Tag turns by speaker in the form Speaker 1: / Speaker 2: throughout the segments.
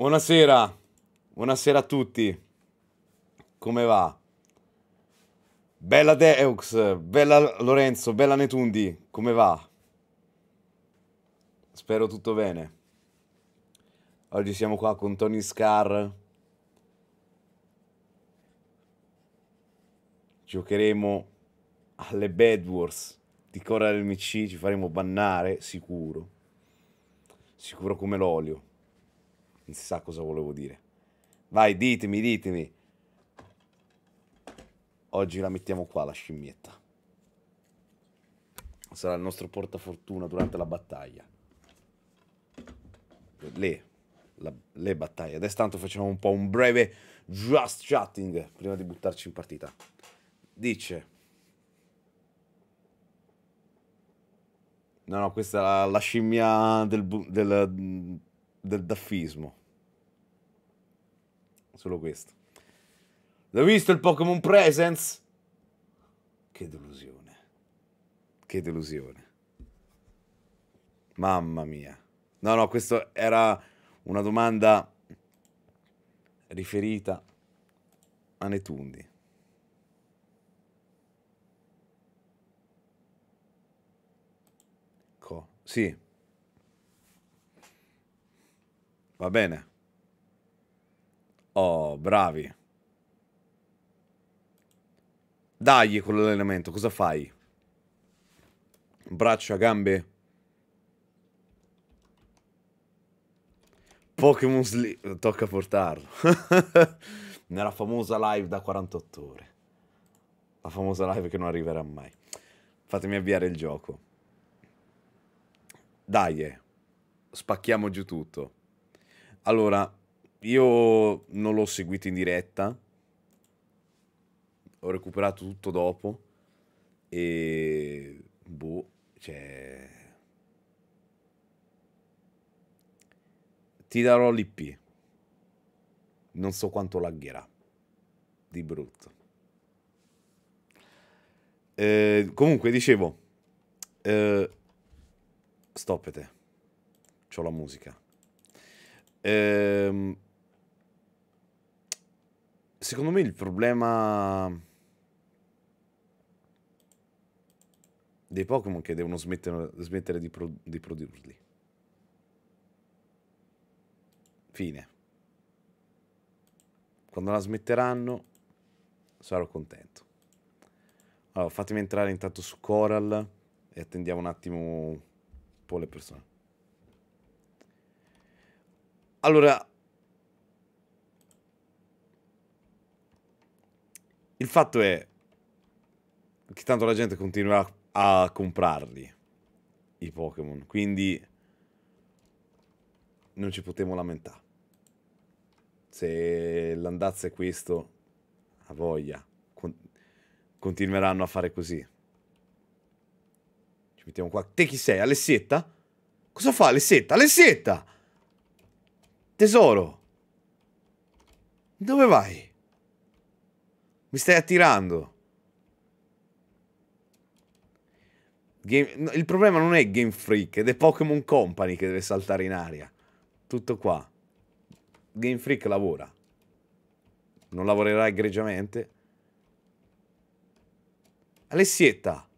Speaker 1: Buonasera, buonasera a tutti. Come va? Bella Deux, bella Lorenzo, bella Netundi, come va? Spero tutto bene. Oggi siamo qua con Tony Scar. Giocheremo alle Bad Wars di Cora del MC, ci faremo bannare, sicuro. Sicuro come l'olio. Si sa cosa volevo dire. Vai, ditemi, ditemi. Oggi la mettiamo qua, la scimmietta. Sarà il nostro portafortuna durante la battaglia. Le, la, le battaglie. Adesso tanto facciamo un po' un breve just chatting prima di buttarci in partita. Dice. No, no, questa è la, la scimmia del, del, del daffismo. Solo questo. L'hai visto il Pokémon Presence? Che delusione. Che delusione. Mamma mia. No, no, questa era una domanda riferita a Netundi. Co. Sì. Va bene. Oh, bravi. Dai con l'allenamento, cosa fai? Braccia, gambe? Pokémon Sleep, tocca portarlo. Nella famosa live da 48 ore. La famosa live che non arriverà mai. Fatemi avviare il gioco. Dai, eh. spacchiamo giù tutto. Allora, io non l'ho seguito in diretta ho recuperato tutto dopo e boh, cioè ti darò l'IP. Non so quanto lagherà di brutto. Eh, comunque dicevo eh, stoppete. C'ho la musica. Eh, secondo me il problema dei Pokémon che devono smettere, smettere di, pro, di produrli. Fine. Quando la smetteranno sarò contento. Allora, fatemi entrare intanto su Coral e attendiamo un attimo un po' le persone. Allora, il fatto è che tanto la gente continuerà a comprarli i Pokémon. Quindi non ci potremo lamentare. Se l'andazzo è questo, a voglia. Con- continueranno a fare così. Ci mettiamo qua. Te chi sei? Alessietta? Cosa fa Alessietta? Alessietta! Tesoro! Dove vai? Mi stai attirando. Game... Il problema non è Game Freak, ed è Pokémon Company che deve saltare in aria. Tutto qua. Game Freak lavora. Non lavorerà egregiamente. Alessietta.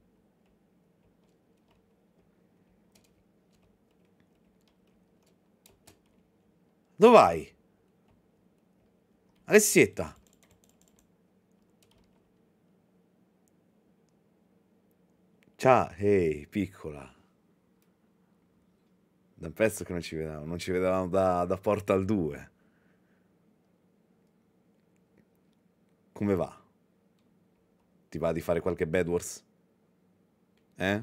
Speaker 1: Dove vai? Alessietta. Ciao, ehi, piccola. Da un pezzo che non ci vedevamo, non ci vedevamo da, da Portal 2. Come va? Ti va di fare qualche Bad Wars? Eh?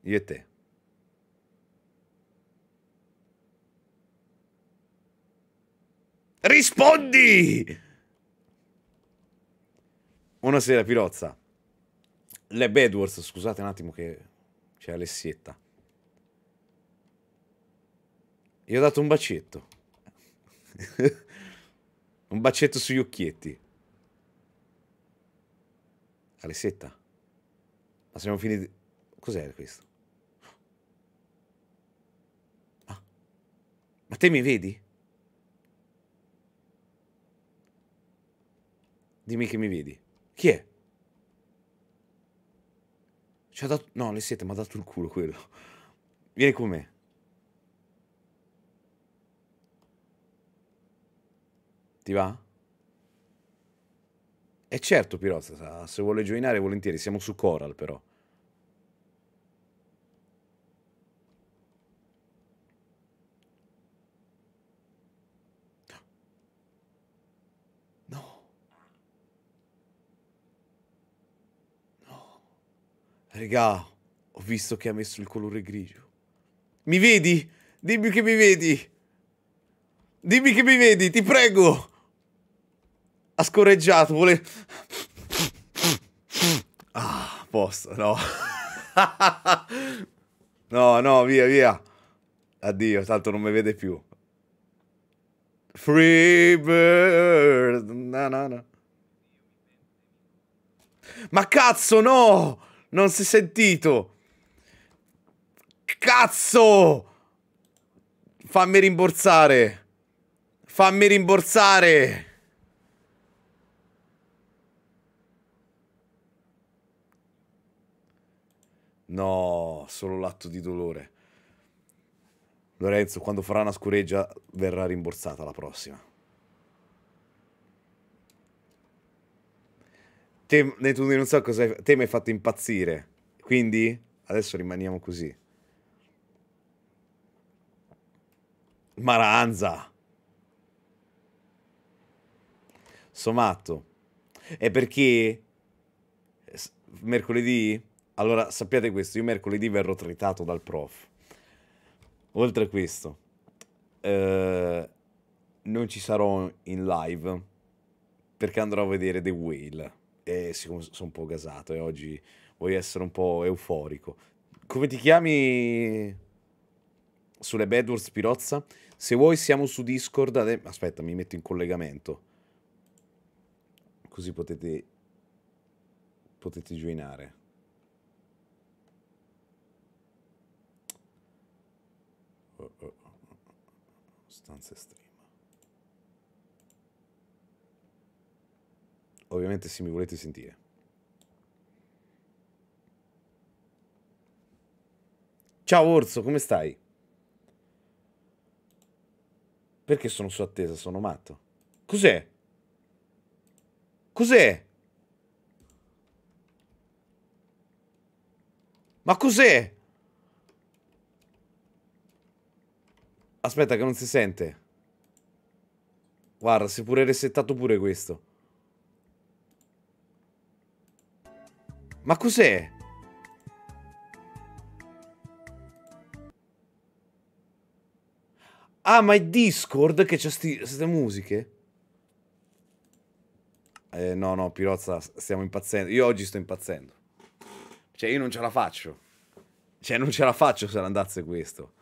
Speaker 1: Io e te. Rispondi! Buonasera, Pirozza. Le Bedwars, scusate un attimo che c'è Alessietta. Gli ho dato un bacetto. un bacetto sugli occhietti. Alessietta. Ma siamo finiti... Cos'è questo? Ah. Ma te mi vedi? Dimmi che mi vedi. Chi è? Ci ha dato... No, le siete, mi ha dato il culo quello. Vieni con me. Ti va? E certo, Pirozza, se vuole joinare volentieri, siamo su Coral però. Regà, ho visto che ha messo il colore grigio. Mi vedi? Dimmi che mi vedi. Dimmi che mi vedi, ti prego. Ha scorreggiato, vuole... Ah, posto, no. no, no, via, via. Addio, tanto non mi vede più. Free bird. No, no, no. Ma cazzo, no! Non si è sentito. Cazzo! Fammi rimborsare. Fammi rimborsare. No, solo l'atto di dolore. Lorenzo, quando farà una scureggia verrà rimborsata la prossima. Te, tu non so cosa hai, te mi hai fatto impazzire. Quindi adesso rimaniamo così. Maranza. Somatto. È perché mercoledì allora, sappiate questo, io mercoledì verrò tritato dal prof. Oltre a questo, eh, non ci sarò in live perché andrò a vedere The Whale e sono un po' gasato e oggi voglio essere un po' euforico. Come ti chiami sulle Bedwars Pirozza? Se vuoi siamo su Discord, aspetta mi metto in collegamento così potete potete joinare. stanza stream. Ovviamente se mi volete sentire. Ciao Orso, come stai? Perché sono su attesa? Sono matto. Cos'è? Cos'è? Ma cos'è? Aspetta che non si sente. Guarda, si è pure resettato pure questo. Ma cos'è? Ah, ma è Discord che c'ha queste musiche? Eh, no, no, Pirozza, stiamo impazzendo. Io oggi sto impazzendo. Cioè, io non ce la faccio. Cioè, non ce la faccio se andasse questo.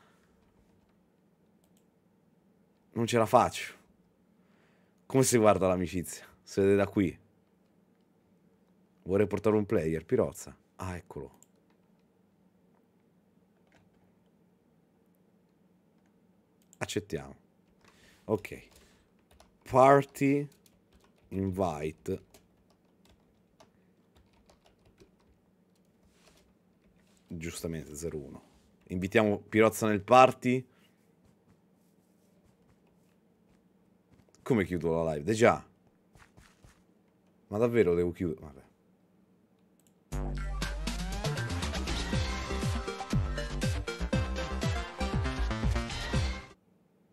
Speaker 1: Non ce la faccio. Come si guarda l'amicizia? Si vede da qui. Vorrei portare un player, Pirozza. Ah, eccolo. Accettiamo. Ok. Party invite. Giustamente 01. Invitiamo Pirozza nel party. Come chiudo la live? Già. Ma davvero devo chiudere? Vabbè.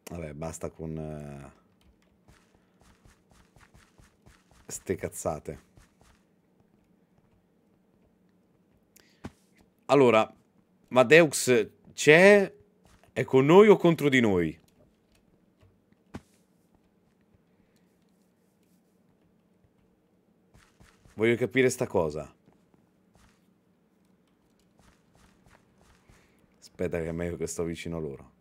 Speaker 1: Vabbè, basta con... Uh, ste cazzate. Allora, ma Deux c'è? È con noi o contro di noi? Voglio capire sta cosa. Aspetta che è meglio che sto vicino loro.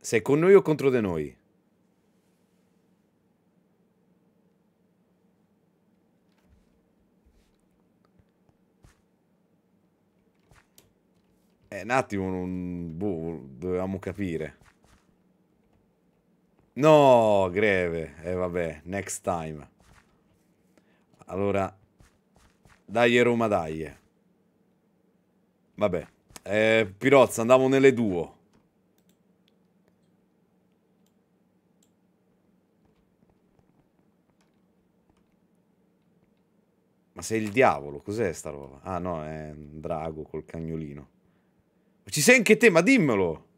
Speaker 1: Sei con noi o contro di noi? Eh, un attimo, non... boh, dovevamo capire. No, greve. E eh, vabbè, next time. Allora, dai Roma, dai. Vabbè. Eh, Pirozza, andavo nelle duo. Ma sei il diavolo, cos'è sta roba? Ah no, è un drago col cagnolino. Ci sei anche te, ma dimmelo!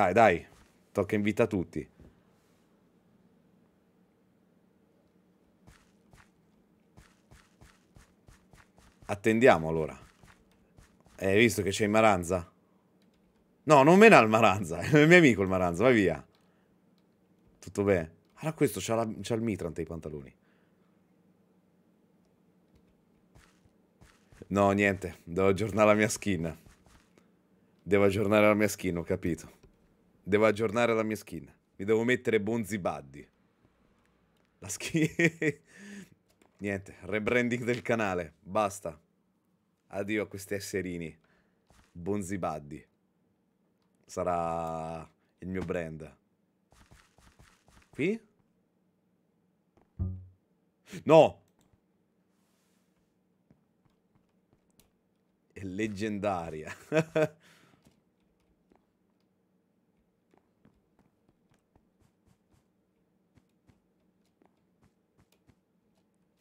Speaker 1: Dai, dai, tocca invita tutti. Attendiamo allora. Hai visto che c'è il Maranza? No, non mena il Maranza, è il mio amico il Maranza, vai via. Tutto bene. Allora questo c'ha, il Mitrant ai pantaloni. No, niente, devo aggiornare la mia skin. Devo aggiornare la mia skin, ho capito. Devo aggiornare la mia skin. Mi devo mettere Bonzi Buddy. La skin... Niente, rebranding del canale. Basta. Addio a questi esserini. Bonzi Buddy. Sarà il mio brand. Qui? No! È leggendaria.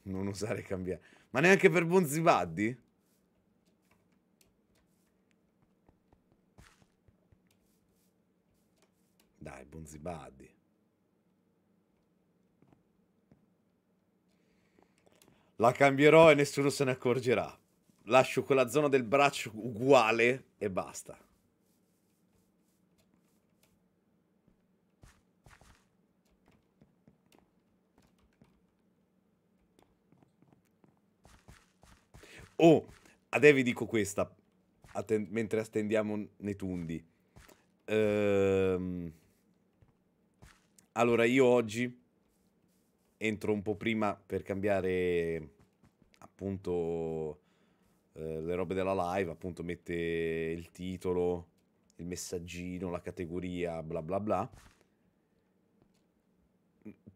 Speaker 1: Non usare cambiare. Ma neanche per Bonzibaddi? Dai, Bonzibaddi. La cambierò e nessuno se ne accorgerà. Lascio quella zona del braccio uguale e basta. Oh, a vi dico questa, atten- mentre attendiamo Netundi. Ehm... Allora, io oggi entro un po' prima per cambiare appunto eh, le robe della live, appunto mette il titolo, il messaggino, la categoria, bla bla bla.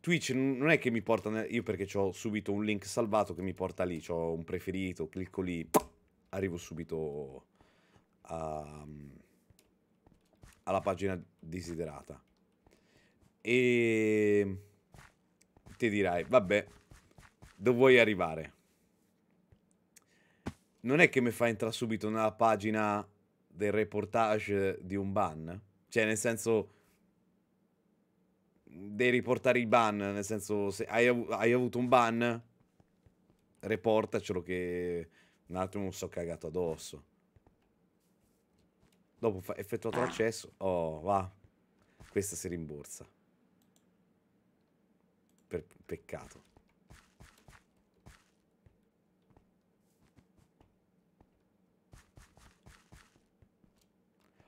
Speaker 1: Twitch non è che mi porta, io perché ho subito un link salvato che mi porta lì, ho un preferito, clicco lì, arrivo subito a, alla pagina desiderata. E ti dirai, vabbè, dove vuoi arrivare? Non è che mi fa entrare subito nella pagina del reportage di un ban? Cioè, nel senso devi riportare il ban, nel senso se hai, hai avuto un ban, reportacelo che un attimo non so cagato addosso. Dopo effettuato l'accesso, oh va, questa si rimborsa. Per peccato.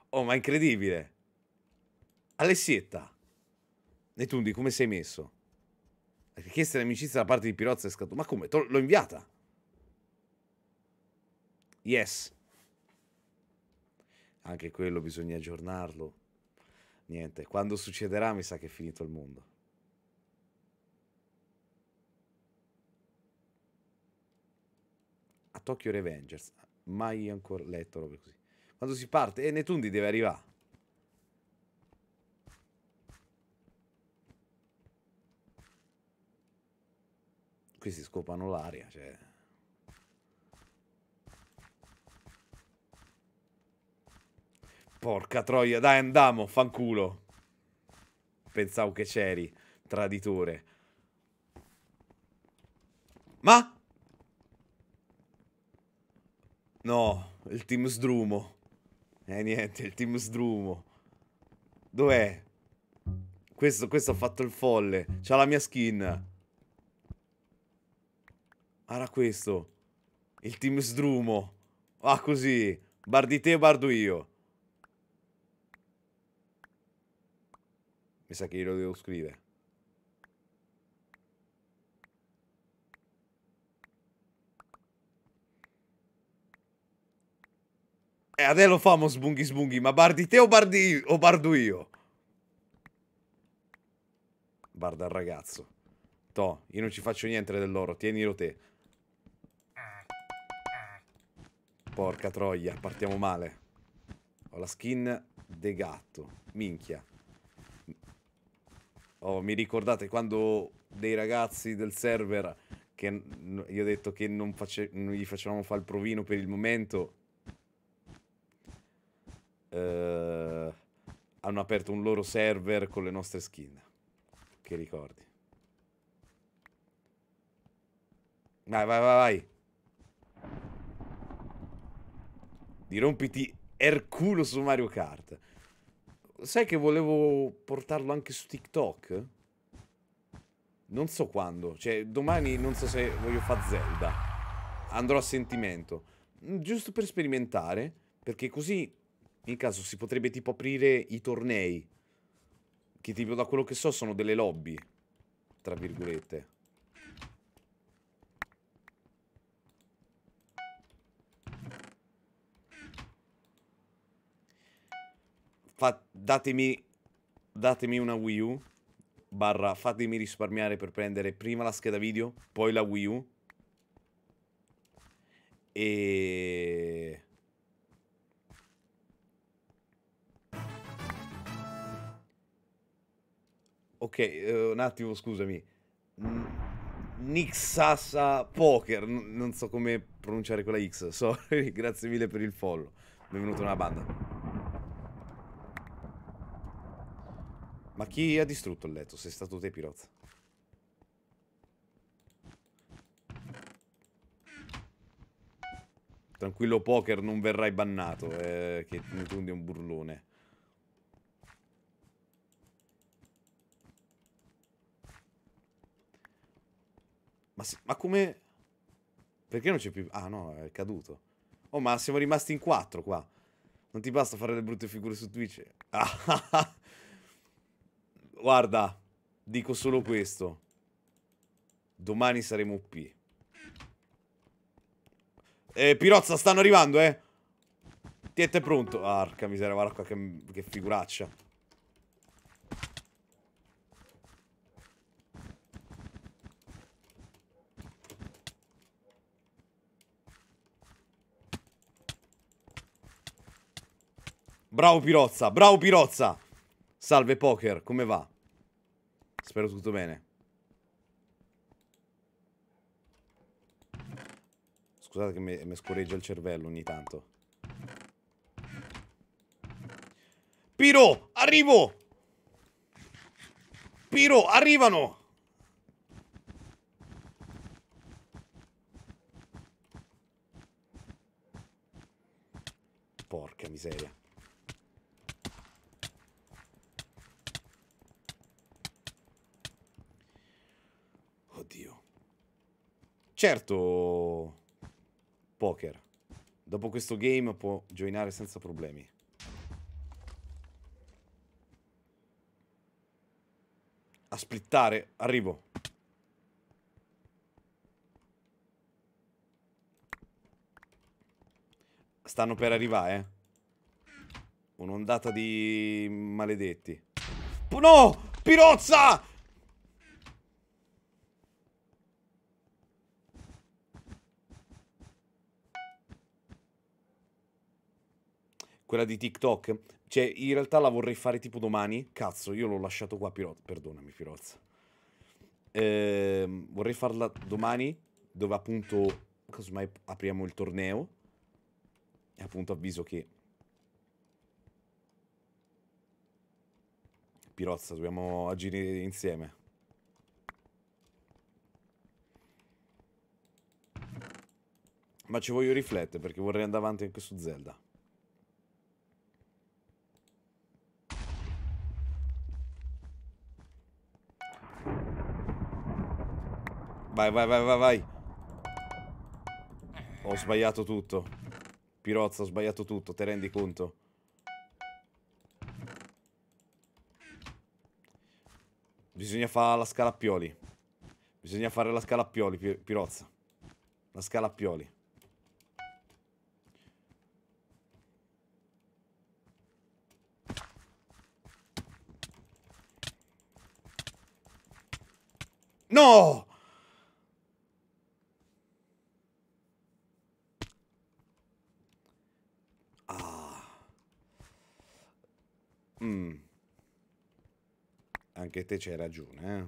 Speaker 1: Oh, ma incredibile. Alessietta. Netundi, come sei messo? La richiesta di amicizia da parte di Pirozza è scaduta. Ma come? L'ho inviata. Yes. Anche quello bisogna aggiornarlo. Niente, quando succederà mi sa che è finito il mondo. A Tokyo Revengers. Mai ancora letto robe così. Quando si parte, e Netundi deve arrivare. Questi scopano l'aria, cioè... Porca troia, dai andiamo, fanculo. Pensavo che c'eri, traditore. Ma? No, il team Sdrumo. Eh niente, il team Sdrumo. Dov'è? Questo, questo ha fatto il folle. C'ha la mia skin. Era questo. Il team sdrumo. Va così. Bar di te, bardo io. Mi sa che io lo devo scrivere. E eh, adesso lo famo sbunghi sbunghi, ma bar di te o bar di o bardo io? Bar dal ragazzo. Toh, io non ci faccio niente dell'oro, tienilo te. Porca troia, partiamo male. Ho la skin de gatto. Minchia. Oh, mi ricordate quando dei ragazzi del server che io ho detto che non, face, non gli facevamo fare il provino per il momento eh, hanno aperto un loro server con le nostre skin. Che ricordi? Vai, vai, vai, vai. Dirompiti Erculo su Mario Kart. Sai che volevo portarlo anche su TikTok? Non so quando. Cioè, domani non so se voglio fare Zelda. Andrò a sentimento. Giusto per sperimentare. Perché così, in caso, si potrebbe tipo aprire i tornei. Che tipo, da quello che so, sono delle lobby. Tra virgolette. Fa, datemi, datemi una Wii U. Barra, fatemi risparmiare per prendere prima la scheda video, poi la Wii U. E... Ok, uh, un attimo, scusami. Nixasa Poker, N non so come pronunciare quella X, sorry, grazie mille per il follow. Benvenuto nella banda. Ma chi ha distrutto il letto? Sei stato te, Pirozza. Tranquillo poker, non verrai bannato, eh, che Netundi è un burlone. Ma, ma come... Perché non c'è più... Ah no, è caduto. Oh, ma siamo rimasti in quattro qua. Non ti basta fare le brutte figure su Twitch? Ah, Guarda, dico solo questo. Domani saremo P. Eh, Pirozza, stanno arrivando, eh. Tiete pronto. Arca miseria, guarda qua che, che figuraccia. Bravo Pirozza, bravo Pirozza. Salve Poker, come va? Spero tutto bene. Scusate che mi scorreggia il cervello ogni tanto. Piro, arrivo! Piro, arrivano! Porca miseria. Certo, poker. Dopo questo game può joinare senza problemi. A splittare, arrivo. Stanno per arrivare, eh. Un'ondata di maledetti. No! Pirozza! Quella di TikTok. Cioè, in realtà la vorrei fare tipo domani. Cazzo, io l'ho lasciato qua, Pirozza. Perdonami, Pirozza. Eh, vorrei farla domani, dove appunto, casomai apriamo il torneo. E appunto avviso che... Pirozza, dobbiamo agire insieme. Ma ci voglio riflettere perché vorrei andare avanti anche su Zelda. Vai, vai, vai, vai, vai. Ho sbagliato tutto. Pirozza, ho sbagliato tutto, te rendi conto? Bisogna fare la scala a pioli. Bisogna fare la scala a pioli, pir Pirozza. La scala a pioli. No! Anche te c'hai ragione, eh.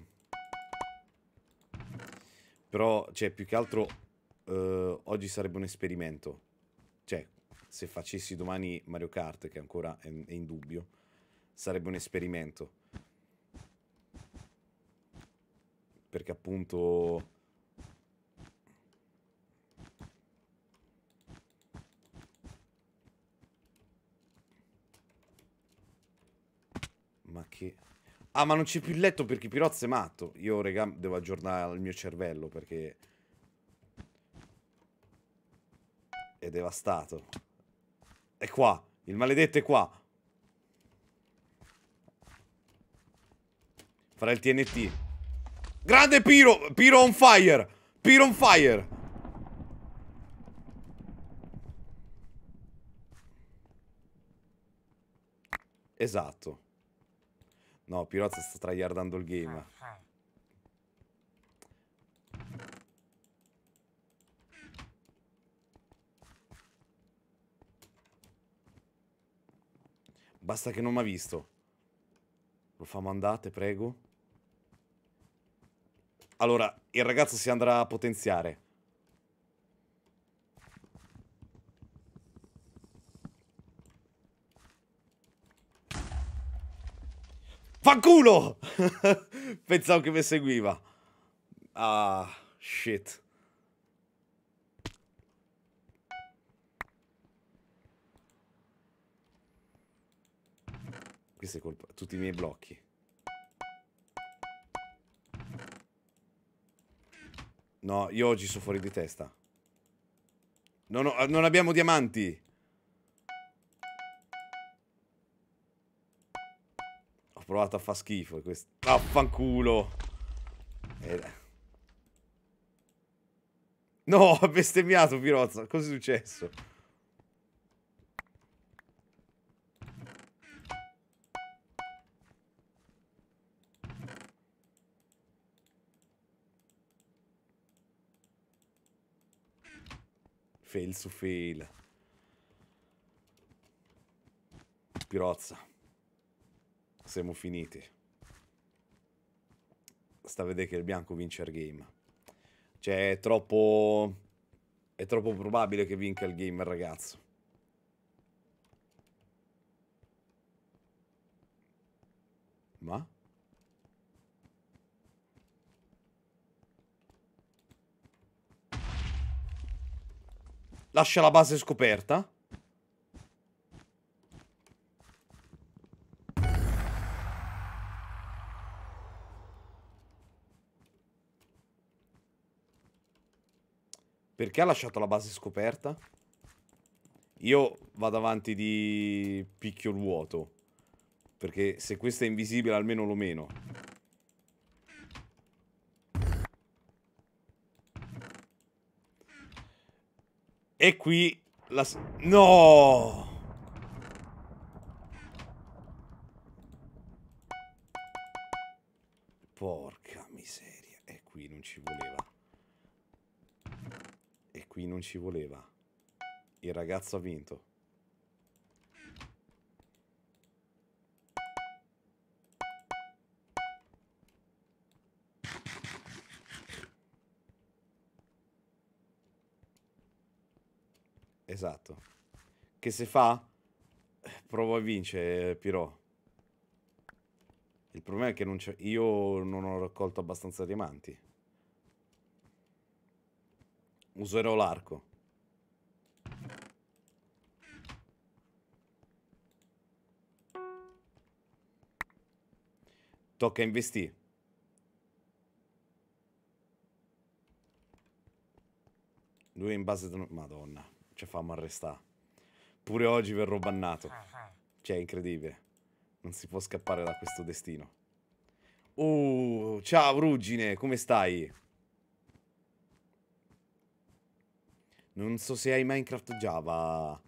Speaker 1: Però, cioè, più che altro, eh, oggi sarebbe un esperimento. Cioè, se facessi domani Mario Kart, che ancora è, è in dubbio, sarebbe un esperimento. Perché appunto... Ma che... Ah, ma non c'è più il letto perché Pirozzo è matto. Io, regà, devo aggiornare il mio cervello perché... È devastato. È qua. Il maledetto è qua. Farà il TNT. Grande Piro! Piro on fire! Piro on fire! Esatto. No, Pirozza sta tryhardando il game. Basta che non mi ha visto. Lo famo andate, prego. Allora, il ragazzo si andrà a potenziare. Fanculo! Pensavo che mi seguiva. Ah, shit. Questo è colpa... Tutti i miei blocchi. No, io oggi sono fuori di testa. No, no, non abbiamo diamanti. Provato a far schifo. Questo... Affanculo. Eh. No, ha bestemmiato Pirozza. Cosa è successo? Fail su fail. Pirozza. Siamo finiti. Sta a vedere che il bianco vince il game. Cioè, è troppo... È troppo probabile che vinca il game il ragazzo. Ma? Lascia la base scoperta. Perché ha lasciato la base scoperta? Io vado avanti di picchio il vuoto. Perché se questo è invisibile almeno lo meno. E qui la... No! Porca miseria. E qui non ci voleva. Qui non ci voleva. Il ragazzo ha vinto. Esatto. Che se fa, provo a vincere, Pirò. Il problema è che non io non ho raccolto abbastanza diamanti. Userò l'arco. Tocca investire. Lui è in base... Madonna ci famo arrestare. Pure oggi verrò bannato. Cioè, è incredibile. Non si può scappare da questo destino. Uh, ciao Ruggine, come stai? Non so se hai Minecraft Java,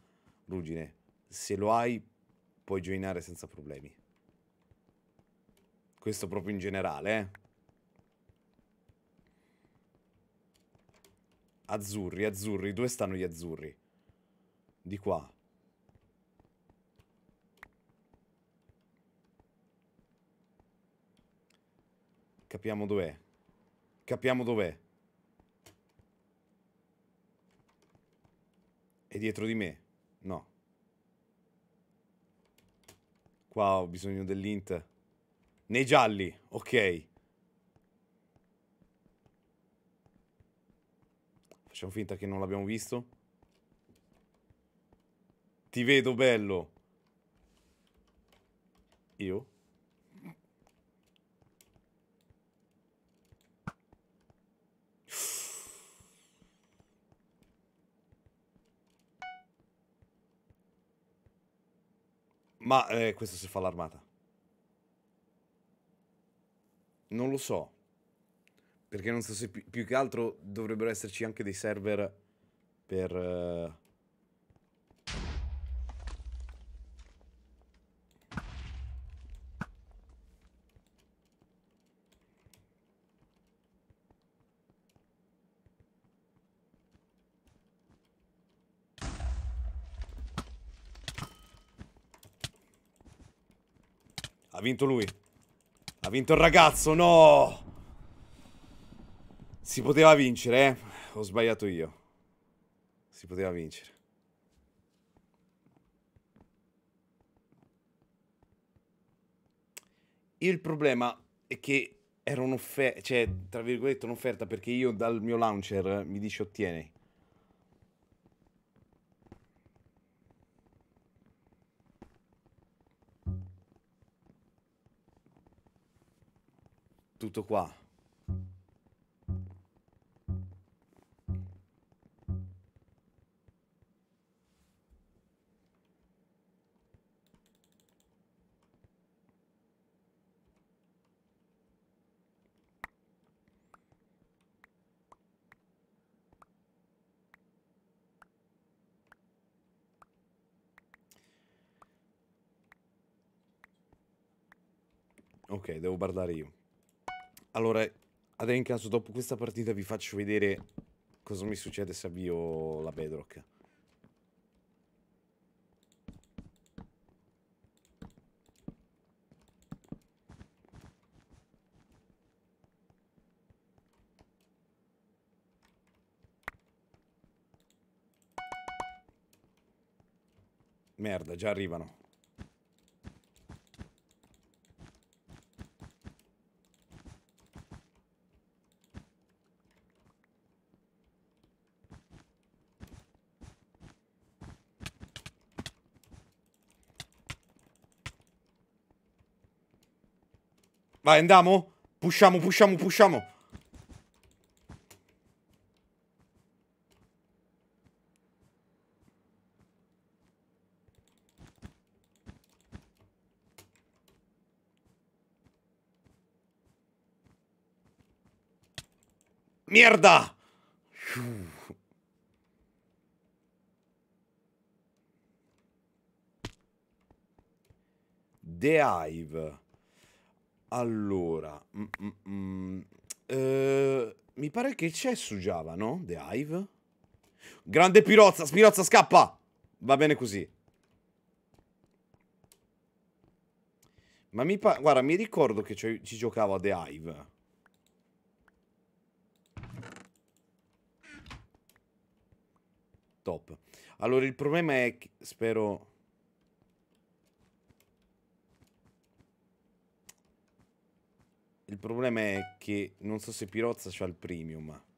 Speaker 1: Ruggine. Se lo hai, puoi joinare senza problemi. Questo proprio in generale, eh. Azzurri, azzurri. Dove stanno gli azzurri? Di qua. Capiamo dov'è. Capiamo dov'è. Dietro di me? No. Qua ho bisogno dell'int. Nei gialli, ok. Facciamo finta che non l'abbiamo visto. Ti vedo bello. Io? Ma eh, questo si fa l'armata. Non lo so. Perché non so se più, più che altro dovrebbero esserci anche dei server per... eh, Ha vinto lui. Ha vinto il ragazzo, no! Si poteva vincere, eh? Ho sbagliato io. Si poteva vincere. Il problema è che era un'offerta, cioè, tra virgolette, un'offerta perché io dal mio launcher mi dice ottieni. Tutto qua. Ok, devo guardare io. Allora, ad in caso, dopo questa partita vi faccio vedere cosa mi succede se avvio la Bedrock. Merda, già arrivano. Vai, andiamo? Pushiamo, pushiamo, pushiamo. Mierda! The Hive. Allora, mm, mm, mm, eh, mi pare che c'è su Java, no? The Hive. Grande Pirozza, Spirozza scappa! Va bene così. Ma mi pare, guarda, mi ricordo che ci, giocavo a The Hive. Top. Allora, il problema è che, spero... Il problema è che non so se Pirozza c'ha il premium.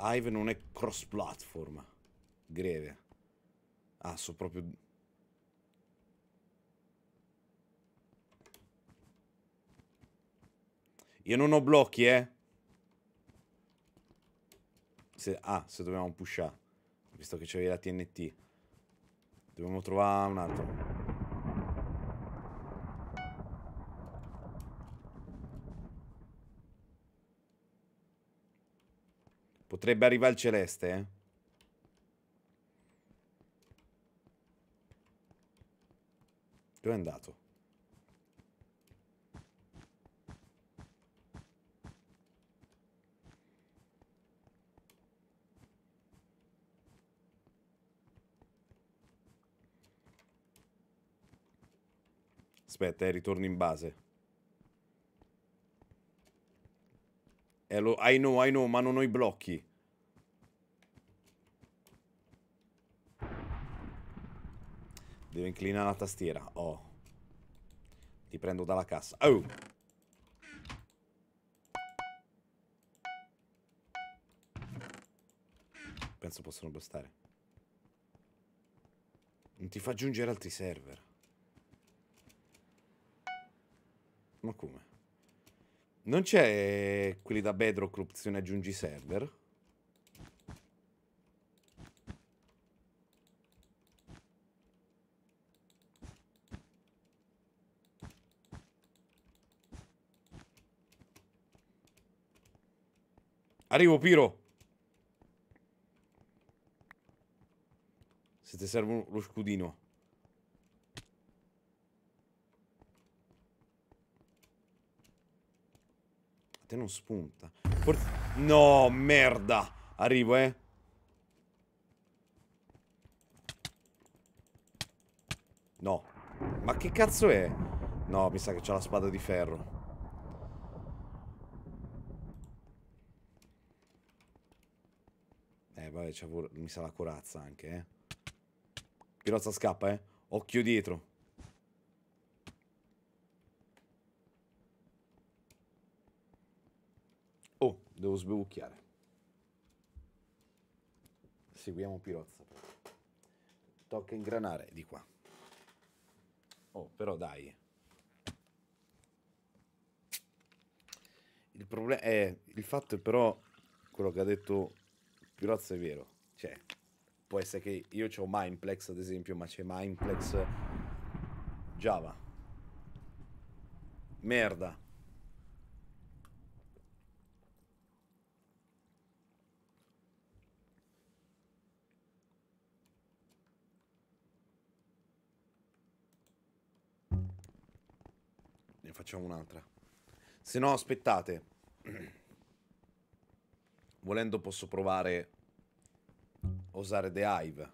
Speaker 1: Hive non è cross platform. Greve. Ah, so proprio... Io non ho blocchi, eh. Se, ah, se dobbiamo pushare. Visto che c'è la TNT. Dobbiamo trovare un altro. Potrebbe arrivare il celeste, eh. Dove è andato? Aspetta, eh, ritorno in base. Eh, lo, I know, I know, ma non ho i blocchi. Devo inclinare la tastiera. Oh. Ti prendo dalla cassa. Oh! Penso possano bastare. Non ti fa aggiungere altri server. Ma come? Non c'è quelli da Bedrock l'opzione aggiungi server? Arrivo, Piro. Se ti serve lo scudino. A te non spunta. For no, merda. Arrivo, eh. No. Ma che cazzo è? No, mi sa che c'ha la spada di ferro. Eh, vabbè, mi sa la corazza anche, eh. Pirozza scappa, eh. Occhio dietro. Oh, devo sbevucchiare. Seguiamo Pirozza. Tocca ingranare di qua. Oh, però dai. Il problema è... Il fatto è però... Quello che ha detto Pirozza è vero. Cioè, può essere che io ho Mindplex ad esempio, ma c'è Mindplex Java. Merda. Ne facciamo un'altra. Se no, aspettate. Volendo posso provare a usare The Hive.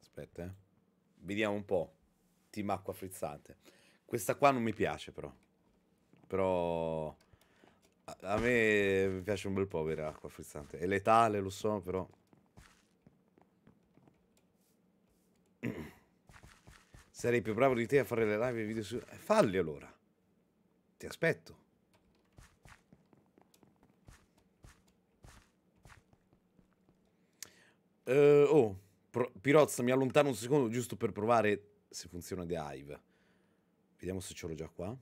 Speaker 1: Aspetta, eh. Vediamo un po'. Team acqua frizzante. Questa qua non mi piace però. Però... A me piace un bel po' avere acqua frizzante. È letale, lo so, però... Sarei più bravo di te a fare le live e video su... Falli allora. Ti aspetto. Uh, oh, Pirozza, mi allontano un secondo giusto per provare se funziona The Hive. Vediamo se ce l'ho già qua.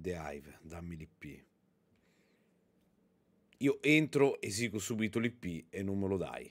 Speaker 1: The Hive, dammi l'IP. Io entro, esigo subito l'IP e non me lo dai.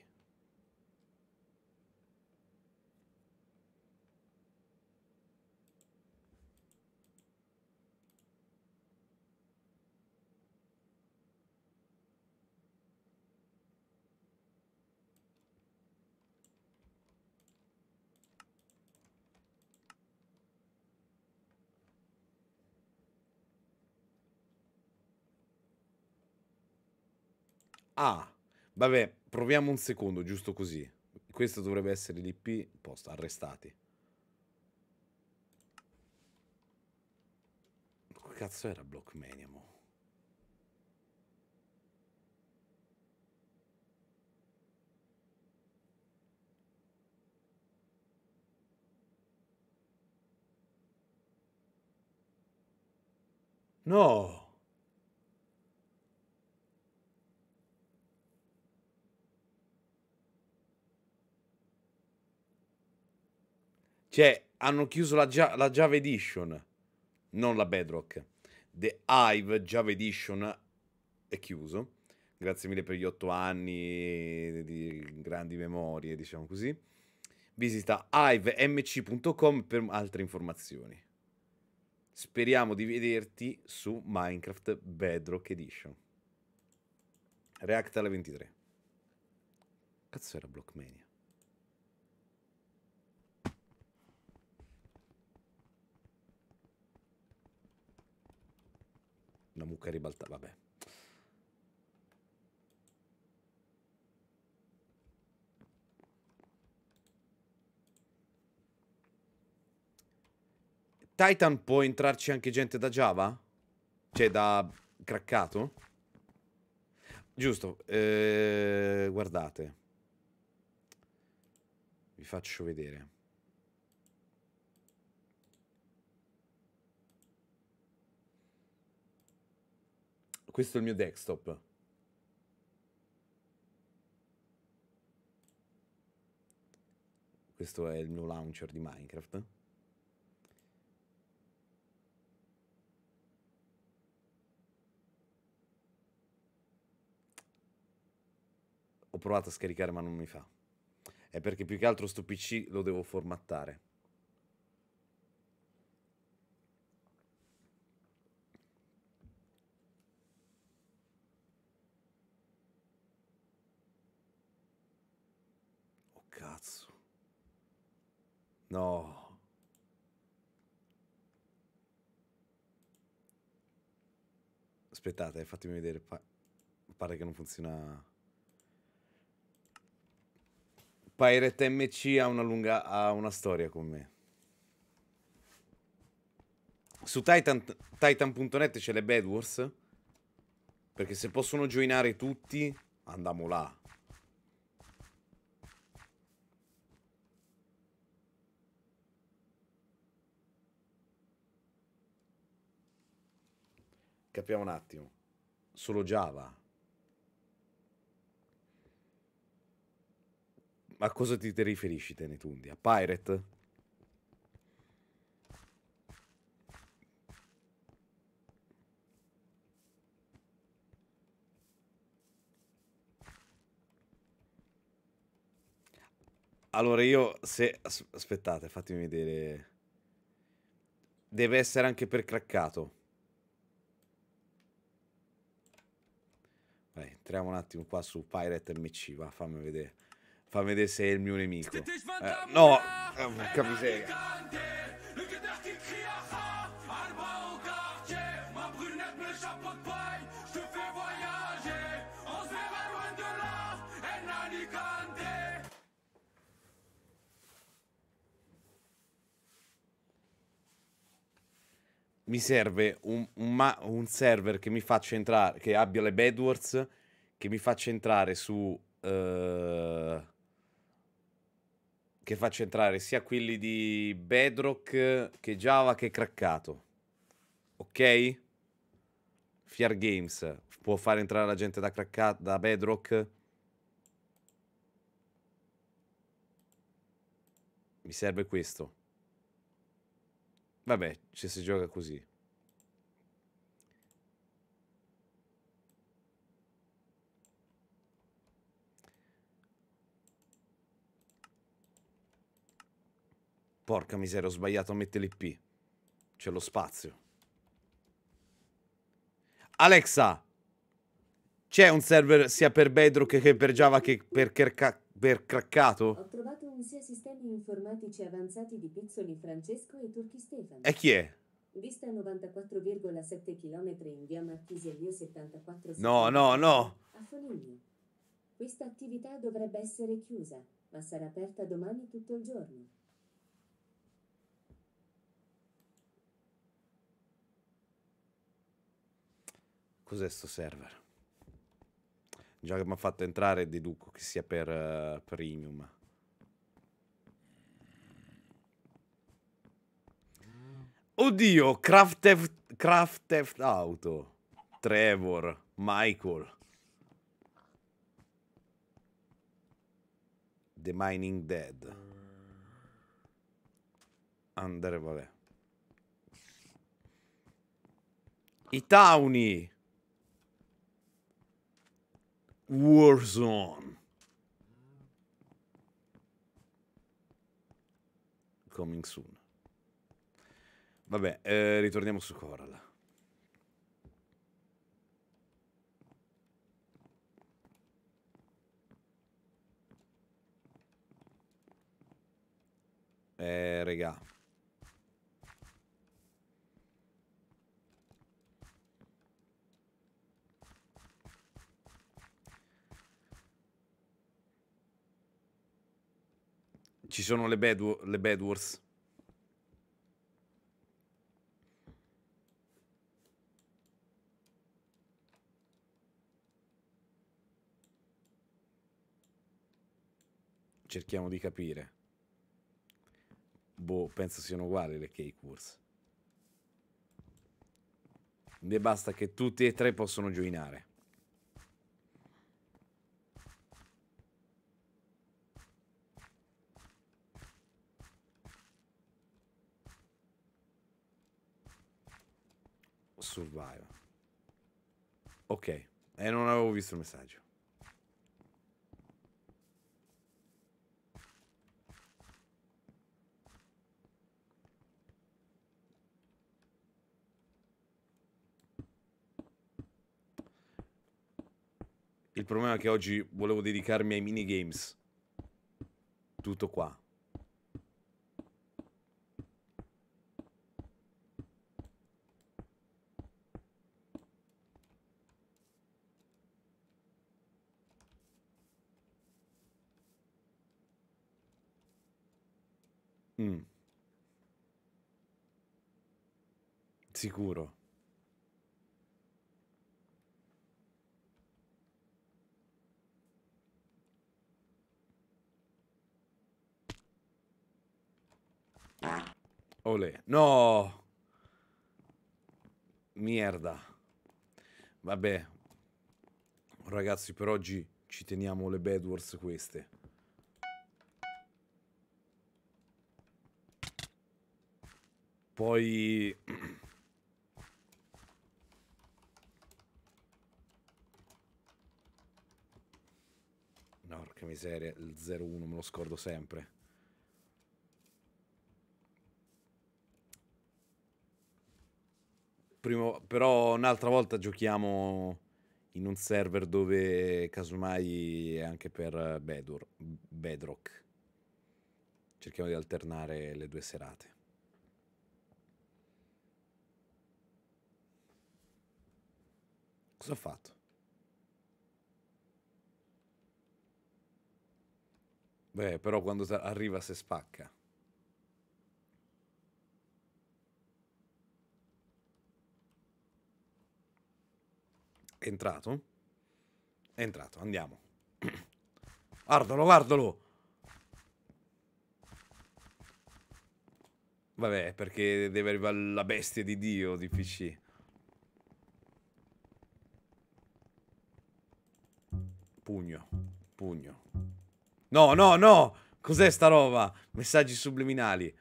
Speaker 1: Ah, vabbè, proviamo un secondo, giusto così. Questo dovrebbe essere l'IP posto, arrestati. Che cazzo era Blockmania, mo? No! Cioè, hanno chiuso la, la Java Edition, non la Bedrock. The Hive Java Edition è chiuso. Grazie mille per gli otto anni di grandi memorie, diciamo così. Visita hivemc.com per altre informazioni. Speriamo di vederti su Minecraft Bedrock Edition. React alle 23. Cazzo era Blockmania? Una mucca ribaltata, vabbè. Titan può entrarci anche gente da Java? Cioè da craccato? Giusto, eh, guardate. Vi faccio vedere. Questo è il mio desktop. Questo è il mio launcher di Minecraft. Ho provato a scaricare ma non mi fa. È perché più che altro sto PC lo devo formattare. Oh cazzo. No. Aspettate, fatemi vedere. Pa pare che non funziona. Pirate MC ha una, lunga, ha una storia con me. Su Titan, Titan.net c'è le Bad. Perché se possono joinare tutti, andiamo là. Capiamo un attimo. Solo Java. a cosa ti riferisci, Tenetundi? A Pirate? Allora io se... Aspettate, fatemi vedere... Deve essere anche per craccato. Vai, entriamo un attimo qua su Pirate MC, va, fammi vedere. Fammi vedere se è il mio nemico. Eh, no, eh, miseria. Mi serve un, un, un, server che mi faccia entrare, che abbia le Bedwars, che mi faccia entrare su... Uh, che faccia entrare sia quelli di Bedrock che Java che craccato. Ok? Fiar Games può far entrare la gente da craccato, da Bedrock. Mi serve questo. Vabbè, ci si gioca così. Porca miseria, ho sbagliato a mettere l'IP. C'è lo spazio. Alexa, c'è un server sia per Bedrock che per Java che per, per craccato?
Speaker 2: Ho trovato sia sistemi informatici avanzati di Pizzoli Francesco e Turchi Stefano.
Speaker 1: E chi è?
Speaker 2: Vista 94,7 km in via Marchisi Elio 74
Speaker 1: No, no, no.
Speaker 2: A Foligno. Questa attività dovrebbe essere chiusa, ma sarà aperta domani tutto il giorno.
Speaker 1: Cos'è sto server? Già che mi ha fatto entrare deduco che sia per uh, premium. Oddio, Craft, Theft Auto. Trevor. Michael. The Mining Dead. Andere, vabbè. I Towni. Warzone. Coming soon. Vabbè, eh, ritorniamo su Coral. Eh, regà. Ci sono le bad, le bad wars. Cerchiamo di capire. Boh, penso siano uguali le cake wars. Mi basta che tutti e tre possono joinare. Survive. Ok, e non avevo visto il messaggio. Il problema è che oggi volevo dedicarmi ai minigames. Tutto qua. Mm. Sicuro. Olè. No! Merda. Vabbè. Ragazzi, per oggi ci teniamo le bad wars queste. Poi... No, porca miseria, il 01 me lo scordo sempre. Primo, però un'altra volta giochiamo in un server dove casomai è anche per Bedor, Bedrock. Cerchiamo di alternare le due serate. Cosa ho fatto? Beh, però quando arriva se spacca. È entrato? È entrato, andiamo. Guardalo, guardalo! Vabbè, perché deve arrivare la bestia di Dio di PC. Pugno, pugno. No, no, no! Cos'è sta roba? Messaggi subliminali.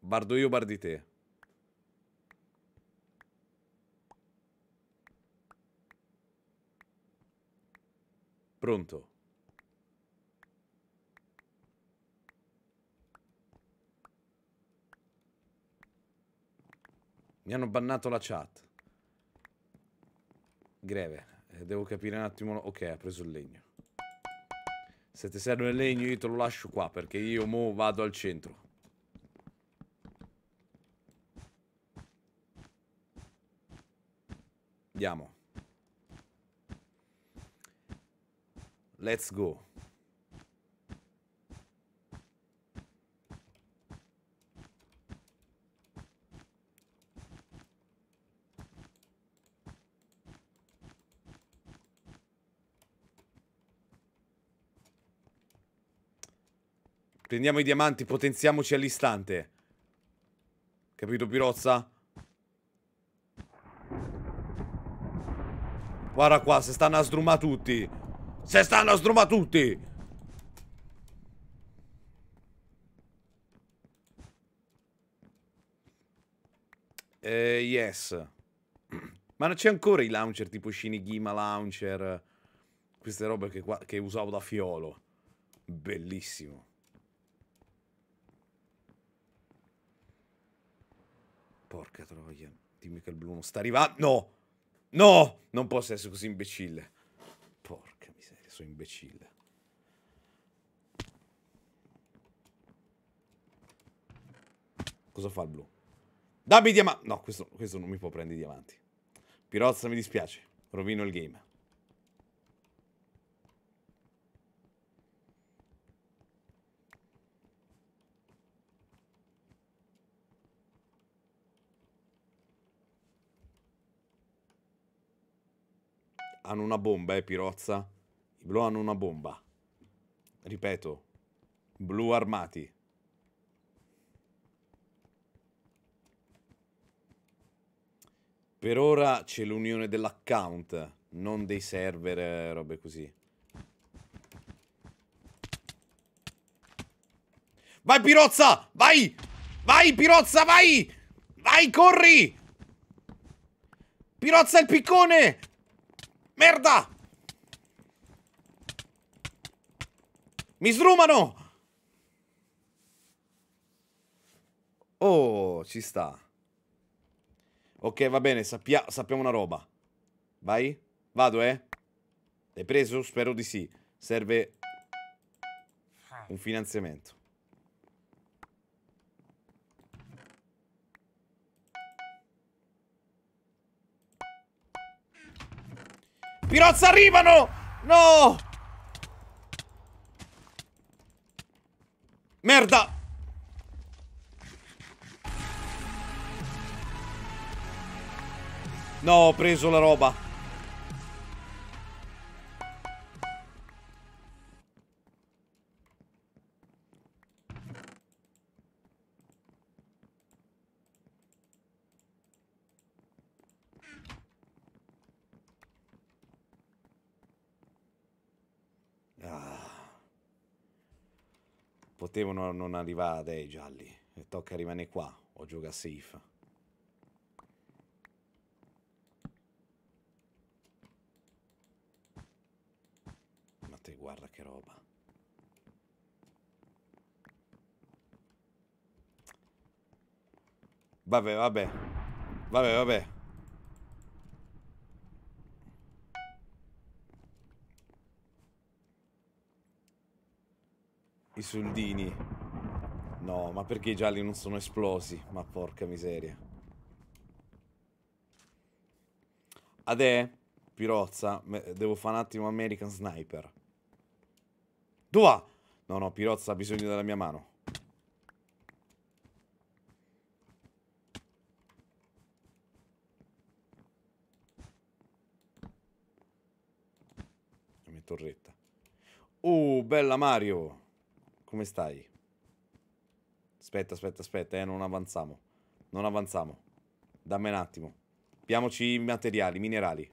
Speaker 1: Bardo io, bardi te. Pronto? Mi hanno bannato la chat. Greve. Eh, devo capire un attimo. Ok, ha preso il legno. Se ti serve il legno io te lo lascio qua perché io mo vado al centro. Andiamo. Let's go. Prendiamo i diamanti, potenziamoci all'istante. Capito, Pirozza? Guarda qua, se stanno a sdrumare tutti. Se stanno a sdrumare tutti. Eh, yes. Ma non c'è ancora i launcher tipo Shinigima Launcher. Queste robe che, qua, che usavo da fiolo. Bellissimo. Porca troia. Dimmi che il blu non sta arrivando. No! No! Non posso essere così imbecille. Sono imbecille. Cosa fa il blu? Dammi diamanti. No, questo, questo non mi può prendere i diamanti. Pirozza, mi dispiace. Rovino il game. Hanno una bomba, eh, Pirozza. I blu hanno una bomba. Ripeto. Blu armati. Per ora c'è l'unione dell'account, non dei server, eh, robe così. Vai Pirozza! Vai! Vai Pirozza, vai! Vai, corri! Pirozza il piccone! Merda! Mi srumano! Oh, ci sta. Ok, va bene, sappia sappiamo una roba. Vai? Vado, eh? L'hai preso? Spero di sì. Serve un finanziamento. Pirozza arrivano! No! Merda! No, ho preso la roba. Potevano non arrivare dei gialli. E tocca rimanere qua o gioca safe. te, guarda che roba. Vabbè, vabbè. Vabbè, vabbè. I soldini. No, ma perché i gialli non sono esplosi? Ma porca miseria. Adè, Pirozza, devo fare un attimo American Sniper. Va? No, no, Pirozza ha bisogno della mia mano. La mia torretta. Oh, bella Mario. Come stai? Aspetta, aspetta, aspetta, eh, non avanziamo. Non avanziamo. Dammi un attimo. Piamoci i materiali, minerali.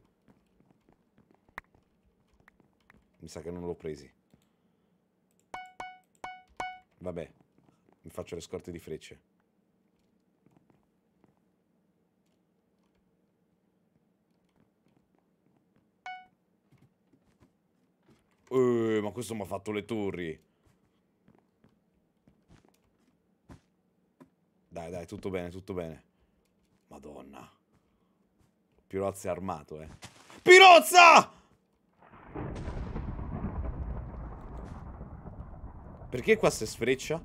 Speaker 1: Mi sa che non l'ho presi. Vabbè, mi faccio le scorte di frecce. Uh, ma questo mi ha fatto le torri. Dai, dai, tutto bene, tutto bene. Madonna. Pirozza è armato, eh. Pirozza! Perché qua si sfreccia?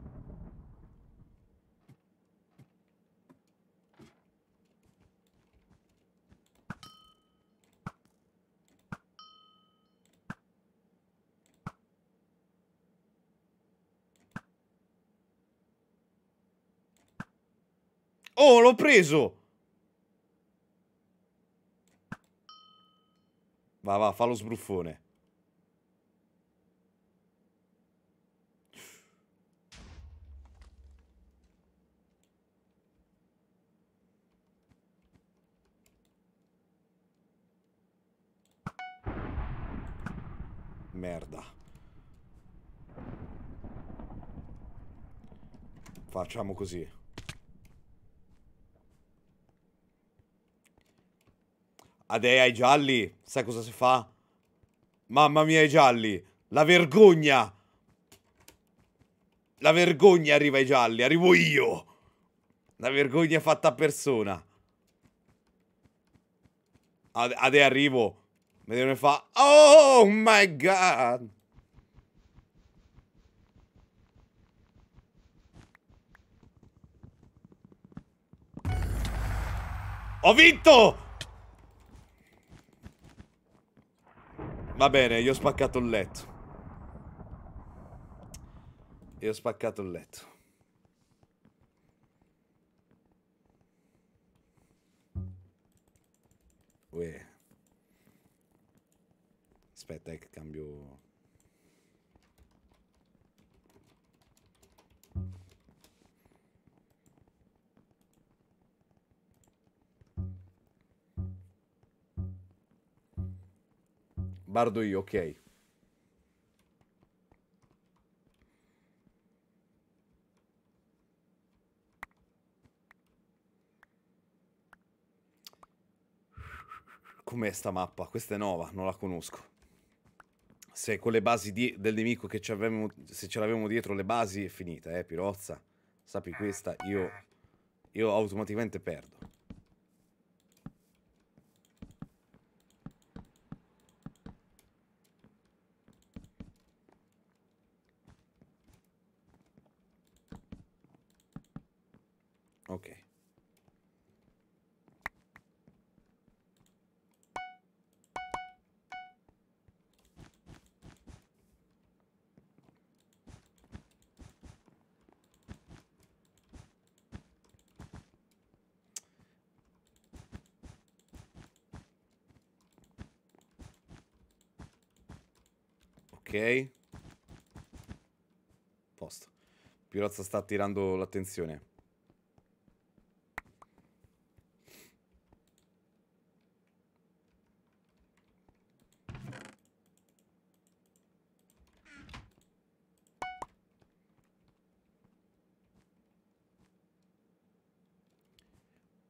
Speaker 1: Oh, l'ho preso! Va, va, fa lo sbruffone. Merda. Facciamo così. Adea ai gialli. Sai cosa si fa? Mamma mia i gialli. La vergogna. La vergogna arriva ai gialli. Arrivo io. La vergogna fatta a persona. Adea arrivo. Vediamo come fa. Oh my god. Ho vinto! Va bene, io ho spaccato il letto. Io ho spaccato il letto. Uè. Aspetta, eh, che cambio... Bardo io, ok. Com'è sta mappa? Questa è nuova, non la conosco. Se con le basi di, del nemico che avevamo, se ce l'avevamo dietro le basi è finita, eh, Pirozza. Sappi questa, io, io automaticamente perdo. Ok. Posto. Pirozza sta attirando l'attenzione.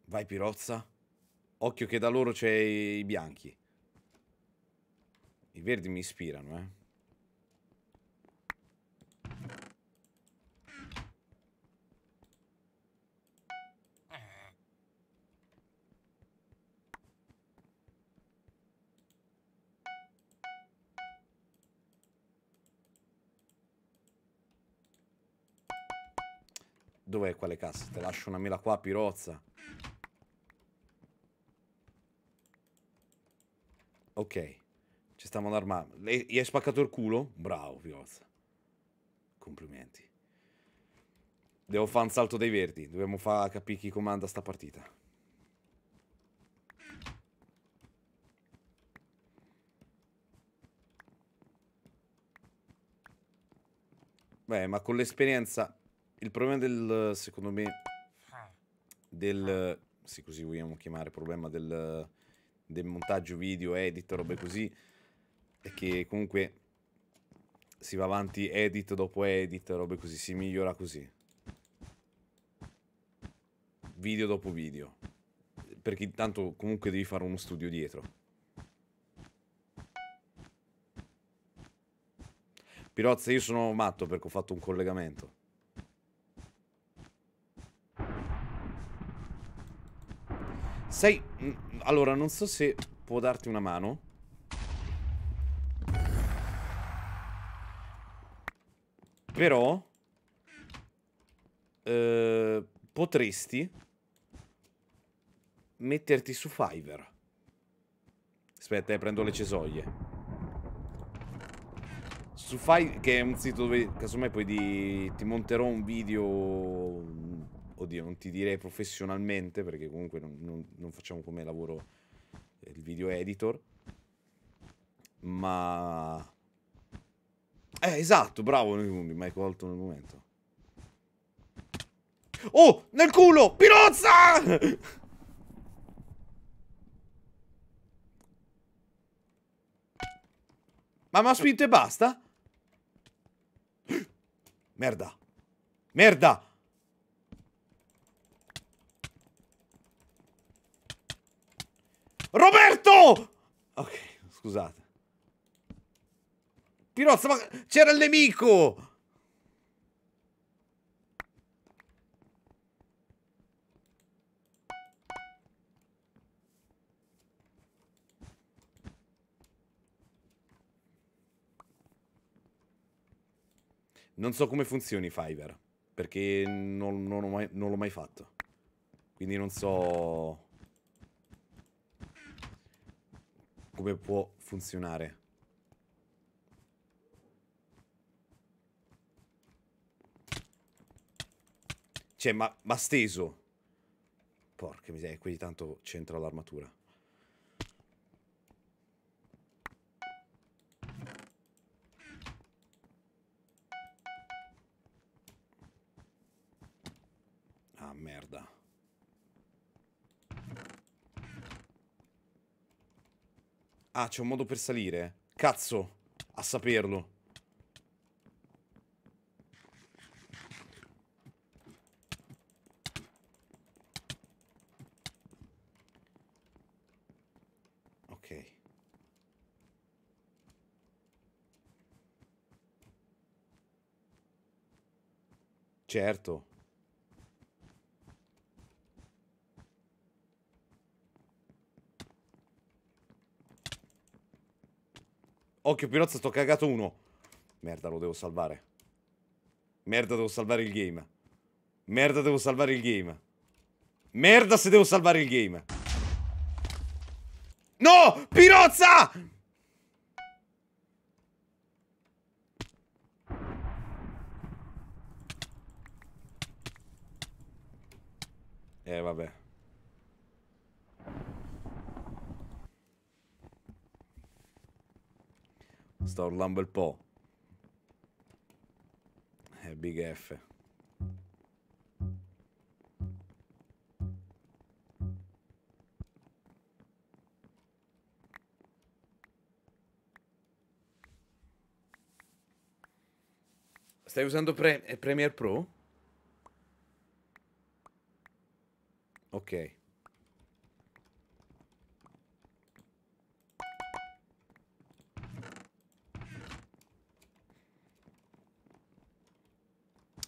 Speaker 1: Vai Pirozza. Occhio che da loro c'è i bianchi. I verdi mi ispirano, eh. Dov'è quale cassa? Te lascio una mela qua, Pirozza. Ok. Ci stiamo ad armare. Gli hai spaccato il culo? Bravo, Piozza. Complimenti. Devo fare un salto dei verdi. Dobbiamo far capire chi comanda sta partita. Beh, ma con l'esperienza... Il problema del... Secondo me... Del... Se così vogliamo chiamare, problema del del montaggio video, edit, robe così, è che comunque si va avanti edit dopo edit, robe così, si migliora così. Video dopo video. Perché intanto comunque devi fare uno studio dietro. Pirozza, io sono matto perché ho fatto un collegamento. Sai, mm, allora non so se può darti una mano. Però eh, potresti metterti su Fiverr. Aspetta, eh, prendo le cesoie. Su Fiverr, che è un sito dove casomai poi di, ti monterò un video oddio, non ti direi professionalmente, perché comunque non, non, non facciamo come lavoro il video editor, ma... Eh, esatto, bravo, mi hai colto nel momento. Oh, nel culo! Pirozza! Ma mi ha spinto e basta? Merda. Merda. Roberto! Ok, scusate. Pirozza, ma c'era il nemico! Non so come funzioni Fiverr, perché non, non, mai, non l'ho mai fatto. Quindi non so come può funzionare. Cioè, ma, ma steso. Porca miseria, qui tanto c'entra l'armatura. Ah, c'è un modo per salire? Cazzo, a saperlo. Ok. Certo. Occhio Pirozza, sto cagato uno. Merda, lo devo salvare. Merda, devo salvare il game. Merda, devo salvare il game. Merda se devo salvare il game. No! Pirozza! Eh, vabbè. Sta urlando un po'. Eh, Big F. Stai usando Pre- Premiere Pro? Ok.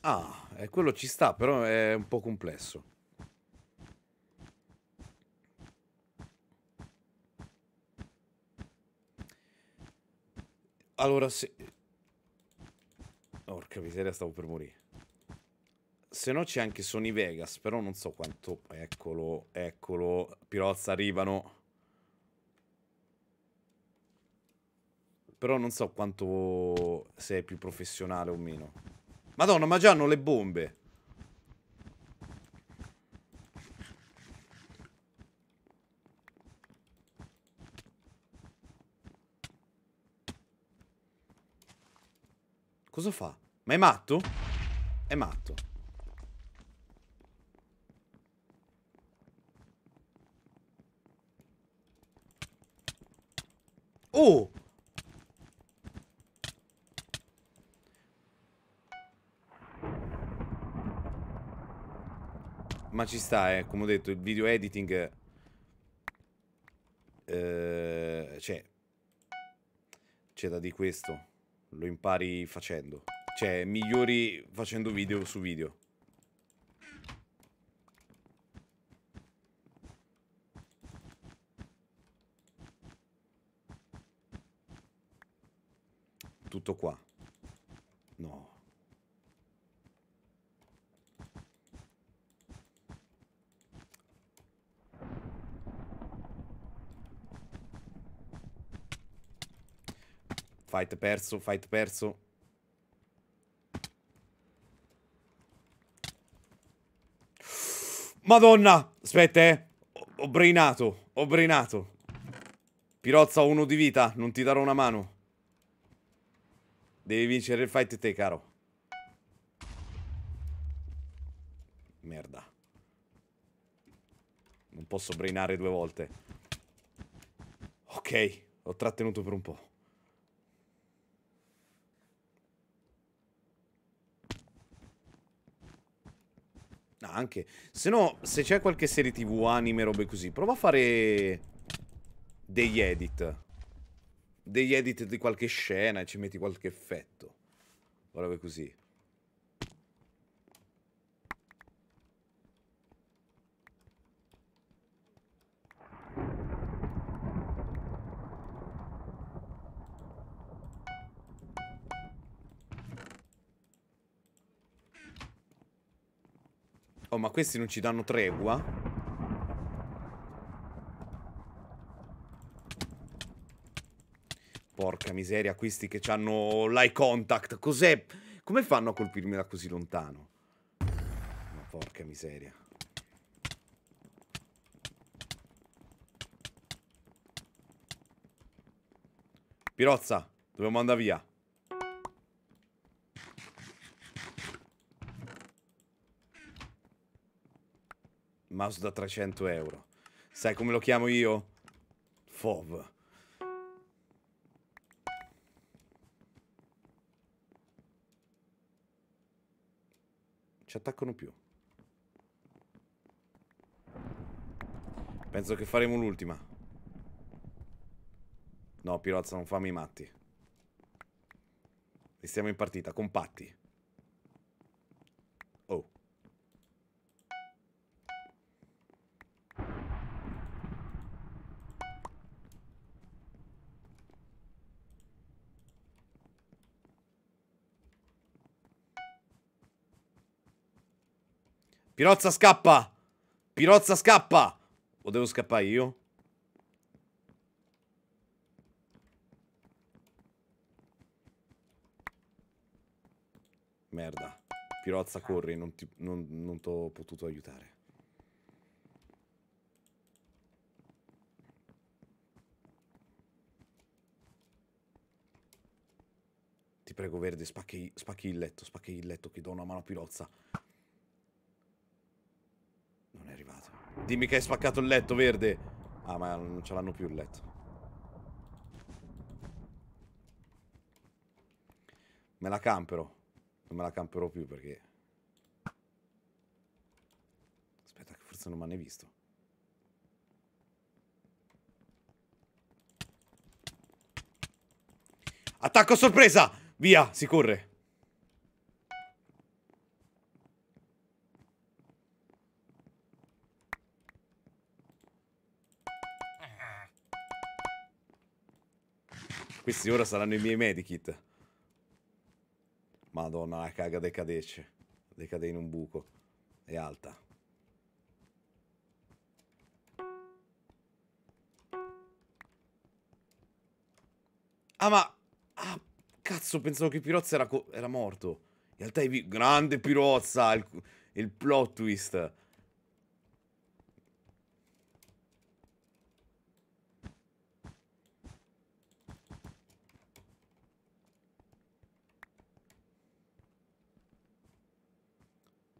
Speaker 1: Ah, eh, quello ci sta, però è un po' complesso. Allora, se... Porca miseria, stavo per morire. Se no c'è anche Sony Vegas, però non so quanto... Eccolo, eccolo. Pirozza arrivano. Però non so quanto... se è più professionale o meno. Madonna, ma già hanno le bombe. Cosa fa? Ma è matto? È matto. Oh! Ma ci sta, eh. Come ho detto, il video editing... Eh, cioè... C'è da di questo. Lo impari facendo. Cioè, migliori facendo video su video. Tutto qua. No. Fight perso, fight perso. Madonna! Aspetta, eh. Ho- brainato, ho brainato. Pirozza, ho uno di vita, non ti darò una mano. Devi vincere il fight te, caro. Merda. Non posso brainare due volte. Ok, ho trattenuto per un po'. Anche. Se no, se c'è qualche serie tv, anime, robe così, prova a fare degli edit. Degli edit di qualche scena e ci metti qualche effetto. Robe così. Oh, ma questi non ci danno tregua? Porca miseria, questi che hanno l'eye contact. Cos'è? Come fanno a colpirmi da così lontano? Ma porca miseria. Pirozza, dobbiamo andare via. Mouse da 300 euro. Sai come lo chiamo io? FOV. Ci attaccano più. Penso che faremo l'ultima. No, Pirozza, non fammi i matti. Stiamo in partita, compatti. Pirozza scappa! Pirozza scappa! O devo scappare io? Merda. Pirozza corri, non ti non, non t'ho potuto aiutare. Ti prego, Verde, spacchi, spacchi il letto, spacchi il letto che do una mano a Pirozza. Dimmi che hai spaccato il letto, verde. Ah, ma non ce l'hanno più il letto. Me la campero. Non me la camperò più perché... Aspetta, che forse non mi hanno visto. Attacco sorpresa! Via, si corre. Questi ora saranno i miei medikit. Madonna, la caga decadece. Decade in un buco. È alta. Ah, ma... Ah, cazzo, pensavo che Pirozza era, era morto. In realtà è grande Pirozza, il, il plot twist.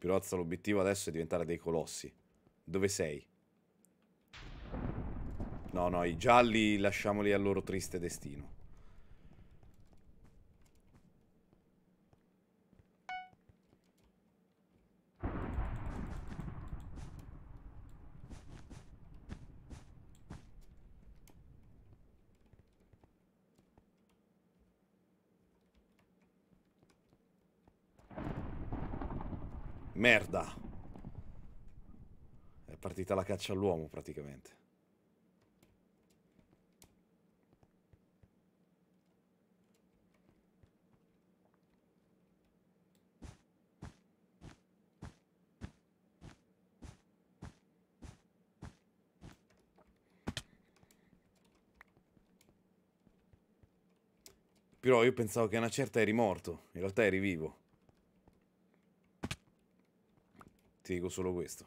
Speaker 1: Pirozza, l'obiettivo adesso è diventare dei colossi. Dove sei? No, no, i gialli lasciamoli al loro triste destino. Merda. È partita la caccia all'uomo praticamente. Però io pensavo che una certa eri morto, in realtà eri vivo. Ti dico solo questo.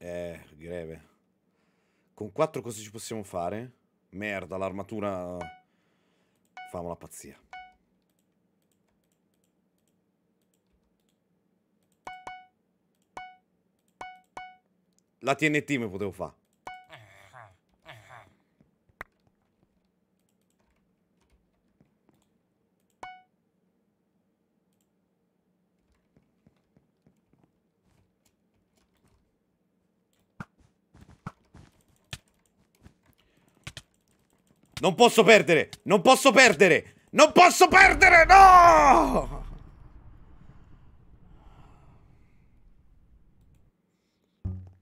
Speaker 1: Eh, greve. Con quattro cosa ci possiamo fare? Merda, l'armatura... Famo la pazzia. La TNT mi potevo fare. Non posso perdere! Non posso perdere! Non posso perdere! No!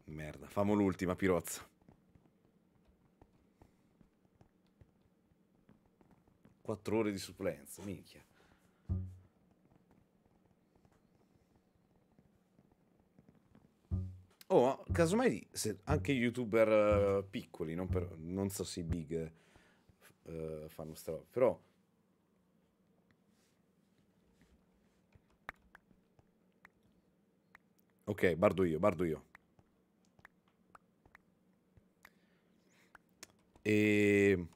Speaker 1: Merda, famo l'ultima, Pirozza. Quattro ore di supplenza, minchia. Oh, casomai se anche youtuber uh, piccoli, non, per, non so se big uh, fanno sta roba, però Ok, bardo io, bardo io. E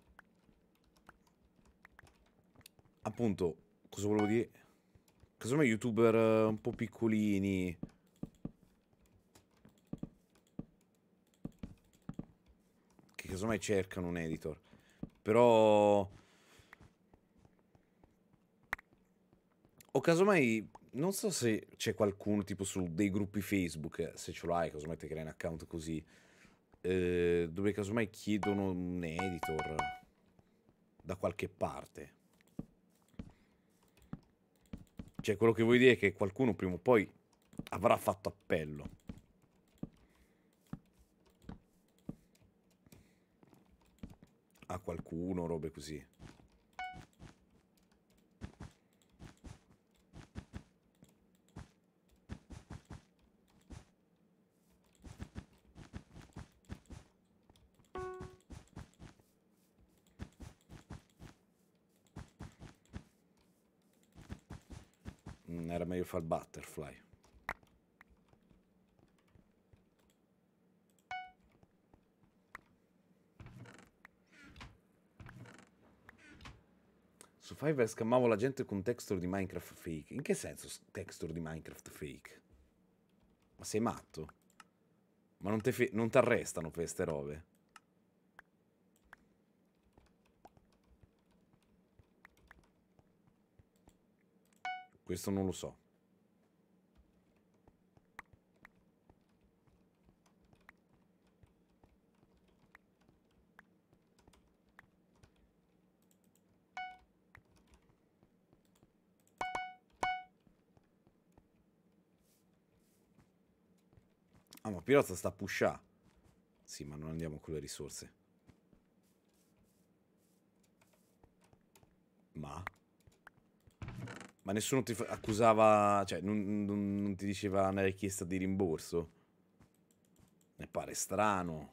Speaker 1: appunto, cosa volevo dire? Casomai youtuber uh, un po' piccolini che casomai cercano un editor. Però o casomai non so se c'è qualcuno tipo su dei gruppi Facebook, se ce l'hai, casomai ti crei un account così, eh, dove casomai chiedono un editor da qualche parte. Cioè, quello che vuoi dire è che qualcuno prima o poi avrà fatto appello. A qualcuno, robe così. Era meglio il butterfly. Su Fiverr scammavo la gente con texture di Minecraft fake. In che senso texture di Minecraft fake? Ma sei matto? Ma non ti arrestano queste robe? Questo non lo so. Ah, ma Pirozza sta a pushare. Sì, ma non andiamo con le risorse. Ma... Ma nessuno ti accusava, cioè non, non, non ti diceva una richiesta di rimborso? Ne pare strano.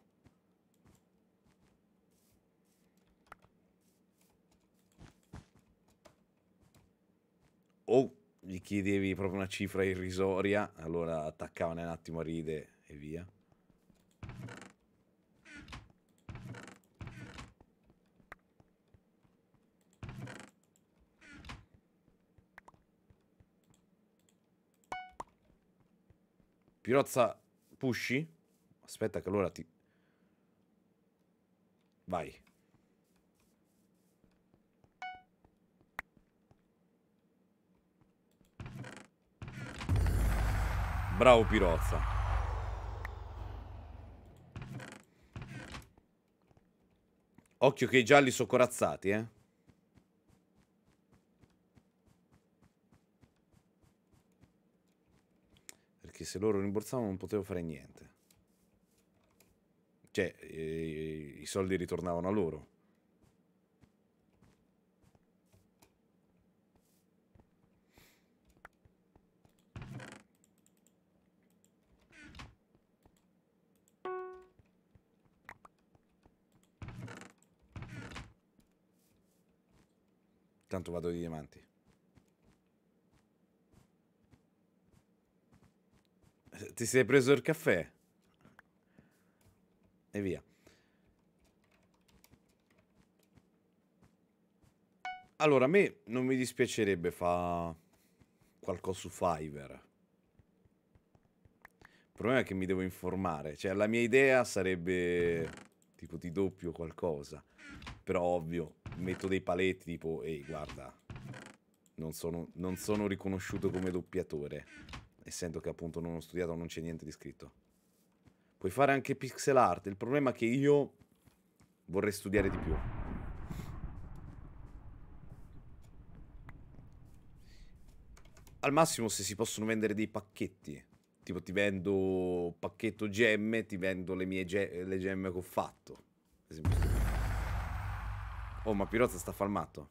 Speaker 1: O gli chiedevi proprio una cifra irrisoria, allora attaccavano un attimo a ride e via. Pirozza, pushy? Aspetta che allora ti... Vai. Bravo Pirozza. Occhio che i gialli sono corazzati, eh. Perché se loro rimborsavano non potevo fare niente. Cioè, eh, i soldi ritornavano a loro. Tanto vado di diamanti. Ti sei preso il caffè? E via. Allora, a me non mi dispiacerebbe fare qualcosa su Fiverr. problema è che mi devo informare. Cioè, la mia idea sarebbe tipo ti doppio qualcosa. Però ovvio, metto dei paletti tipo, ehi, guarda, non sono, non sono riconosciuto come doppiatore, essendo che appunto non ho studiato, non c'è niente di scritto. Puoi fare anche pixel art, il problema è che io vorrei studiare di più. Al massimo se si possono vendere dei pacchetti. Tipo ti vendo pacchetto gemme, ti vendo le mie ge le gemme che ho fatto. Oh, ma Pirozza sta falmato.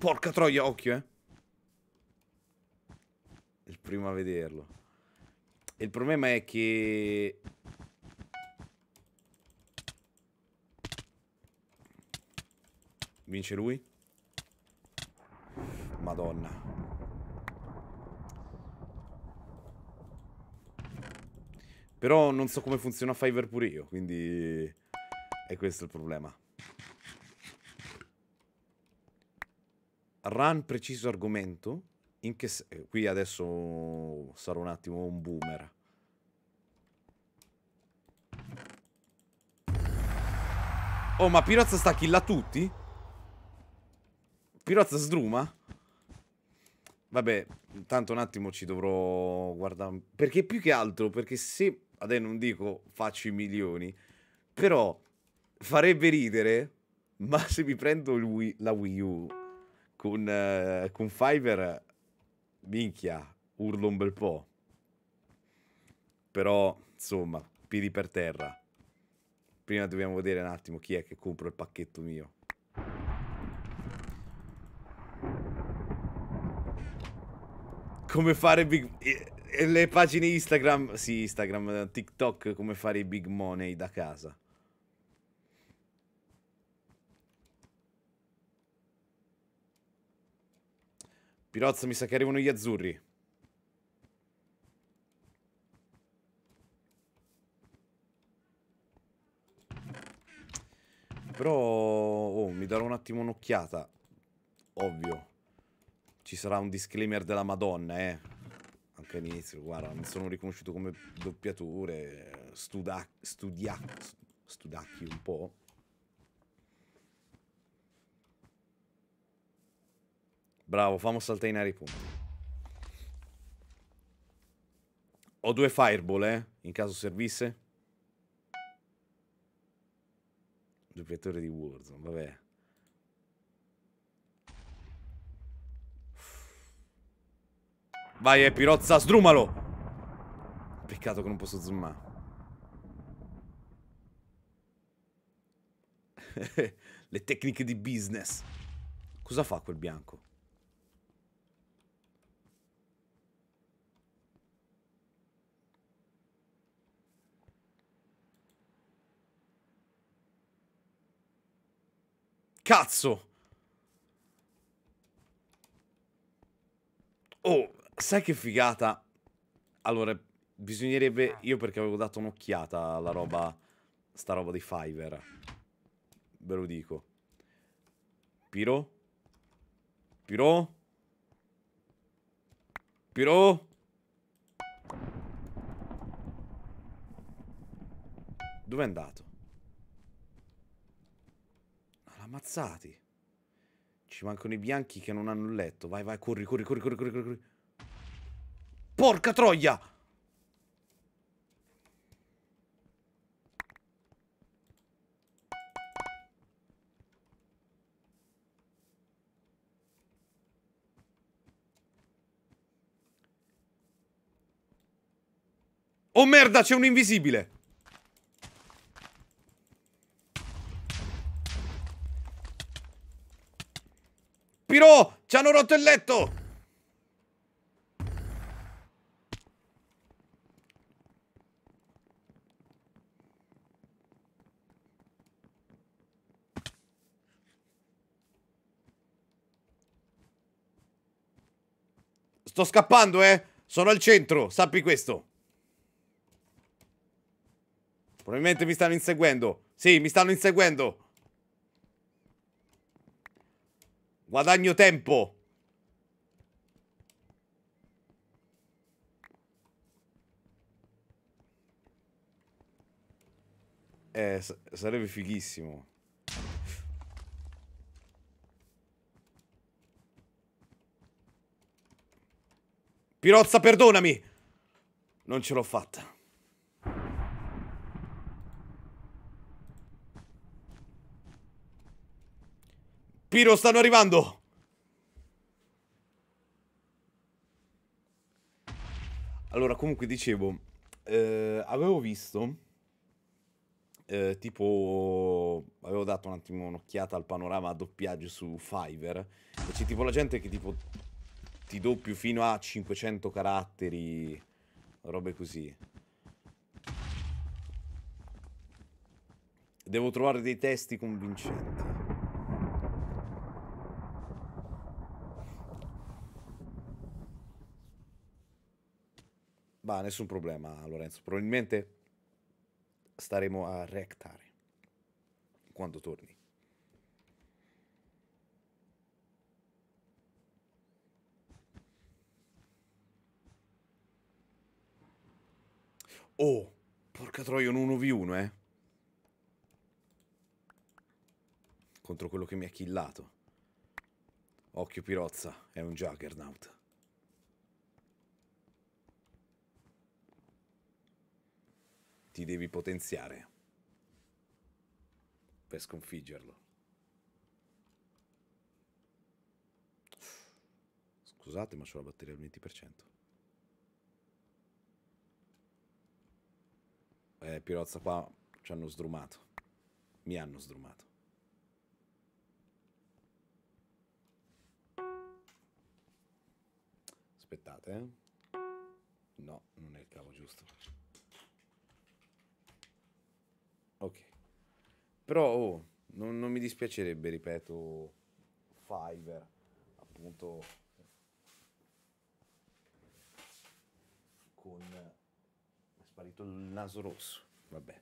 Speaker 1: Porca troia, occhio, eh. Il primo a vederlo. Il problema è che... Vince lui? Madonna. Però non so come funziona Fiverr pure io, quindi è questo il problema. Run preciso argomento. In che Qui adesso sarò un attimo un boomer. Oh, ma Pirozza sta kill tutti? Pirozza sdruma? Vabbè, intanto un attimo ci dovrò guardare. Perché più che altro, perché se... Adesso non dico faccio i milioni, però farebbe ridere, ma se mi prendo lui, la Wii U con, eh, con Fiverr, minchia, urlo un bel po'. Però, insomma, piedi per terra. Prima dobbiamo vedere un attimo chi è che compra il pacchetto mio. Come fare big... Le pagine Instagram, sì, Instagram, TikTok, come fare i big money da casa. Pirozzo, mi sa che arrivano gli azzurri. Però, oh, mi darò un attimo un'occhiata. Ovvio. Ci sarà un disclaimer della Madonna, eh. Anche all'inizio, guarda, mi sono riconosciuto come doppiatore. Studa studia studacchi un po'. Bravo, famo saltainare i punti. Ho due fireball, eh, in caso servisse. Doppiatore di Warzone, vabbè. Vai, eh, Pirozza, sdrumalo! Peccato che non posso zoomare. Le tecniche di business. Cosa fa quel bianco? Cazzo! Oh, sai che figata? Allora, bisognerebbe... Io perché avevo dato un'occhiata alla roba... Sta roba di Fiverr. Ve lo dico. Piro? Piro? Piro? Dove è andato? Ammazzati. Ci mancano i bianchi che non hanno il letto. Vai, vai, corri, corri, corri, corri, corri, corri. Porca troia! Oh merda, c'è un invisibile! Piro! Ci hanno rotto il letto! Sto scappando, eh! Sono al centro, sappi questo. Probabilmente mi stanno inseguendo. Sì, mi stanno inseguendo. Guadagno tempo. Eh, sarebbe fighissimo. Pirozza, perdonami! Non ce l'ho fatta. Piro, stanno arrivando! Allora, comunque dicevo, eh, avevo visto, eh, tipo, avevo dato un attimo un'occhiata al panorama a doppiaggio su Fiverr, e c'è tipo la gente che tipo ti doppio fino a 500 caratteri, robe così. Devo trovare dei testi convincenti. Va, nessun problema, Lorenzo. Probabilmente staremo a rectare quando torni. Oh, porca troia, un 1v1, eh. Contro quello che mi ha killato. Occhio Pirozza, è un Juggernaut. Ti devi potenziare per sconfiggerlo. Scusate, ma c'ho la batteria al 20%. eh, Pirozza qua ci hanno sdrumato. Mi hanno sdrumato. Aspettate, eh. No, non è il cavo giusto. Ok. Però, oh, non, non mi dispiacerebbe, ripeto, Fiverr, appunto, con sparito il naso rosso, vabbè.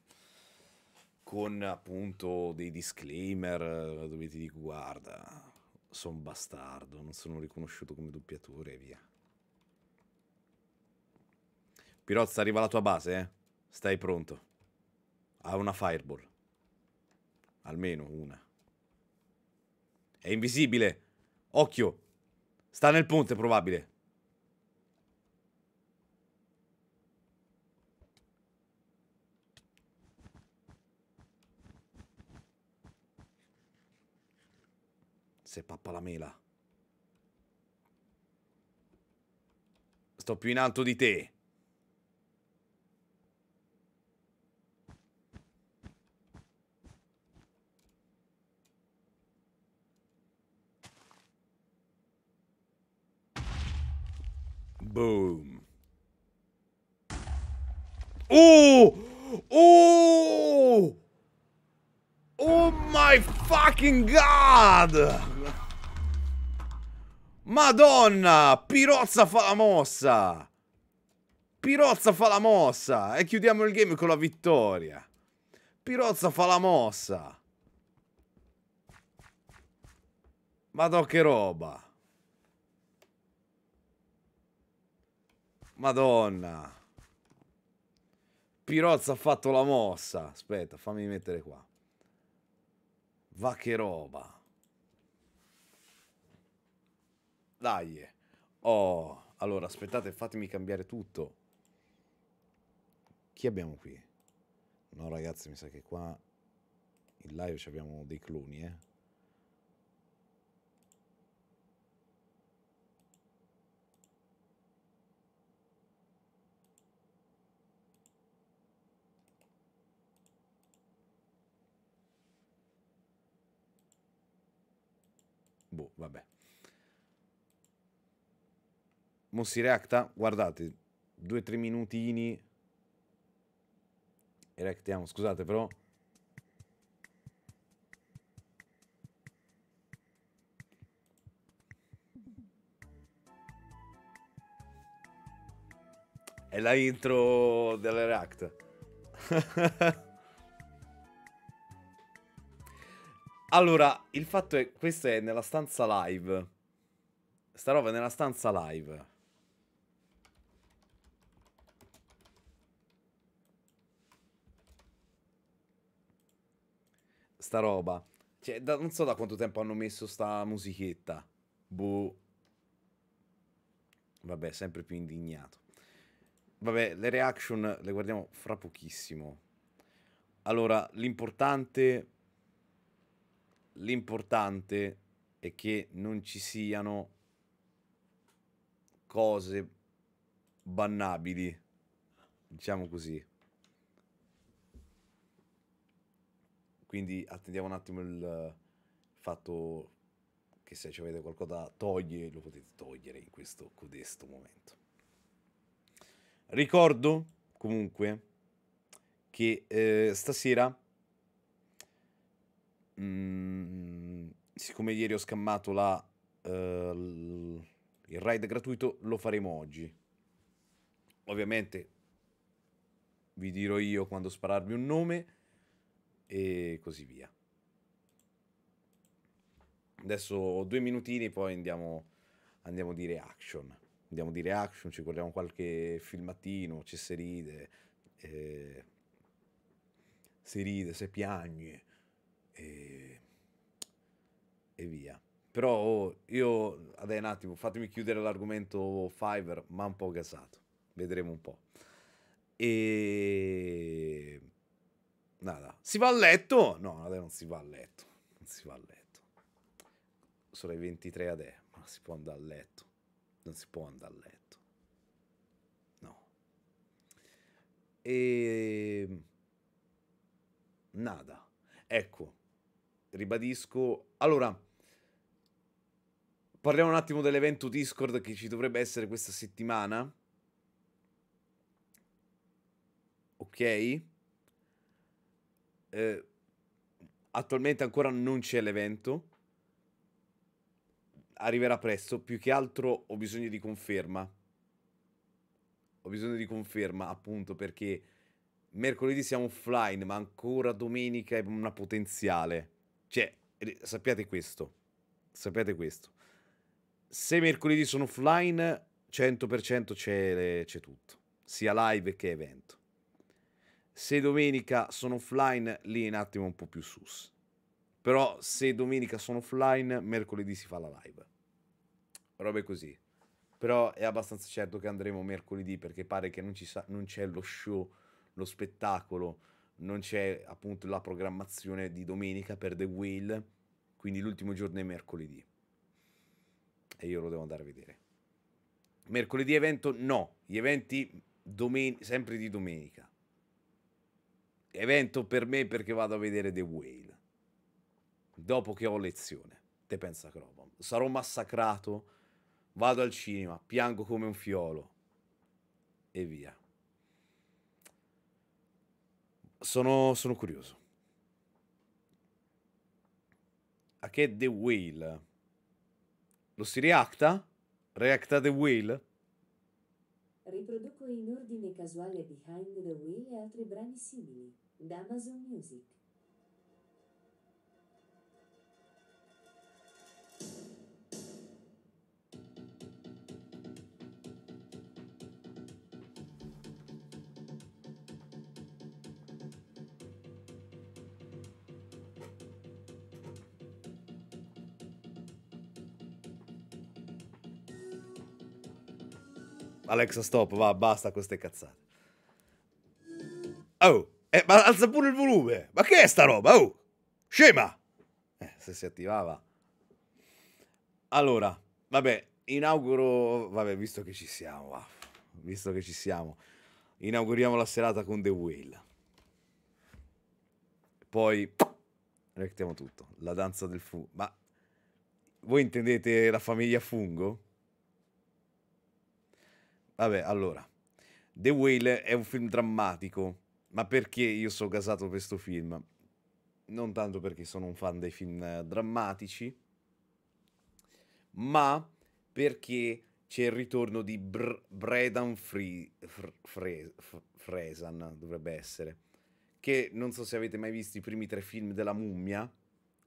Speaker 1: Con appunto dei disclaimer dove ti dico guarda, sono bastardo, non sono riconosciuto come doppiatore e via. Pirozza, arriva la tua base, eh? Stai pronto. Ha una fireball. Almeno una. È invisibile. Occhio. Sta nel ponte, probabile. Se pappa la mela. Sto più in alto di te. Oh! Oh! Oh my fucking god! Madonna! Pirozza fa la mossa! Pirozza fa la mossa! E chiudiamo il game con la vittoria. Pirozza fa la mossa! Madonna che roba! Madonna! Pirozza ha fatto la mossa. Aspetta, fammi mettere qua. Va che roba. Dai. Oh, allora aspettate, fatemi cambiare tutto. Chi abbiamo qui? No ragazzi, mi sa che qua in live abbiamo dei cloni, eh. Boh, vabbè. Mo si reacta, guardate, due o tre minutini e reactiamo, scusate però. È la intro della React. allora, il fatto è, questo è nella stanza live. Sta roba è nella stanza live. sta roba. Cioè, da- non so da quanto tempo hanno messo sta musichetta. Boh. Vabbè, sempre più indignato. Vabbè, le reaction le guardiamo fra pochissimo. Allora, l'importante l'importante è che non ci siano cose bannabili, diciamo così. Quindi attendiamo un attimo il fatto che se ci avete qualcosa da togliere, lo potete togliere in questo codesto momento. Ricordo comunque che eh, stasera, mm, siccome ieri ho scammato la, l- il ride gratuito, lo faremo oggi. Ovviamente vi dirò io quando spararvi un nome e così via. Adesso ho due minutini, poi andiamo, andiamo di reaction. Andiamo di reaction, ci guardiamo qualche filmatino, ci si ride, eh, si ride, si piagne e, e via. Però oh, io, adesso un attimo, fatemi chiudere l'argomento Fiverr, ma un po' gasato. Vedremo un po'. E... Nada. Si va a letto? No, adesso non si va a letto. Non si va a letto. Sono le 23 adesso, ma si può andare a letto. Non si può andare a letto. No. E... Nada. Ecco, ribadisco. Allora, parliamo un attimo dell'evento Discord che ci dovrebbe essere questa settimana. Ok? Eh, attualmente ancora non c'è l'evento. Arriverà presto. Più che altro ho bisogno di conferma. Ho bisogno di conferma, appunto, perché mercoledì siamo offline, ma ancora domenica è una potenziale. Cioè, sappiate questo. Sappiate questo. Se mercoledì sono offline, 100% c'è, c'è tutto. Sia live che evento. Se domenica sono offline, lì un attimo un po' più sus. Però se domenica sono offline, mercoledì si fa la live. Robe così. Però è abbastanza certo che andremo mercoledì perché pare che non, sa- non c'è lo show, lo spettacolo, non c'è appunto la programmazione di domenica per The Whale. Quindi l'ultimo giorno è mercoledì. E io lo devo andare a vedere. Mercoledì evento? No. Gli eventi domen- sempre di domenica. Evento per me perché vado a vedere The Whale. Dopo che ho lezione. Te pensa che roba. Sarò massacrato. Vado al cinema, piango come un fiolo. E via. Sono, sono curioso. A che The Whale? Lo si reacta? Reacta The Whale?
Speaker 2: Riproduco in ordine casuale Behind the Wheel e altri brani simili da Music.
Speaker 1: Alexa, stop, va, basta con ste cazzate. Oh, eh, ma alza pure il volume. Ma che è sta roba? Oh, scema! Eh, se si attivava. Allora, vabbè, inauguro, vabbè, visto che ci siamo, va, visto che ci siamo, inauguriamo la serata con The Whale. Poi mettiamo tutto, la danza del fungo. Ma voi intendete la famiglia fungo? Vabbè, allora, The Whale è un film drammatico, ma perché io sono gasato per questo film? Non tanto perché sono un fan dei film eh, drammatici, ma perché c'è il ritorno di Br- Bredan Free- Fr- Fre- F- Fresan, dovrebbe essere, che non so se avete mai visto i primi tre film della mummia,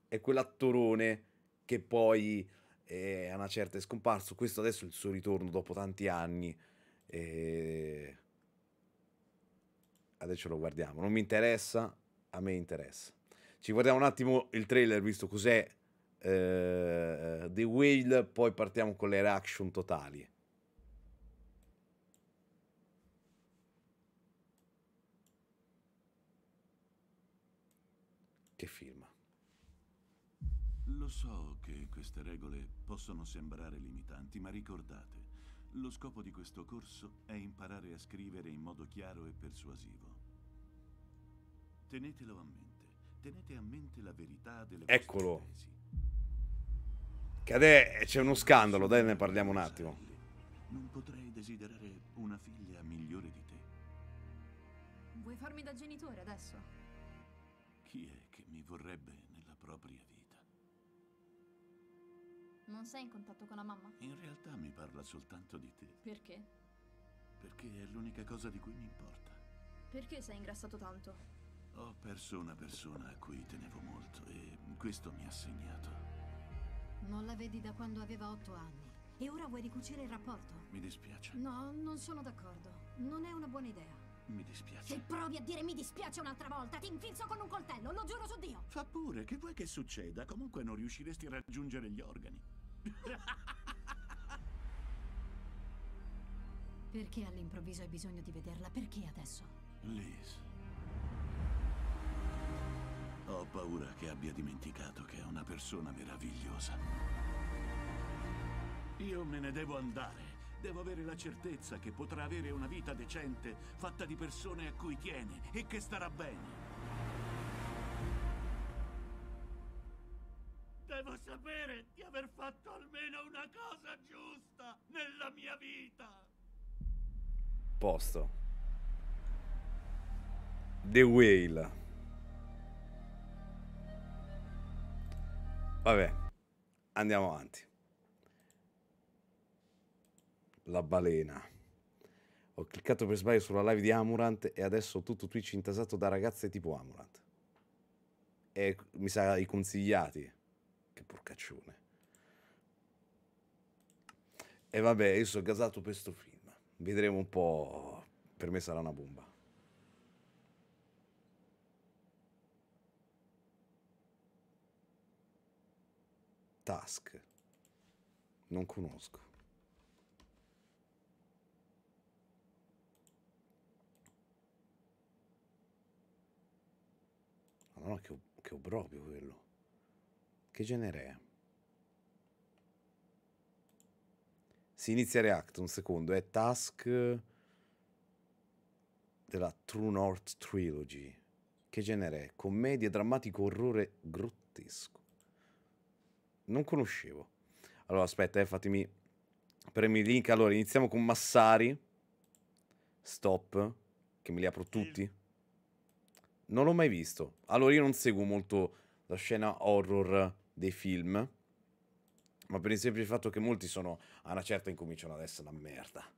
Speaker 1: è quell'attorone che poi eh, a una certa è scomparso, questo adesso è il suo ritorno dopo tanti anni, e adesso lo guardiamo. Non mi interessa, a me interessa. Ci guardiamo un attimo il trailer, visto cos'è eh, The Whale, poi partiamo con le reaction totali. Che film.
Speaker 3: Lo so che queste regole possono sembrare limitanti, ma ricordate, lo scopo di questo corso è imparare a scrivere in modo chiaro e persuasivo. Tenetelo a mente, tenete a mente la verità delle
Speaker 1: Eccolo.
Speaker 3: vostre tesi.
Speaker 1: Che adesso c'è uno scandalo, dai ne parliamo un attimo.
Speaker 3: Non potrei desiderare una figlia migliore di te.
Speaker 4: Vuoi farmi da genitore adesso?
Speaker 3: Chi è che mi vorrebbe nella propria vita?
Speaker 4: Non sei in contatto con la mamma?
Speaker 3: In realtà mi parla soltanto di te,
Speaker 4: Perché?
Speaker 3: perché è l'unica cosa di cui mi importa.
Speaker 4: Perché sei ingrassato tanto?
Speaker 3: Ho perso una persona a cui tenevo molto e questo mi ha segnato.
Speaker 5: Non la vedi da quando aveva otto anni. E ora vuoi ricucire il rapporto?
Speaker 3: Mi dispiace.
Speaker 5: No, non sono d'accordo. Non è una buona idea.
Speaker 3: Mi
Speaker 5: Se
Speaker 3: dispiace.
Speaker 5: provi a dire mi dispiace un'altra volta, ti infilzo con un coltello, lo giuro su Dio!
Speaker 3: Fa pure, che vuoi che succeda? Comunque non riusciresti a raggiungere gli organi.
Speaker 5: Perché all'improvviso hai bisogno di vederla? Perché adesso?
Speaker 3: Liz. Ho paura che abbia dimenticato che è una persona meravigliosa. Io me ne devo andare. Devo avere la certezza che potrà avere una vita decente, fatta di persone a cui tiene e che starà bene. Devo sapere di aver fatto almeno una cosa giusta nella mia vita.
Speaker 1: Posto. The Whale. Vabbè, andiamo avanti. La balena. Ho cliccato per sbaglio sulla live di Amurant e adesso tutto Twitch intasato da ragazze tipo Amurant. E mi sa i consigliati. Porcaccione. E vabbè, io sono gasato per sto film. Vedremo un po'. Per me sarà una bomba. Task. Non conosco. Madonna, che, che obbrobio quello. Che genere è? Si inizia React, un secondo, è Task della True North Trilogy. Che genere è? Commedia, drammatico, orrore grottesco. Non conoscevo. Allora, aspetta, eh, fatemi... Premi il link. Allora, iniziamo con Massari. Stop. Che me li apro tutti. Non l'ho mai visto. Allora, io non seguo molto la scena horror dei film. Ma per il semplice fatto che molti sono a una certa incominciano ad essere una merda.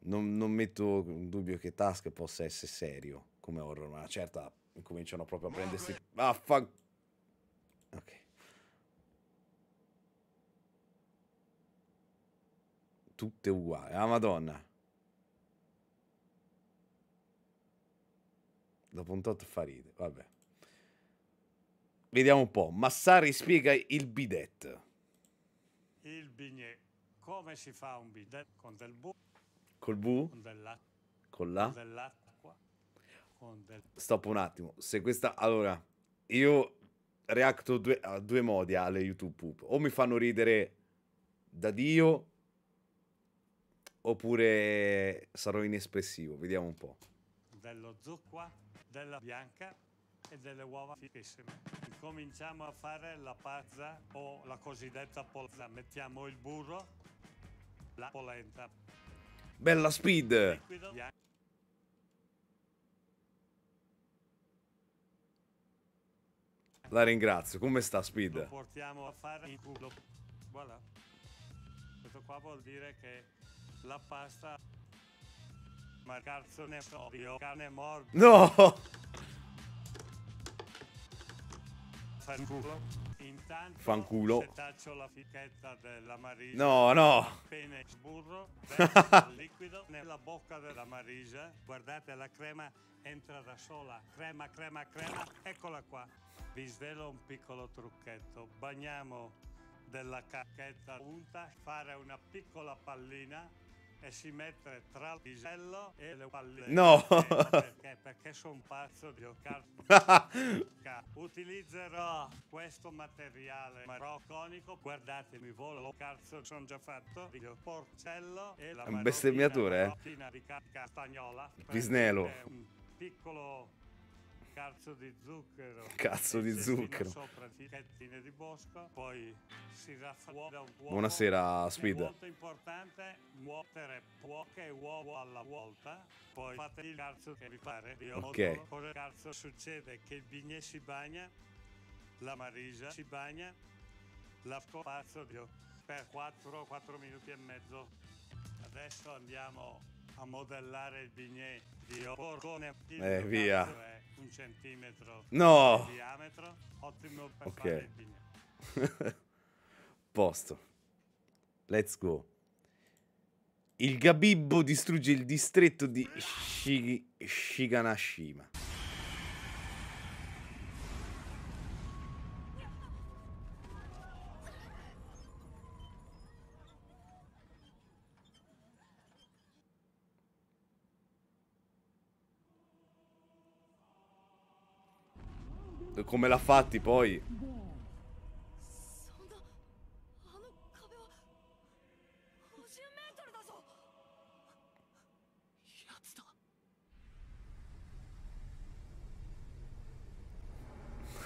Speaker 1: Non, non metto in dubbio che Task possa essere serio come horror, ma a una certa incominciano proprio a prendersi. Ah. Ok. Tutte uguali. Ah, madonna. Dopo un tot fa ride, vabbè. Vediamo un po'. Massari spiega il bidet.
Speaker 6: Il bignè. Come si fa un bidet? Con del bu,
Speaker 1: Col bu?
Speaker 6: con dell'acqua,
Speaker 1: Con la?
Speaker 6: con dell'acqua, con del...
Speaker 1: Stop un attimo. Se questa... Allora, io reacto due, a due modi alle YouTube poop. O mi fanno ridere da Dio, oppure sarò inespressivo. Vediamo un po'.
Speaker 6: dello zucca, della bianca e delle uova fichissime. Cominciamo a fare la pazza o la cosiddetta polenta. Mettiamo il burro, la polenta,
Speaker 1: Bella speed!
Speaker 6: liquido,
Speaker 1: La ringrazio. Come sta
Speaker 6: lo
Speaker 1: speed?
Speaker 6: portiamo a fare il culo. Voilà. Questo qua vuol dire che la pasta ma cazzo ne so io, carne morbida,
Speaker 1: No!
Speaker 6: Fa il culo, Intanto
Speaker 1: Fanculo.
Speaker 6: setaccio la fichetta della Marisa.
Speaker 1: No, no.
Speaker 6: Verso il liquido nella bocca della Marisa. Guardate, la crema entra da sola. Crema, crema, crema. Eccola qua. Vi svelo un piccolo trucchetto. Bagniamo della cacchetta unta, fare una piccola pallina e si mette tra il pisello e le palline.
Speaker 1: No.
Speaker 6: Perché? Perché sono pazzo di giocare. Utilizzerò questo materiale maroconico. Guardatemi, volo cazzo, sono già fatto. Io porcello e la
Speaker 1: un bestemmiatore, eh.
Speaker 6: di carta stagnola.
Speaker 1: Pisnelo.
Speaker 6: È Un piccolo cazzo di zucchero.
Speaker 1: Cazzo di zucchero.
Speaker 6: Sopra fichettine di bosco, poi si raffredda un uovo.
Speaker 1: Buonasera, Speed.
Speaker 6: molto importante muovere poche uova alla volta, poi fate il cazzo che vi pare. Io
Speaker 1: Ok.
Speaker 6: Cosa cazzo succede? Che il bignè si bagna, la marisa si bagna, la scopazzo per 4, 4 minuti e mezzo. Adesso andiamo a modellare il bignè di porcone. Il
Speaker 1: Eh, via.
Speaker 6: Un centimetro
Speaker 1: No.
Speaker 6: di diametro, ottimo per
Speaker 1: Ok.
Speaker 6: fare il bignè.
Speaker 1: Posto. Let's go. Il Gabibbo distrugge il distretto di Shi- Shiganashima. Come l'ha fatti poi?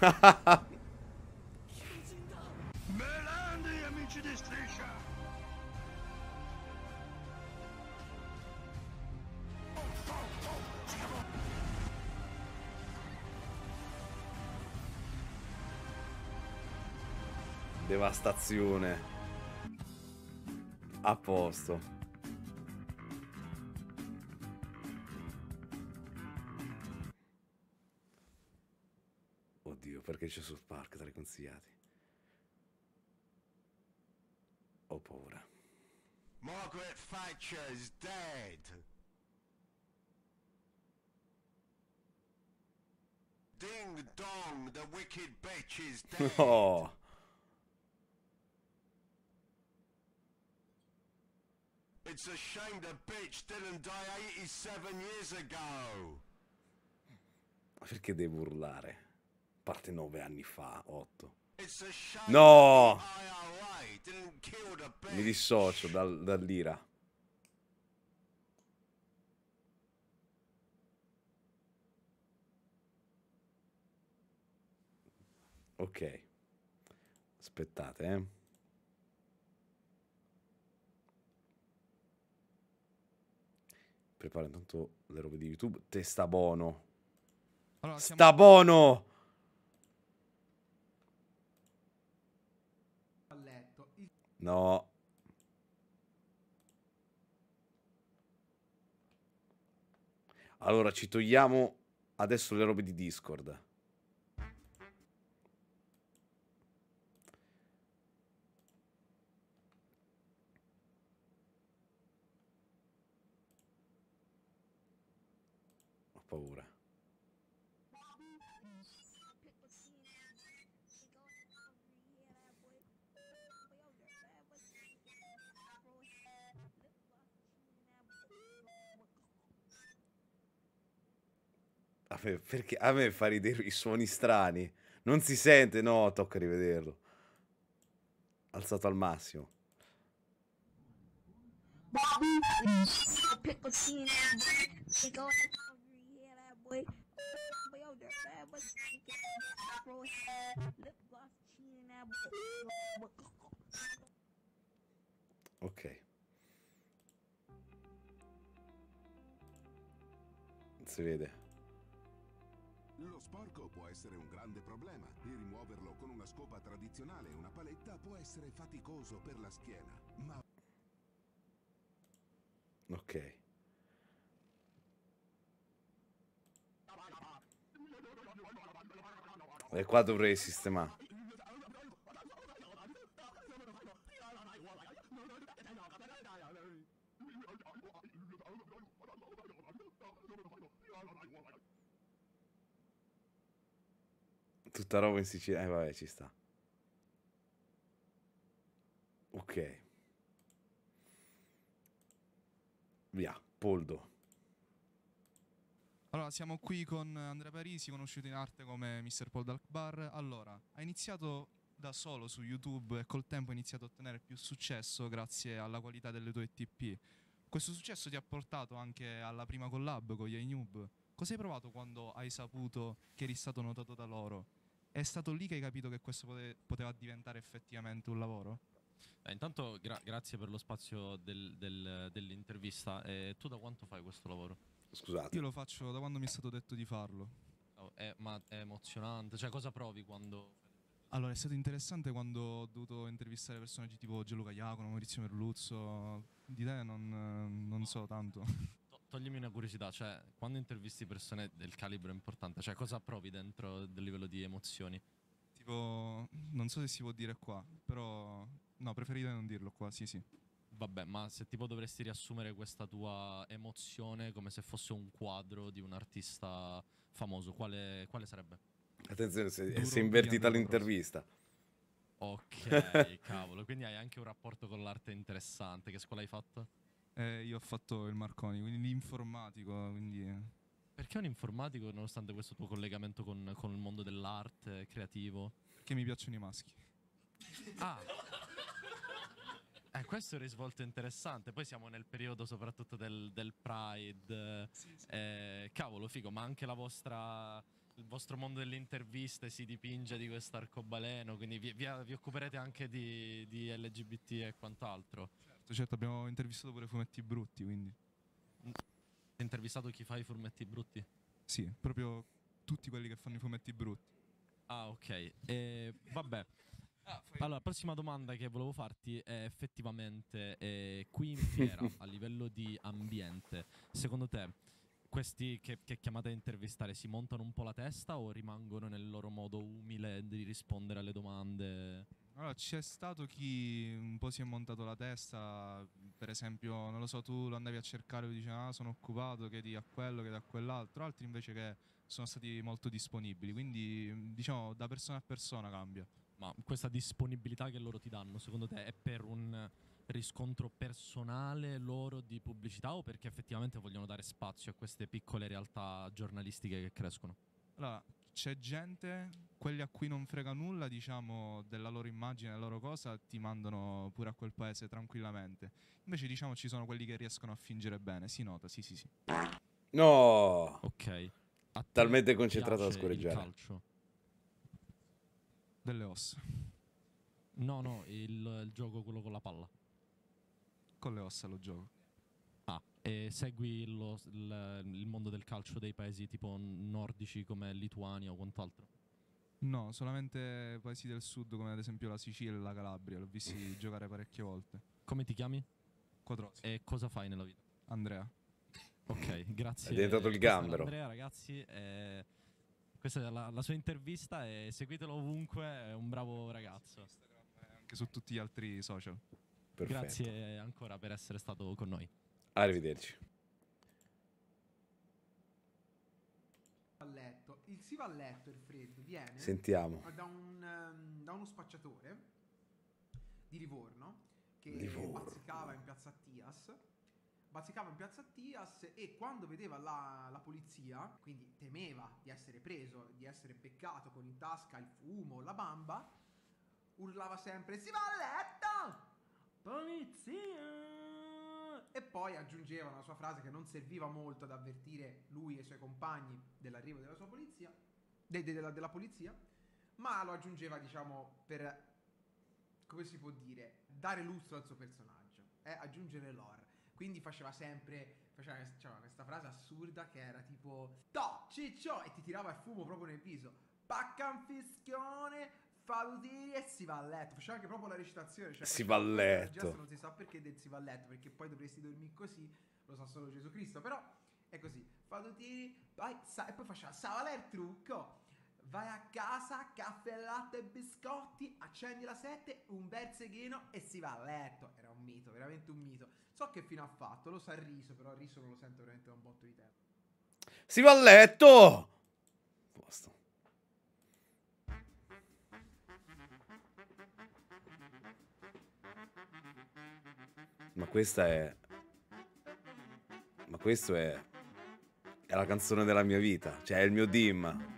Speaker 1: Devastazione. A posto. Oddio, perché c'è South Park tra i consigliati? Ho paura.
Speaker 7: Margaret Thatcher's dead. Ding dong, the wicked bitch is dead. It's a shame the bitch didn't die 87 years ago.
Speaker 1: Ma perché devo urlare? Parte nove anni fa, otto. No! Mi dissocio dal- dall'ira. Ok. Aspettate, eh. Preparo intanto le robe di YouTube. Te sta buono.
Speaker 8: Allora, siamo
Speaker 1: Sta buono!
Speaker 8: letto. Il-
Speaker 1: No. Allora, ci togliamo adesso le robe di Discord. A me, perché a me fa ridere i suoni strani. Non si sente, no, tocca rivederlo. Alzato al massimo. Ok. Si vede.
Speaker 9: Essere un grande problema e rimuoverlo con una scopa tradizionale e una paletta può essere faticoso per la schiena, ma
Speaker 1: Ok. E qua dovrei sistemare. Tutta roba in Sicilia. Eh, vabbè, ci sta. Ok. Via, Poldo.
Speaker 8: Allora, siamo qui con Andrea Parisi, conosciuto in arte come Mr. Paul Dalkbar. Allora, ha iniziato da solo su YouTube e col tempo ha iniziato a ottenere più successo grazie alla qualità delle tue TP. Questo successo ti ha portato anche alla prima collab con gli Noob. Cosa hai provato quando hai saputo che eri stato notato da loro? È stato lì che hai capito che questo pote- poteva diventare effettivamente un lavoro?
Speaker 10: Eh, intanto gra- grazie per lo spazio del- del- dell'intervista. Eh, tu da quanto fai questo lavoro?
Speaker 1: Scusate.
Speaker 8: Io lo faccio da quando mi è stato detto di farlo.
Speaker 10: Oh, è- ma è emozionante? Cioè, cosa provi quando...
Speaker 8: Allora, è stato interessante quando ho dovuto intervistare personaggi tipo Gianluca Iacono, Maurizio Merluzzo. Di te non, non so tanto.
Speaker 10: To- toglimi una curiosità, cioè, quando intervisti persone del calibro importante, cioè, cosa provi dentro del livello di emozioni?
Speaker 8: tipo, non so se si può dire qua, però no, preferite non dirlo qua, sì sì.
Speaker 10: Vabbè, ma se tipo dovresti riassumere questa tua emozione come se fosse un quadro di un artista famoso, quale, quale sarebbe?
Speaker 1: Attenzione, se,
Speaker 8: Duro
Speaker 1: si è invertita l'intervista.
Speaker 10: Ok, cavolo, quindi hai anche un rapporto con l'arte interessante. Che scuola hai fatto?
Speaker 8: Eh, io ho fatto il Marconi, quindi l'informatico, quindi...
Speaker 10: Perché un informatico, nonostante questo tuo collegamento con, con il mondo dell'arte creativo?
Speaker 8: Perché mi piacciono i maschi.
Speaker 10: Ah! Eh, questo è un risvolto interessante. Poi siamo nel periodo soprattutto del, del Pride. Eh, cavolo, figo, ma anche la vostra, il vostro mondo delle interviste si dipinge di questo arcobaleno, quindi vi, vi- vi occuperete anche di, di LGBT e quant'altro.
Speaker 8: Certo, certo, abbiamo intervistato pure fumetti brutti, quindi...
Speaker 10: Hai intervistato chi fa i fumetti brutti?
Speaker 8: Sì, proprio tutti quelli che fanno i fumetti brutti.
Speaker 10: Ah, ok. E, vabbè. Allora, prossima domanda che volevo farti è effettivamente eh, qui in fiera, a livello di ambiente, secondo te questi che, che chiamate a intervistare si montano un po' la testa o rimangono nel loro modo umile di rispondere alle domande?
Speaker 8: Allora, c'è stato chi un po' si è montato la testa, per esempio, non lo so, tu lo andavi a cercare e dici ah sono occupato, chiedi a quello, chiedi a quell'altro, altri invece che sono stati molto disponibili, quindi diciamo da persona a persona cambia.
Speaker 10: Ma questa disponibilità che loro ti danno, secondo te, è per un riscontro personale loro di pubblicità o perché effettivamente vogliono dare spazio a queste piccole realtà giornalistiche che crescono?
Speaker 8: Allora, c'è gente, quelli a cui non frega nulla, diciamo, della loro immagine, della loro cosa, ti mandano pure a quel paese tranquillamente. Invece, diciamo, ci sono quelli che riescono a fingere bene, si nota, sì, sì, sì.
Speaker 1: No!
Speaker 10: Ok. A te
Speaker 1: Talmente concentrato
Speaker 10: il
Speaker 1: scorreggiare.
Speaker 10: calcio?
Speaker 8: Delle ossa.
Speaker 10: No, no, il, il gioco quello con la palla.
Speaker 8: Con le ossa lo gioco.
Speaker 10: E segui lo- il, il mondo del calcio dei paesi tipo nordici come Lituania o quant'altro?
Speaker 8: No, solamente paesi del sud come ad esempio la Sicilia e la Calabria, l'ho visti giocare parecchie volte.
Speaker 10: Come ti chiami?
Speaker 8: Quadrosi.
Speaker 10: E cosa fai nella vita?
Speaker 8: Andrea.
Speaker 10: Ok, grazie.
Speaker 1: È diventato il gambero.
Speaker 10: Andrea, ragazzi, eh, questa è la, la sua intervista e seguitelo ovunque, è un bravo ragazzo.
Speaker 8: Anche su tutti gli altri social.
Speaker 1: Perfetto.
Speaker 10: Grazie ancora per essere stato con noi.
Speaker 1: Arrivederci.
Speaker 11: a letto. Il si va a letto il freddo viene
Speaker 1: Sentiamo.
Speaker 11: da, un, ehm, da uno spacciatore di Livorno che
Speaker 1: Livorno.
Speaker 11: bazzicava in piazza Attias. Bazzicava in piazza Attias e quando vedeva la, la polizia, quindi temeva di essere preso, di essere beccato con in tasca il fumo, la bamba, urlava sempre: Si va a letto! Polizia! Poi aggiungeva una sua frase che non serviva molto ad avvertire lui e i suoi compagni dell'arrivo della sua polizia, de- de- della, della polizia, ma lo aggiungeva, diciamo, per, come si può dire, dare lustro al suo personaggio, eh, aggiungere lore. Quindi faceva sempre, faceva c'era questa frase assurda che era tipo, To, ciccio, e ti tirava il fumo proprio nel viso, pacca falutini e si va a letto. Faceva anche proprio la recitazione. Cioè
Speaker 1: Si va a letto.
Speaker 11: non si sa perché del si va a letto, perché poi dovresti dormire così, lo sa solo Gesù Cristo, però è così. Falutini, poi sa- e poi faceva, sa il trucco? Vai a casa, caffè, latte e biscotti, accendi la sette, un bel seghino e si va a letto. Era un mito, veramente un mito. So che fine ha fatto, lo sa il riso, però il riso non lo sento veramente da un botto di tempo.
Speaker 1: Si va a letto! Posto. Questa è... Ma questo è... È la canzone della mia vita. Cioè, è il mio dim.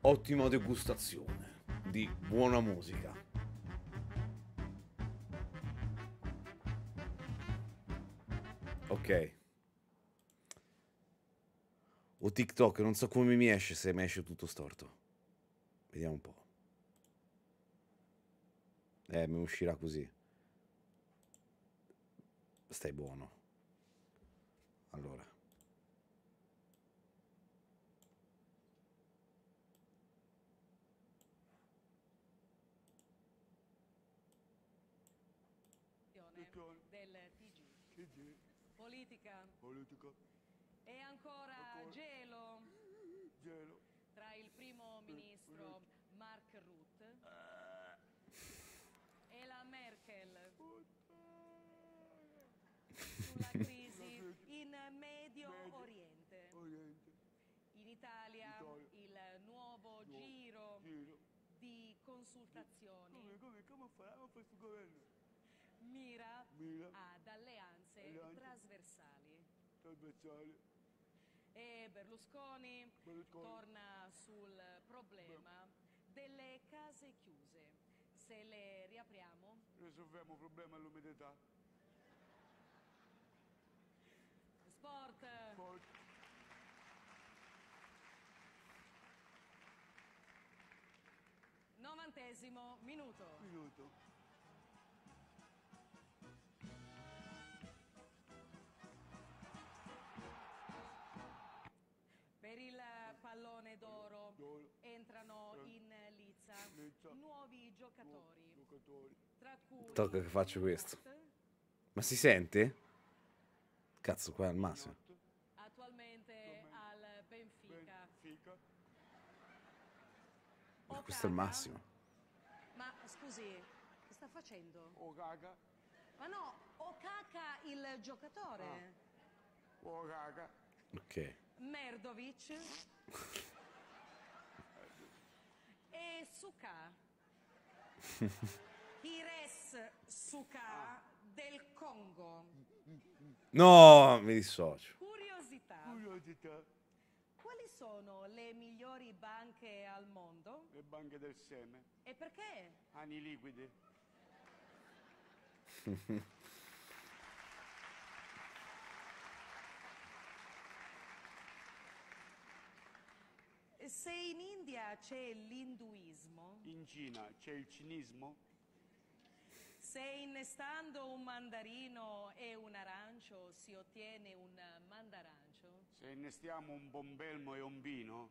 Speaker 1: Ottima degustazione di buona musica. Ok. O TikTok, non so come mi esce se mi esce tutto storto. Vediamo un po'. Eh, mi uscirà così. Stai buono. Allora.
Speaker 12: del TG. Politica. E ancora,
Speaker 7: Ancora.
Speaker 12: gelo
Speaker 7: Gelo.
Speaker 12: tra il primo ministro Mark Rutte e la Merkel sulla crisi in Medio Oriente. In Italia il nuovo giro consultazioni mira ad alleanze
Speaker 7: Alleanze.
Speaker 12: trasversali. E Berlusconi, torna sul problema delle case chiuse. Se le riapriamo,
Speaker 7: Risolviamo il problema all'umidità.
Speaker 12: sport. Novantesimo minuto.
Speaker 7: Minuto.
Speaker 12: Per il pallone d'oro entrano
Speaker 7: Eh.
Speaker 12: in lizza nuovi giocatori,
Speaker 7: Giocatori.
Speaker 12: tra cui
Speaker 1: Tocca che faccio questo. Ma si sente? Cazzo, qua è al massimo.
Speaker 12: attualmente al Benfica.
Speaker 7: Benfica.
Speaker 1: Ma questo è il massimo.
Speaker 12: Facendo?
Speaker 7: Okaka.
Speaker 12: Ma no, Okaka il giocatore.
Speaker 7: Okaka.
Speaker 1: Ok.
Speaker 12: Merdovic e Suka. Hires Suka del Congo.
Speaker 1: No, mi dissocio.
Speaker 12: Curiosità.
Speaker 7: Curiosità.
Speaker 12: Quali sono le migliori banche al mondo?
Speaker 7: Le banche del seme.
Speaker 12: E perché?
Speaker 7: Ani liquidi.
Speaker 12: Se in India c'è l'induismo,
Speaker 7: In Cina c'è il cinismo.
Speaker 12: se innestando un mandarino e un arancio si ottiene un mandarancio,
Speaker 7: Se innestiamo un bombelmo e un vino,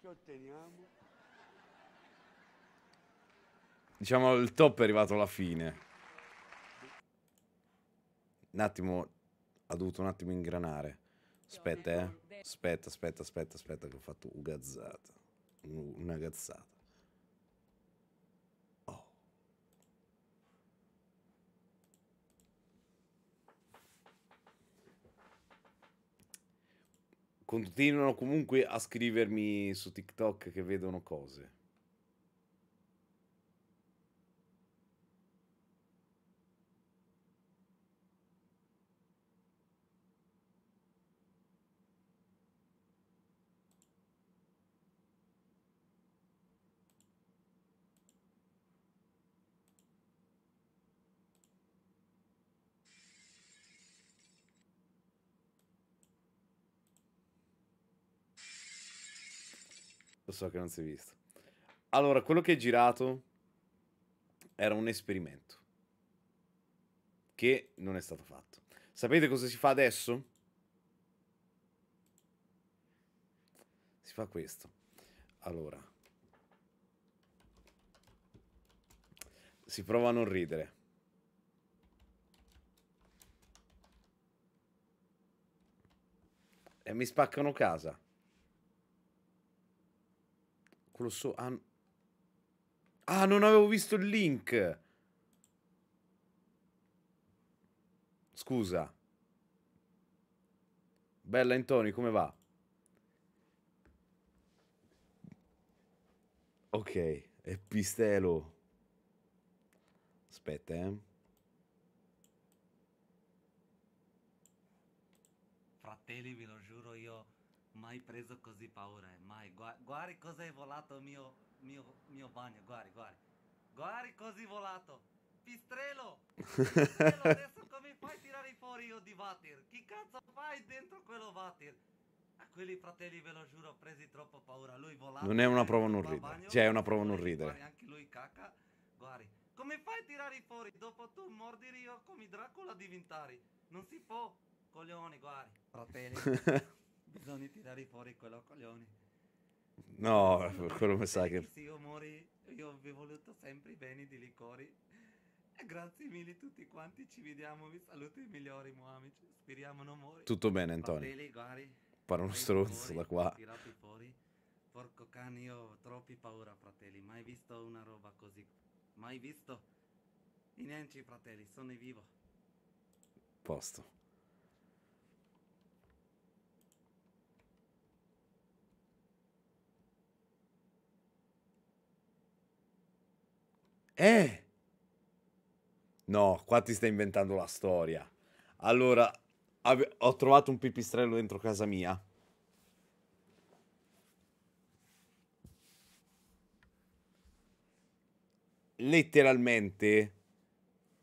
Speaker 7: che otteniamo?
Speaker 1: Diciamo il top è arrivato alla fine. Un attimo, ha dovuto un attimo ingranare. Aspetta, eh. Aspetta, aspetta, aspetta, aspetta che ho fatto una gazzata. Un- Una gazzata. Oh. Continuano comunque a scrivermi su TikTok che vedono cose. Lo so che non si è visto. Allora, quello che è girato era un esperimento che non è stato fatto. Sapete cosa si fa adesso? Si fa questo. Allora, si prova a non ridere. E mi spaccano casa. Quello so... Ah, ah, non avevo visto il link. Scusa. Bella Antoni, come va? Ok, è Pistelo. Aspetta, eh.
Speaker 13: Fratelli, io mai preso così paura, eh, mai. Gua- guardi cosa è volato mio, mio, mio bagno, guardi, guardi. Guardi cosa è volato. Pistrello! Pistrello, adesso come fai a tirare fuori io di Vatir? Chi cazzo fai dentro quello Vatir? A quelli fratelli, ve lo giuro, ho presi troppo paura. Lui volato.
Speaker 1: Non è una prova non ridere.
Speaker 13: bagno,
Speaker 1: Cioè, è una prova non
Speaker 13: guardi,
Speaker 1: ridere.
Speaker 13: Anche lui cacca. Guardi. Come fai a tirare fuori? Dopo tu mordiri io come Dracula diventare. Non si può. Coglioni, guardi. Fratelli. Bisogna tirare fuori quello coglioni.
Speaker 1: No, quello mi sa che...
Speaker 13: Se io mori, io vi ho voluto sempre i beni di liquori. E grazie mille tutti quanti, ci vediamo, vi saluto i migliori Mohamed. Speriamo non muori.
Speaker 1: Tutto bene, Antonio. Pare uno stronzo da qua.
Speaker 13: Tirati fuori. Porco cane, io ho troppi paura, fratelli. Mai visto una roba così. Mai visto. I niente, fratelli, sono vivo.
Speaker 1: Posto. Eh! No, qua ti stai inventando la storia. Allora, ho trovato un pipistrello dentro casa mia. Letteralmente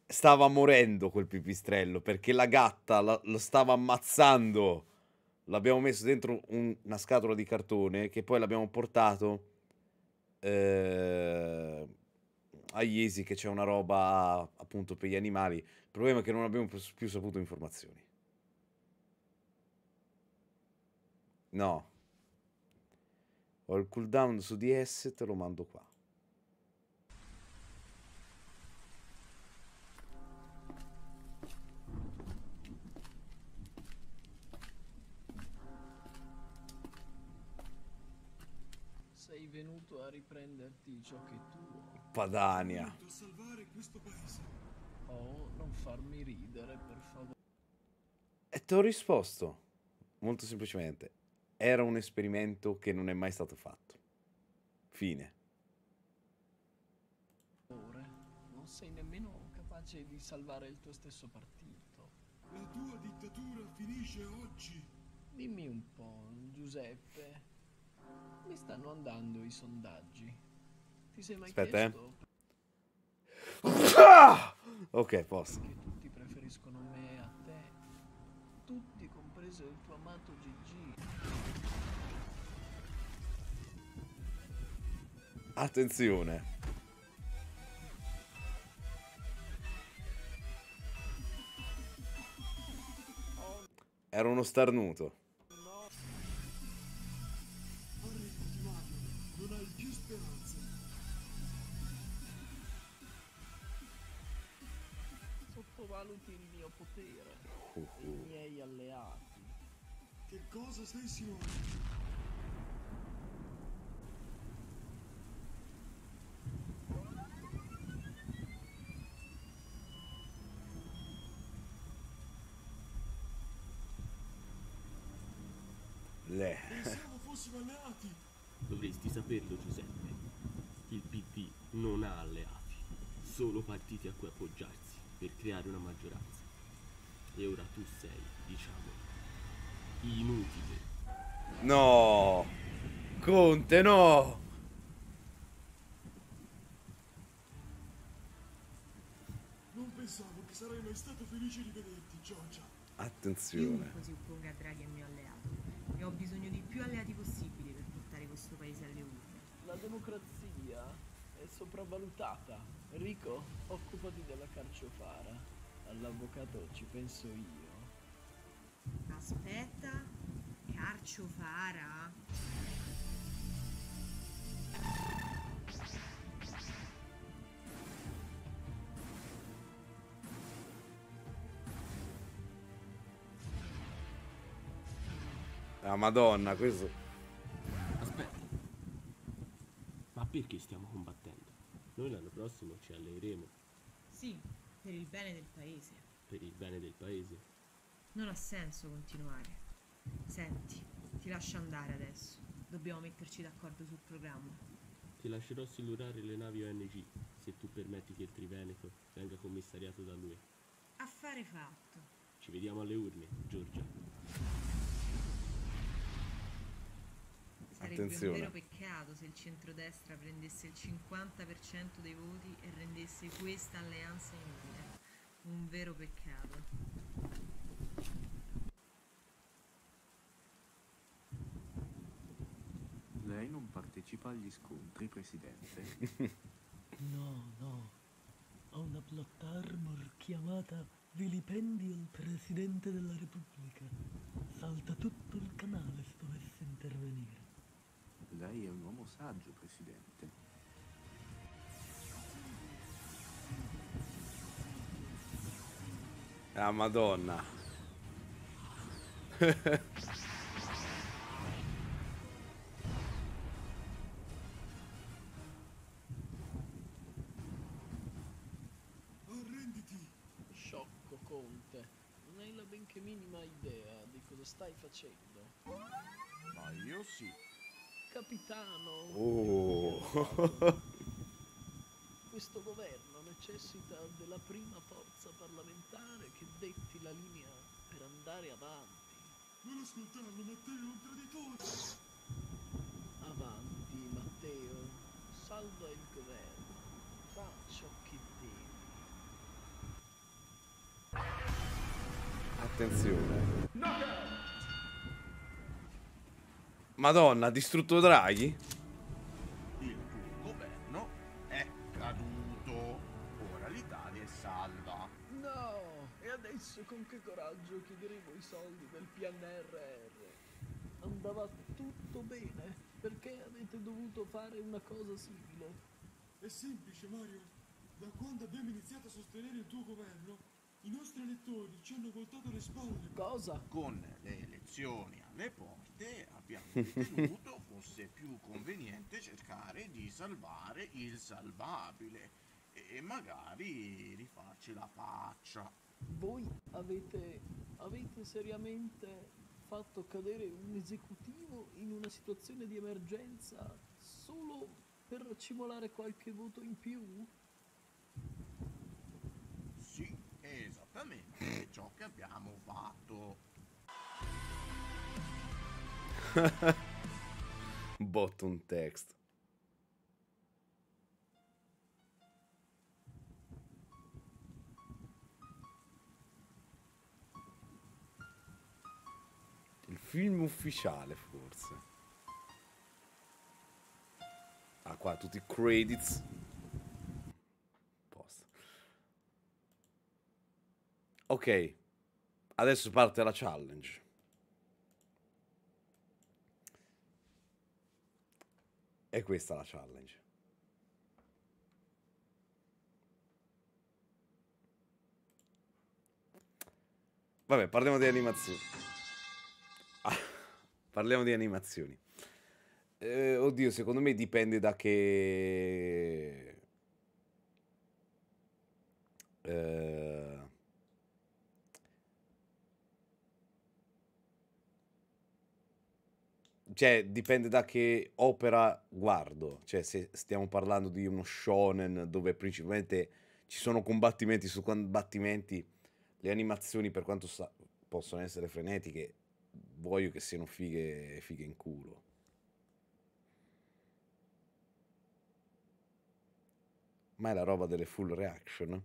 Speaker 1: stava morendo quel pipistrello perché la gatta la- lo stava ammazzando. L'abbiamo messo dentro un- una scatola di cartone che poi l'abbiamo portato eh, a Iesi che c'è una roba appunto per gli animali. Il problema è che non abbiamo più, saputo informazioni. No. Ho il cooldown su DS, te lo mando qua.
Speaker 14: Sei venuto a riprenderti ciò che è tuo.
Speaker 1: Padania.
Speaker 14: a salvare questo paese. Oh, non farmi ridere, per favore.
Speaker 1: E ti ho risposto. Molto semplicemente. Era un esperimento che non è mai stato fatto. Fine.
Speaker 14: Non sei nemmeno capace di salvare il tuo stesso partito.
Speaker 15: La tua dittatura finisce oggi.
Speaker 14: Dimmi un po', Giuseppe. Come stanno andando i sondaggi? Ti sei mai
Speaker 1: Aspetta, eh.
Speaker 14: chiesto
Speaker 1: Ah! Ok, posto.
Speaker 14: che tutti preferiscono me a te? Tutti, compreso il tuo amato Gigi.
Speaker 1: Attenzione. Era uno starnuto.
Speaker 14: Sottovaluti il mio potere.
Speaker 1: Uh,
Speaker 14: e I miei alleati.
Speaker 15: Che cosa stai insinuando?
Speaker 1: Le.
Speaker 15: Pensavo fossimo alleati.
Speaker 16: Dovresti saperlo, Giuseppe. Il PD non ha alleati, solo partiti a cui appoggiarsi per creare una maggioranza. E ora tu sei, diciamo, inutile.
Speaker 1: No. Conte, no.
Speaker 15: Non pensavo che sarei mai stato felice di vederti, Giorgia.
Speaker 1: Attenzione.
Speaker 17: Chiunque si opponga a Draghi è mio alleato e ho bisogno di più alleati possibili per portare questo paese alle urne.
Speaker 14: La democrazia è sopravvalutata. Rico, occupati della carciofara. All'avvocato ci penso io.
Speaker 17: Aspetta, carciofara?
Speaker 1: La madonna, questo...
Speaker 16: Aspetta. Ma perché stiamo combattendo? Noi l'anno prossimo ci alleeremo.
Speaker 17: Sì, per il bene del paese.
Speaker 16: per il bene del paese.
Speaker 17: Non ha senso continuare. Senti, ti lascio andare adesso. Dobbiamo metterci d'accordo sul programma.
Speaker 16: Ti lascerò silurare le navi ONG se tu permetti che il Triveneto venga commissariato da lui.
Speaker 17: Affare fatto.
Speaker 16: Ci vediamo alle urne, Giorgia.
Speaker 17: Sarebbe
Speaker 1: Attenzione.
Speaker 17: Peccato se il centrodestra prendesse il 50% dei voti e rendesse questa alleanza inutile. Un vero peccato.
Speaker 18: Lei non partecipa agli scontri, Presidente?
Speaker 14: No, no. Ho una plot armor chiamata Vilipendio il Presidente della Repubblica. Salta tutto il canale se dovesse intervenire.
Speaker 18: Lei è un uomo saggio, Presidente.
Speaker 1: Ah, madonna.
Speaker 15: Arrenditi!
Speaker 14: Sciocco, Conte. Non hai la benché minima idea di cosa stai facendo.
Speaker 7: Ma io sì.
Speaker 14: Capitano.
Speaker 1: Oh.
Speaker 14: Questo governo necessita della prima forza parlamentare che detti la linea per andare avanti.
Speaker 15: Non ascoltarlo, Matteo, è un traditore!
Speaker 14: Avanti, Matteo. Salva il governo. Fa ciò che devi.
Speaker 1: Attenzione. Madonna, ha distrutto Draghi?
Speaker 7: Il tuo governo è caduto. Ora l'Italia è salva.
Speaker 14: No! E adesso con che coraggio chiederemo i soldi del PNRR? Andava tutto bene? Perché avete dovuto fare una cosa simile?
Speaker 15: È semplice, Mario. Da quando abbiamo iniziato a sostenere il tuo governo, i nostri elettori ci hanno voltato le spalle.
Speaker 14: Cosa?
Speaker 7: Con le elezioni alle porte abbiamo ritenuto fosse più conveniente cercare di salvare il salvabile e magari rifarci la faccia.
Speaker 14: Voi avete, avete seriamente fatto cadere un esecutivo in una situazione di emergenza solo per cimolare qualche voto in più?
Speaker 7: Sì, esattamente ciò che abbiamo fatto.
Speaker 1: Bottom text. Il film ufficiale, forse. Ah, qua tutti i credits. Posto. Ok. Adesso parte la challenge. E questa è la challenge. Vabbè, parliamo di animazioni. Ah, parliamo di animazioni. Eh, oddio, secondo me dipende da che... Eh, Cioè, dipende da che opera guardo. Cioè, se stiamo parlando di uno shonen dove principalmente ci sono combattimenti su combattimenti, le animazioni, per quanto possono essere frenetiche, voglio che siano fighe, fighe in culo. Ma è la roba delle full reaction.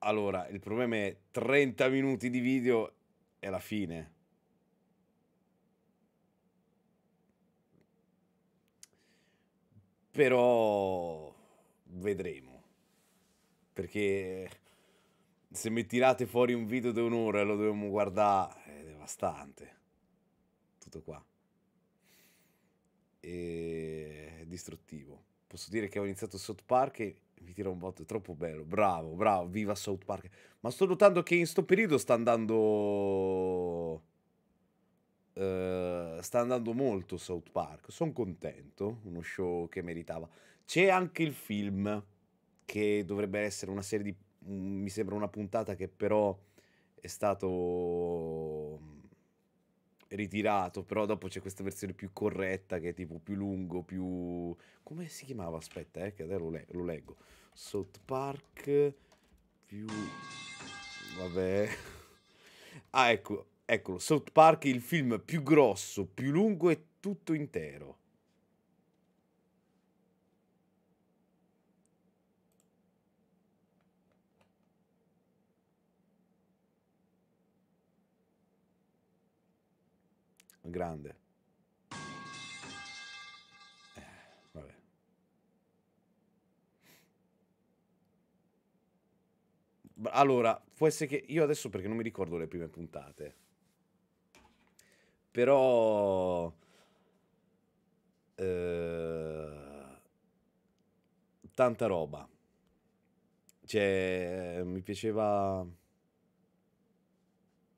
Speaker 1: Allora, il problema è 30 minuti di video e la fine. Però vedremo. Perché se mi tirate fuori un video di un'ora e lo dobbiamo guardare, è devastante. Tutto qua. E... È distruttivo. Posso dire che ho iniziato South Park e mi tira un botto, è troppo bello. Bravo, bravo, viva South Park. Ma sto notando che in sto periodo sta andando... eh, sta andando molto South Park. Sono contento, uno show che meritava. C'è anche il film che dovrebbe essere una serie di mm, mi sembra una puntata che però è stato mm, ritirato, però dopo c'è questa versione più corretta che è tipo più lungo, più... come si chiamava? Aspetta, eh, che adesso lo, le- lo leggo. South Park più... vabbè... Ah, ecco, eccolo, South Park, il film più grosso, più lungo e tutto intero. Grande. Eh, Allora, può essere che io adesso perché non mi ricordo le prime puntate. Però eh, tanta roba. Cioè, mi piaceva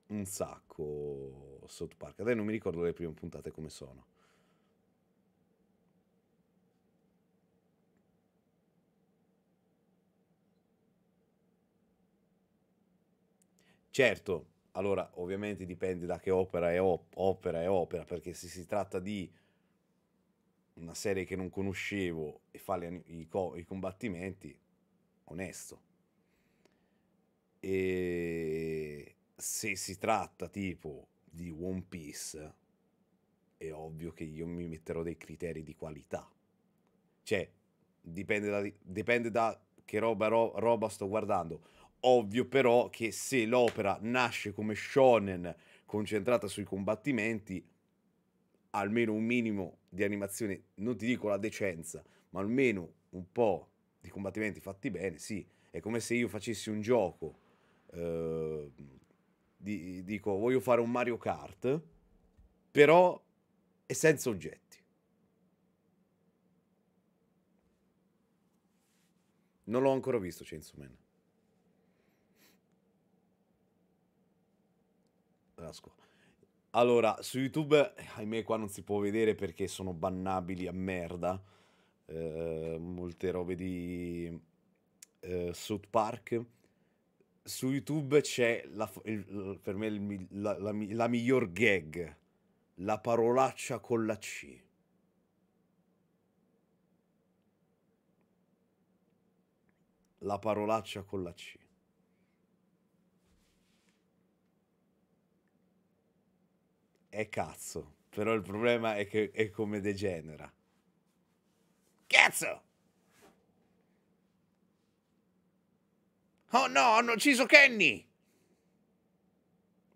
Speaker 1: un sacco South Park. Adesso non mi ricordo le prime puntate come sono. Certo, allora ovviamente dipende da che opera è op- opera è opera, perché se si tratta di una serie che non conoscevo e fa le i, co- i combattimenti, onesto. E se si tratta tipo di One Piece, è ovvio che io mi metterò dei criteri di qualità. Cioè, dipende da, dipende da che roba, ro- roba sto guardando. Ovvio però che se l'opera nasce come shonen concentrata sui combattimenti, almeno un minimo di animazione, non ti dico la decenza, ma almeno un po' di combattimenti fatti bene, sì. È come se io facessi un gioco, eh, di- dico voglio fare un Mario Kart, però è senza oggetti. Non l'ho ancora visto Chainsaw Man. La scu- Allora, su YouTube, ahimè, qua non si può vedere perché sono bannabili a merda. eh, molte robe di eh, South Park. Su YouTube c'è la il- per me il la, la la miglior gag, la parolaccia con la C. La parolaccia con la C. È cazzo, però il problema è che è come degenera. Cazzo! Oh no, hanno ucciso Kenny!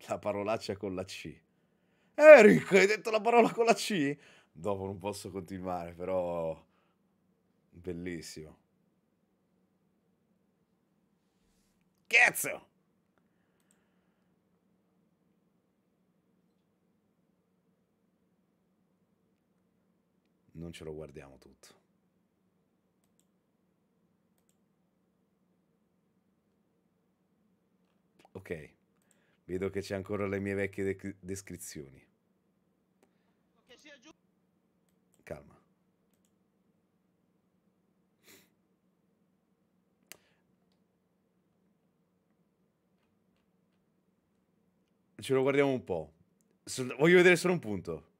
Speaker 1: La parolaccia con la C. Eric, hai detto la parola con la C? Dopo non posso continuare, però... Bellissimo. Cazzo! Non ce lo guardiamo tutto. Ok, vedo che c'è ancora le mie vecchie dec- descrizioni. Calma. Ce lo guardiamo un po'. Voglio vedere solo un punto.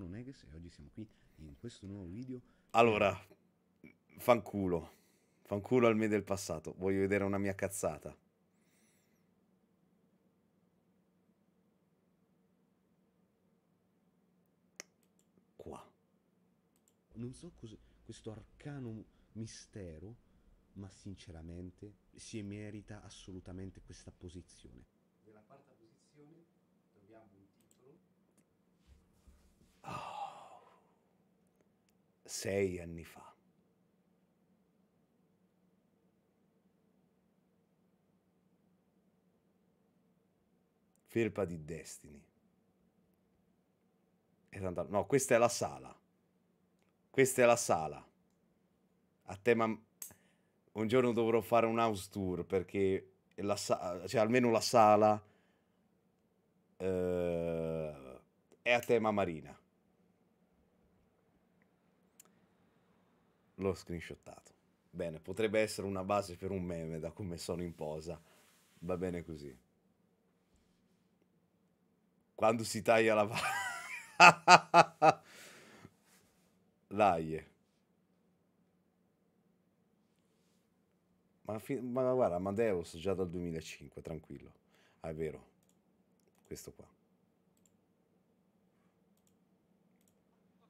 Speaker 18: Sono Neges e oggi siamo qui in questo nuovo video.
Speaker 1: Allora, fanculo. Fanculo al me del passato. Voglio vedere una mia cazzata. Qua.
Speaker 18: Non so cos'è questo arcano mistero, ma sinceramente si merita assolutamente questa posizione. Nella quarta posizione troviamo un titolo
Speaker 1: Sei anni fa. Felpa di Destiny. No, questa è la sala. Questa è la sala. A tema... Un giorno dovrò fare un house tour perché la sa- cioè almeno la sala eh, è a tema marina. L'ho screenshottato. Bene, potrebbe essere una base per un meme da come sono in posa. Va bene così. Quando si taglia la va- Dai. Ma, fi- ma guarda, Amadeus già dal 2005, tranquillo. Ah, è vero. Questo qua.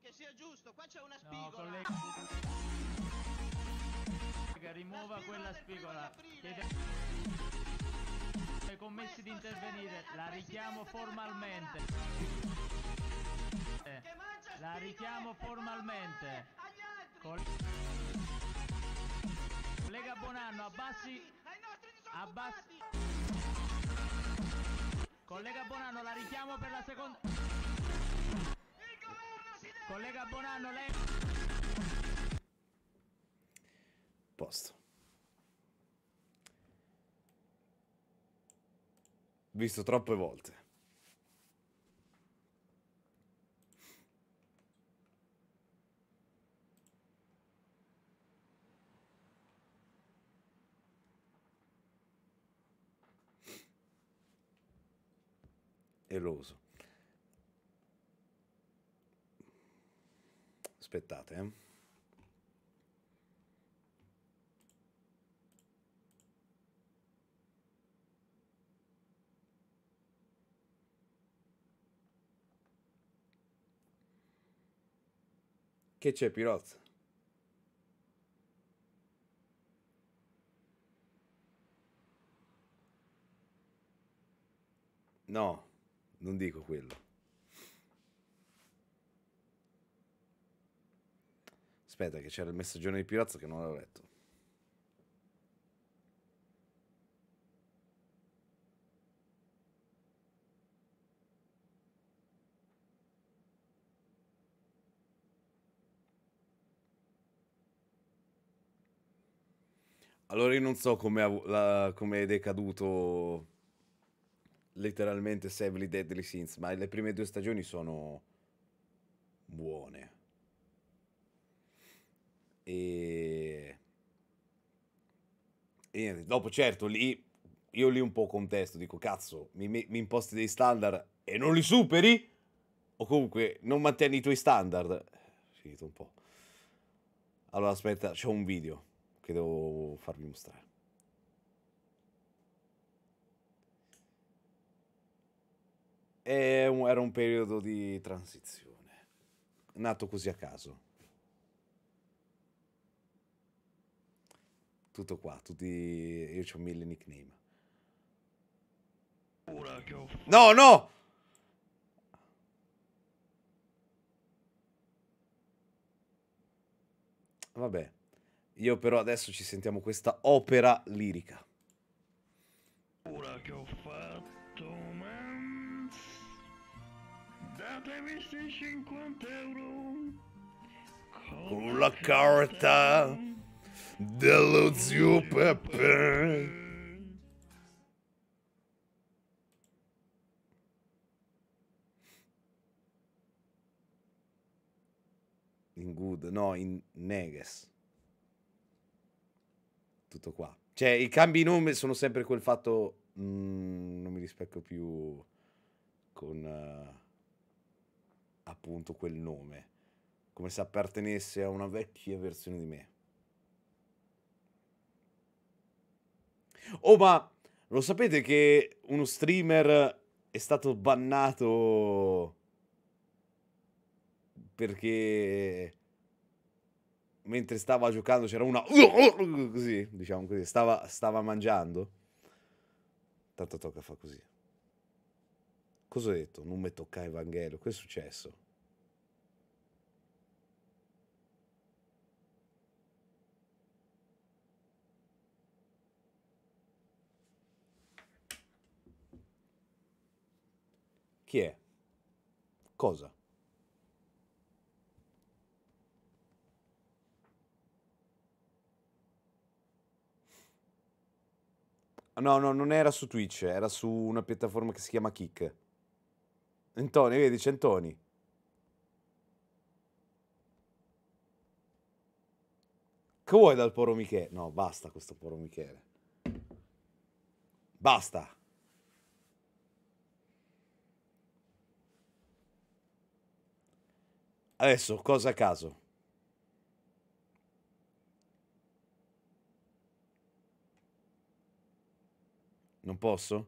Speaker 19: Che sia giusto, qua c'è una
Speaker 20: No,
Speaker 19: spigola.
Speaker 20: collega. Collega, rimuova quella spigola. Chiede ai commessi di intervenire. La richiamo formalmente. La richiamo formalmente. Col- Collega Bonanno, abbassi. Abbassi. Collega Bonanno, la richiamo per la seconda. Collega Bonanno, lei.
Speaker 1: Posto. Visto troppe volte. Eloso. Aspettate, eh. Che c'è, Pirozza? No, non dico quello. Aspetta, che c'era il messaggio di Pirozza che non l'ho letto. Allora io non so come, è decaduto letteralmente Savely Deadly Sins, ma le prime due stagioni sono buone. E... e dopo certo lì io lì un po' contesto, dico cazzo, mi- mi imposti dei standard e non li superi? O comunque non mantieni i tuoi standard? Finito un po'. Allora aspetta, c'ho un video che devo farvi mostrare. Un- era un periodo di transizione, nato così a caso. Tutto qua, tutti... Io ho mille nickname. No, no! Vabbè, io però adesso ci sentiamo questa opera lirica.
Speaker 15: Ora che ho fatto man Datemi questi 50 euro
Speaker 1: Con la carta dello zio Peppe. In good, no, in Neges. Tutto qua. Cioè, i cambi nome sono sempre quel fatto. mm, non mi rispecchio più con eh, appunto quel nome. Come se appartenesse a una vecchia versione di me. Oh, ma lo sapete che uno streamer è stato bannato perché mentre stava giocando c'era una così, diciamo così, stava, stava mangiando. Tanto tocca fa così. Cosa ho detto? Non mi tocca Vangelo. Cosa è successo? Chi è? Cosa? No, no, non era su Twitch, era su una piattaforma che si chiama Kick. Antoni, vedi, c'è Antoni. Che vuoi dal Poro Michele? No, basta questo Poro Michele. Basta. Adesso, cosa a caso? Non posso?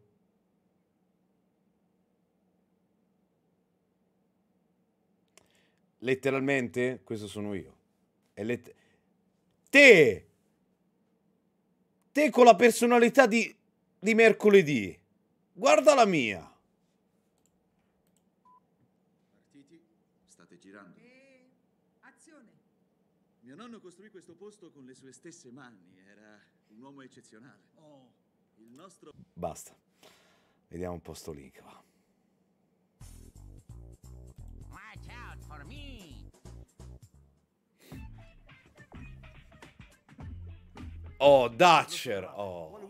Speaker 1: Letteralmente, questo sono io. È let- Te! Te con la personalità di, di mercoledì. Guarda la mia.
Speaker 21: Partiti, state girando.
Speaker 22: Azione.
Speaker 21: Mio nonno costruì questo posto con le sue stesse mani, era un uomo eccezionale. Oh.
Speaker 1: Basta. Vediamo un po' sto link, va.
Speaker 23: Watch out for me!
Speaker 1: Oh, Dutcher. Oh.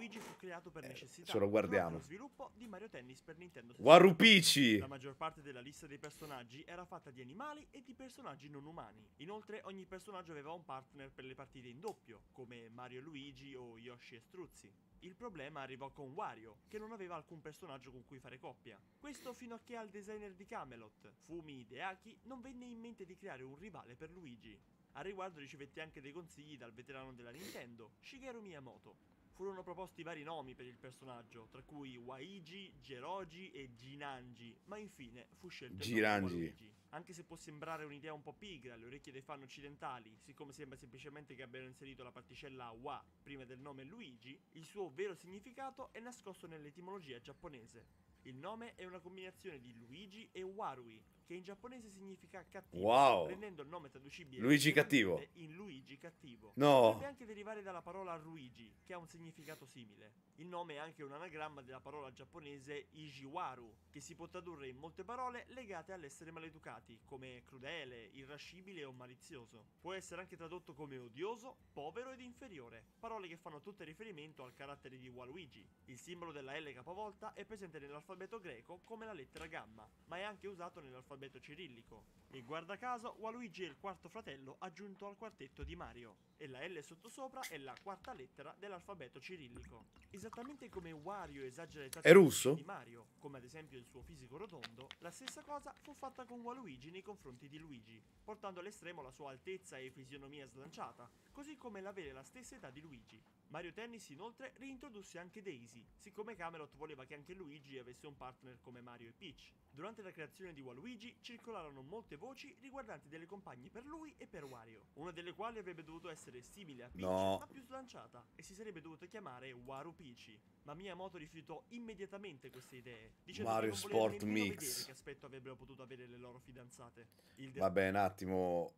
Speaker 24: Creato per necessità.
Speaker 1: ce lo guardiamo.
Speaker 24: lo sviluppo di Mario Tennis per Nintendo 64.
Speaker 1: Warupici.
Speaker 24: La maggior parte della lista dei personaggi era fatta di animali e di personaggi non umani. Inoltre ogni personaggio aveva un partner per le partite in doppio, come Mario e Luigi o Yoshi e Struzzi. Il problema arrivò con Wario, che non aveva alcun personaggio con cui fare coppia. Questo fino a che al designer di Camelot, Fumi Hideaki, non venne in mente di creare un rivale per Luigi. A riguardo ricevetti anche dei consigli dal veterano della Nintendo, Shigeru Miyamoto. Furono proposti vari nomi per il personaggio, tra cui Waigi, Gerogi e Ginanji, ma infine fu scelto
Speaker 1: Girangi.
Speaker 24: Anche se può sembrare un'idea un po' pigra alle orecchie dei fan occidentali, siccome sembra semplicemente che abbiano inserito la particella Wa prima del nome Luigi, il suo vero significato è nascosto nell'etimologia giapponese. Il nome è una combinazione di Luigi e Warui, che in giapponese significa cattivo,
Speaker 1: Wow.
Speaker 24: rendendo il nome traducibile
Speaker 1: Luigi cattivo.
Speaker 24: in Luigi cattivo.
Speaker 1: No.
Speaker 24: Potrebbe anche derivare dalla parola Ruigi, che ha un significato simile. Il nome è anche un anagramma della parola giapponese Ijiwaru, che si può tradurre in molte parole legate all'essere maleducati, come crudele, irascibile o malizioso. Può essere anche tradotto come odioso, povero ed inferiore, parole che fanno tutte riferimento al carattere di Waluigi. Il simbolo della L capovolta è presente nell'alfabeto greco come la lettera gamma, ma è anche usato nell'alfabeto cirillico. E guarda caso, Waluigi è il quarto fratello aggiunto al quartetto di Mario, e la L sottosopra è la quarta lettera dell'alfabeto cirillico. Esattamente come Wario esagera
Speaker 1: È russo?
Speaker 24: di Mario, come ad esempio il suo fisico rotondo, la stessa cosa fu fatta con Waluigi nei confronti di Luigi, portando all'estremo la sua altezza e fisionomia slanciata, così come l'avere la stessa età di Luigi. Mario Tennis inoltre reintrodusse anche Daisy, siccome Camelot voleva che anche Luigi avesse un partner come Mario e Peach. Durante la creazione di Waluigi circolarono molte voci riguardanti delle compagne per lui e per Wario, una delle quali avrebbe dovuto essere simile a Peach
Speaker 1: No.
Speaker 24: ma più slanciata e si sarebbe dovuta chiamare Waru Peachy. Ma Miyamoto rifiutò immediatamente queste idee, dicendo
Speaker 1: Mario
Speaker 24: che non
Speaker 1: Sport Mix.
Speaker 24: che aspetto avrebbero potuto avere le loro fidanzate. Il
Speaker 1: Vabbè, un attimo.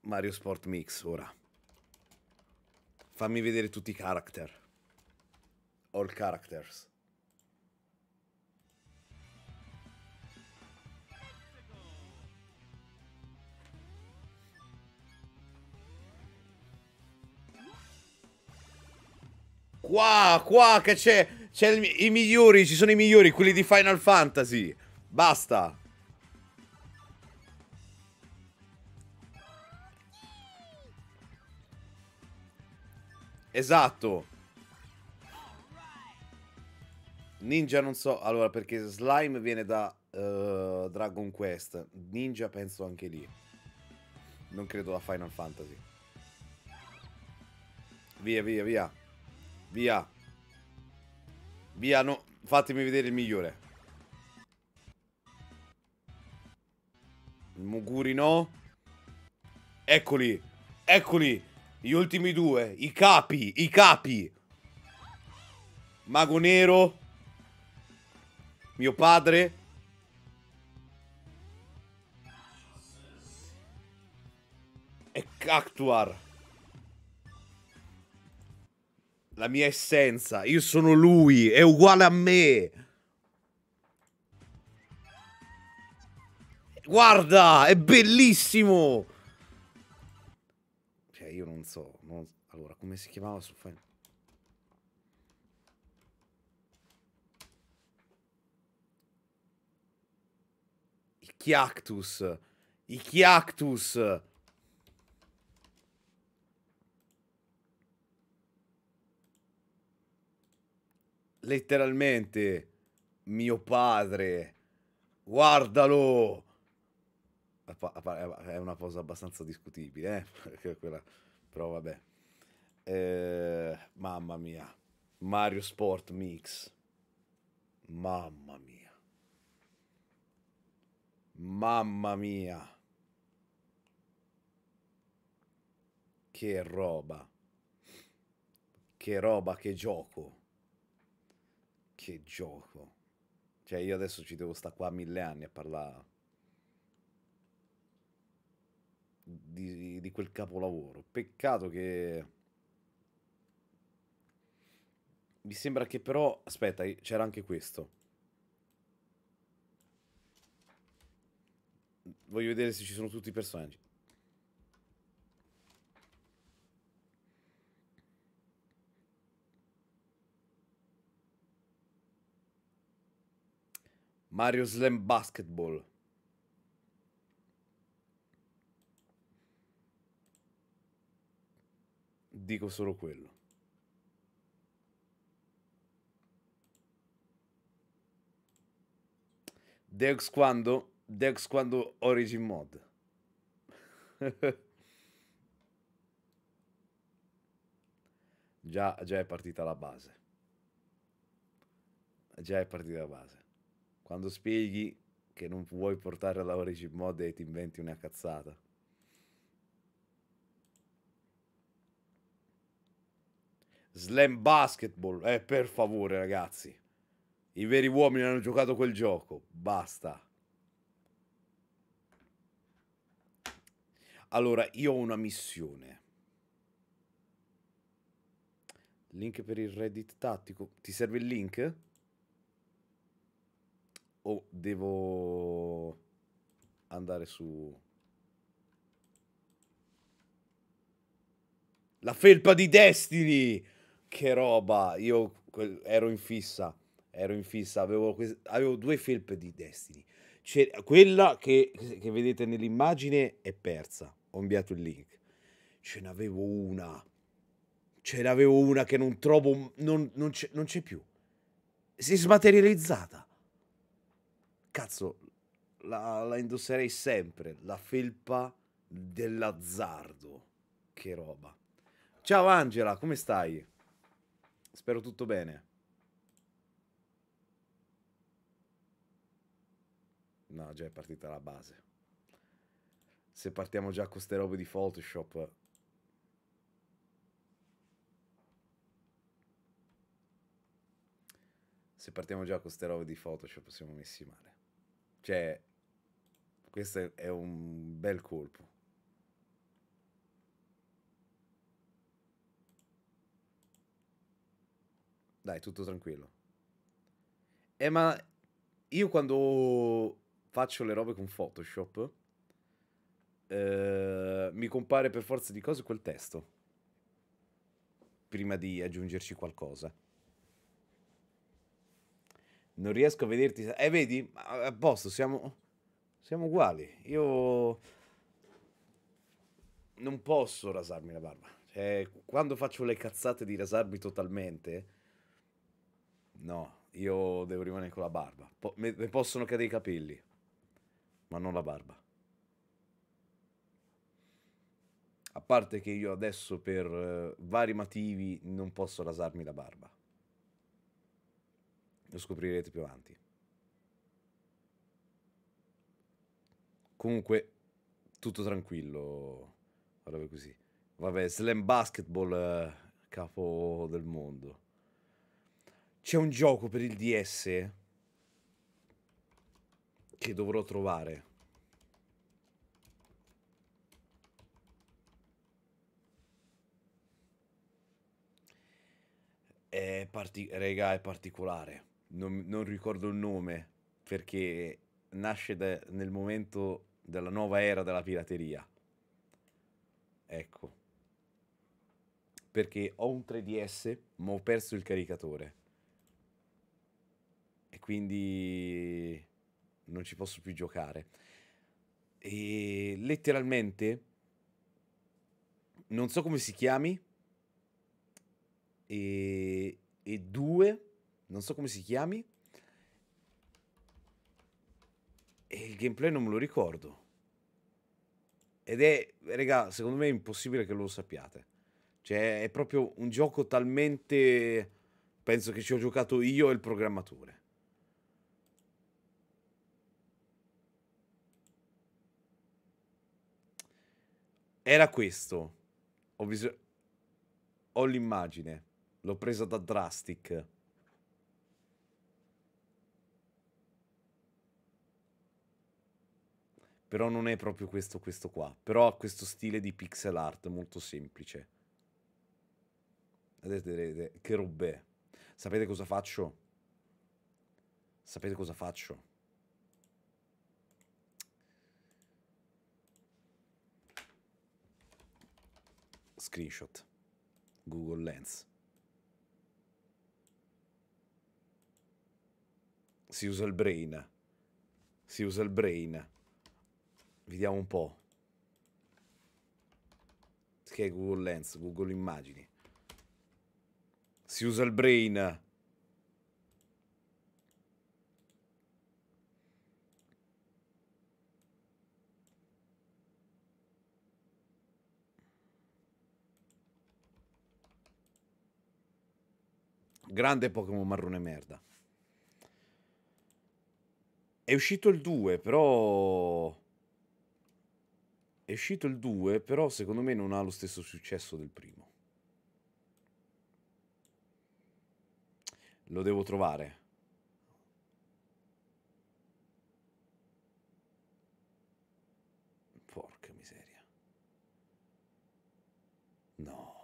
Speaker 1: Mario Sport Mix ora. Fammi vedere tutti i character. All characters. Qua, qua che c'è, c'è i migliori, ci sono i migliori, quelli di Final Fantasy. Basta. Esatto. Ninja non so, allora perché Slime viene da eh, Dragon Quest, Ninja penso anche lì. Non credo da Final Fantasy. Via, via, via. Via. Via, no, fatemi vedere il migliore. Muguri no. Eccoli, eccoli. Gli ultimi due, i capi, i capi. Mago Nero. Mio padre. E Cactuar. La mia essenza. Io sono lui. È uguale a me. Guarda, è bellissimo senso... Non... Allora, come si chiamava su Final... I Chiactus! I Chiactus! Letteralmente, mio padre, guardalo! È una cosa abbastanza discutibile, eh? Quella... Però vabbè. Eh, mamma mia. Mario Sport Mix. Mamma mia. Mamma mia. Che roba. Che roba, che gioco. Che gioco. Cioè io adesso ci devo stare qua mille anni a parlare di, di quel capolavoro. Peccato che... Mi sembra che però... Aspetta, c'era anche questo. Voglio vedere se ci sono tutti i personaggi. Mario Slam Basketball. Dico solo quello. Deus quando? Deus quando Origin Mod. già, già è partita la base. Già è partita la base. Quando spieghi che non vuoi portare la Origin Mod e ti inventi una cazzata. Slam Basketball, eh, per favore, ragazzi. I veri uomini hanno giocato quel gioco. Basta. Allora, io ho una missione. Link per il Reddit tattico. Ti serve il link? O devo andare su... La felpa di Destiny! Che roba! Io ero in fissa. Ero in fissa. Avevo, que- avevo due felpe di Destiny. C'è- quella che, che vedete nell'immagine è persa. Ho inviato il link. Ce n'avevo una. Ce n'avevo una che non trovo. Non, non c'è, non c'è più. Si è smaterializzata. Cazzo, la, la indosserei sempre. La felpa dell'azzardo. Che roba. Ciao Angela, come stai? Spero tutto bene. No, già è partita la base. Se partiamo già con queste robe di Photoshop. Se partiamo già con queste robe di Photoshop siamo messi male. Cioè, questo è- un bel colpo. Dai, tutto tranquillo. Eh, ma io quando faccio le robe con Photoshop, eh, mi compare per forza di cose quel testo. Prima di aggiungerci qualcosa. Non riesco a vederti. Eh, vedi? A posto, siamo, siamo uguali. Io non posso rasarmi la barba. Cioè, quando faccio le cazzate di rasarmi totalmente, no, io devo rimanere con la barba. Po- me, me possono cadere i capelli, ma non la barba. A parte che io adesso per eh, vari motivi non posso rasarmi la barba. Lo scoprirete più avanti. Comunque, tutto tranquillo. Guarda così. Vabbè, Slam Basketball, eh, capo del mondo. C'è un gioco per il DS che dovrò trovare. È parti- Rega, è particolare. Non, non ricordo il nome perché nasce da- nel momento della nuova era della pirateria. Ecco. Perché ho un 3DS, ma ho perso il caricatore. Quindi non ci posso più giocare. E letteralmente non so come si chiami. E, e due, non so come si chiami. E il gameplay non me lo ricordo. Ed è, raga, secondo me è impossibile che lo sappiate. Cioè, è proprio un gioco talmente... Penso che ci ho giocato io e il programmatore. Era questo. Ho visto... Ho l'immagine. L'ho presa da Drastic. Però non è proprio questo, questo qua. Però ha questo stile di pixel art molto semplice. Vedete, vedete che robè. Sapete cosa faccio? Sapete cosa faccio? Screenshot. Google Lens. Si usa il brain. Si usa il brain. Vediamo un po'. Che è Google Lens, Google Immagini. Si usa il brain. Grande Pokémon marrone merda. È uscito il 2, però... È uscito il 2, però secondo me non ha lo stesso successo del primo. Lo devo trovare. Porca miseria. No.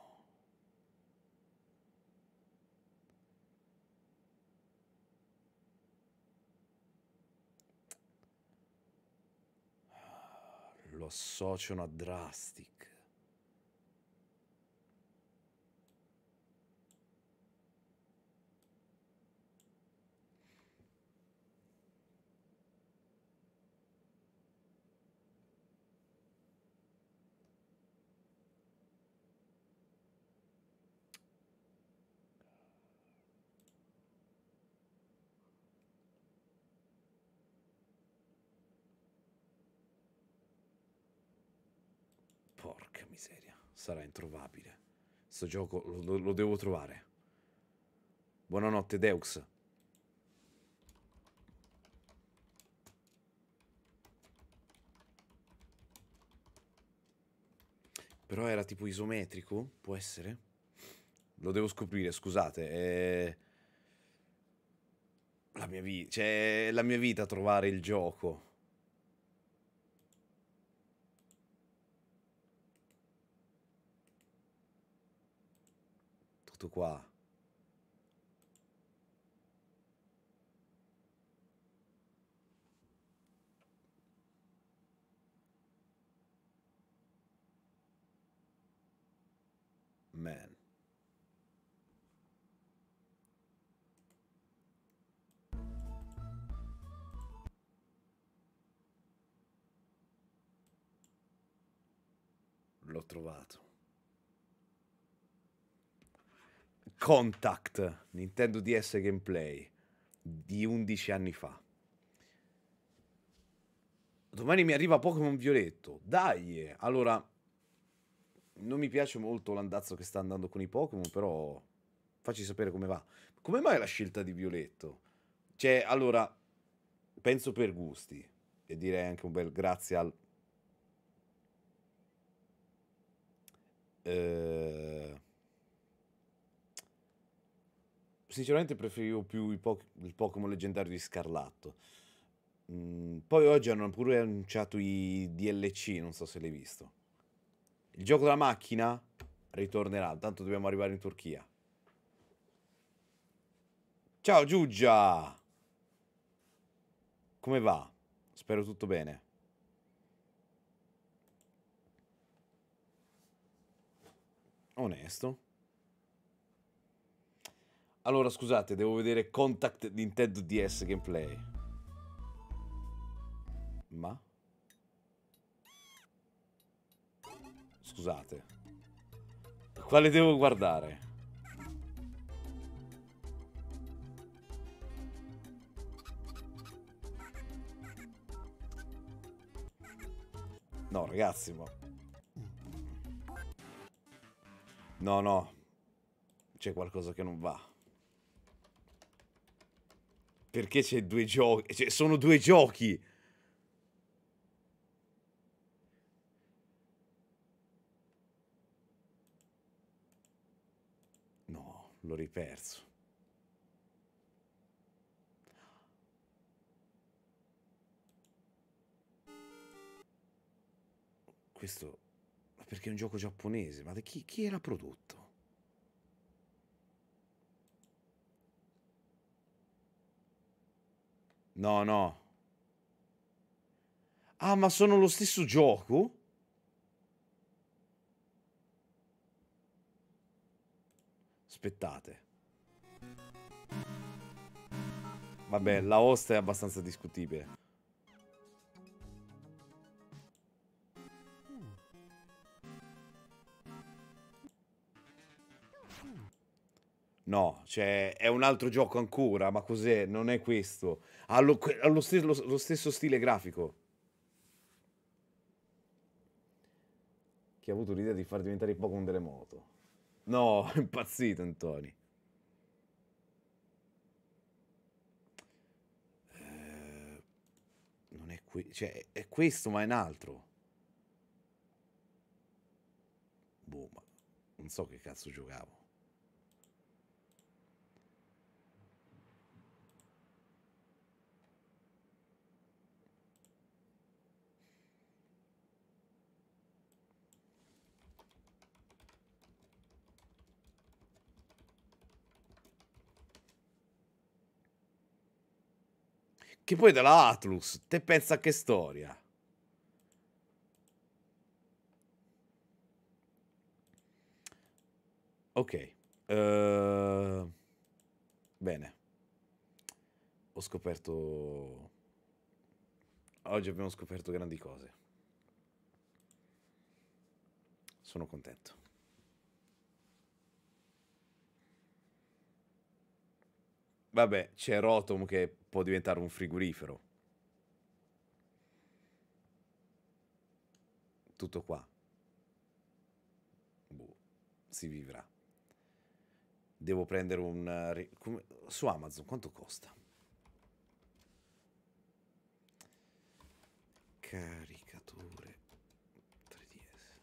Speaker 1: Lo associano a Drastic. Porca miseria, sarà introvabile. Sto gioco lo, lo- devo trovare. Buonanotte, Deux. Però era tipo isometrico? Può essere? Lo devo scoprire, scusate. È... La mia vita, cioè, la mia vita trovare il gioco. Tutto qua. Man. L'ho trovato. Contact, Nintendo DS Gameplay di 11 anni fa. Domani mi arriva Pokémon Violetto. Dai! Allora, non mi piace molto l'andazzo che sta andando con i Pokémon, però facci sapere come va. Come mai la scelta di Violetto? Cioè, allora, penso per gusti. E direi anche un bel grazie al... Eh, Sinceramente preferivo più i Pok- il Pokémon leggendario di Scarlatto. Mm, poi oggi hanno pure annunciato i DLC, non so se l'hai visto. Il gioco della macchina ritornerà, tanto dobbiamo arrivare in Turchia. Ciao Giugia! Come va? Spero tutto bene. Onesto. Allora, scusate, devo vedere Contact Nintendo DS gameplay. Ma? Scusate. Quale devo guardare? No, ragazzi, ma... No, no. C'è qualcosa che non va. Perché c'è due giochi? Cioè, sono due giochi. No, l'ho riperso. Questo... Ma perché è un gioco giapponese? Ma chi, chi era prodotto? No, no. Ah, ma sono lo stesso gioco? Aspettate. Vabbè, la host è abbastanza discutibile. No, cioè è un altro gioco ancora, ma cos'è? Non è questo. Ha lo, ha lo ste- lo- lo stesso stile grafico. Che ha avuto l'idea di far diventare il Pokémon delle. No, è impazzito Antoni. Eh, non è qui, cioè è questo, ma è un altro. Boh, ma non so che cazzo giocavo. Che poi della Atlus, te pensa che storia? Ok. eh, bene. Ho scoperto... Oggi abbiamo scoperto grandi cose. Sono contento. Vabbè, c'è Rotom che può diventare un frigorifero. Tutto qua. Boh, si vivrà. Devo prendere un... eh, come- Su Amazon quanto costa? Caricatore 3DS.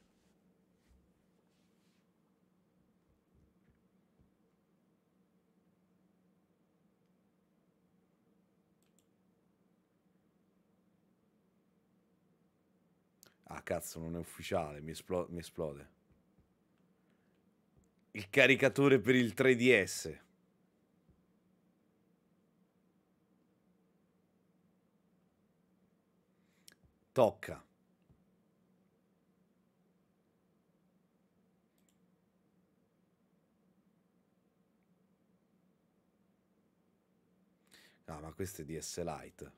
Speaker 1: Ah, cazzo, non è ufficiale, mi, esplo- mi esplode. Il caricatore per il 3DS. Tocca. Ah, ma questo è DS Lite.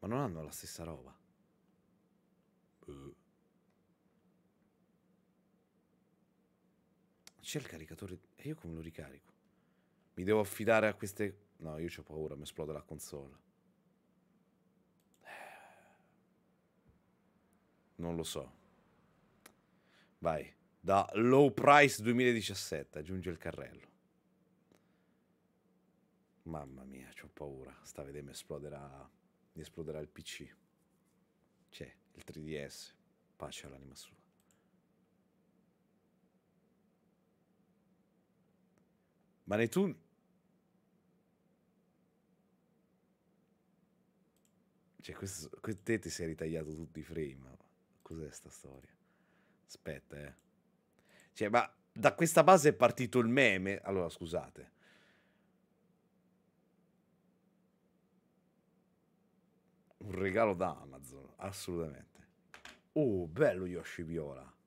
Speaker 1: Ma non hanno la stessa roba. Boh. C'è il caricatore. E io come lo ricarico? Mi devo affidare a queste. No, io ho paura, mi esplode la console. Non lo so. Vai. Da Low Price 2017. Aggiunge il carrello. Mamma mia, ho paura. Sta mi esploderà. Mi esploderà il PC. C'è il 3DS. Pace all'anima sua. Ma ne tu. Cioè, questo, que- te ti sei ritagliato tutti i frame. Cos'è sta storia? Aspetta, eh. Cioè, ma da questa base è partito il meme. Allora, scusate. Un regalo da Amazon, assolutamente. Oh, bello Yoshi Viola.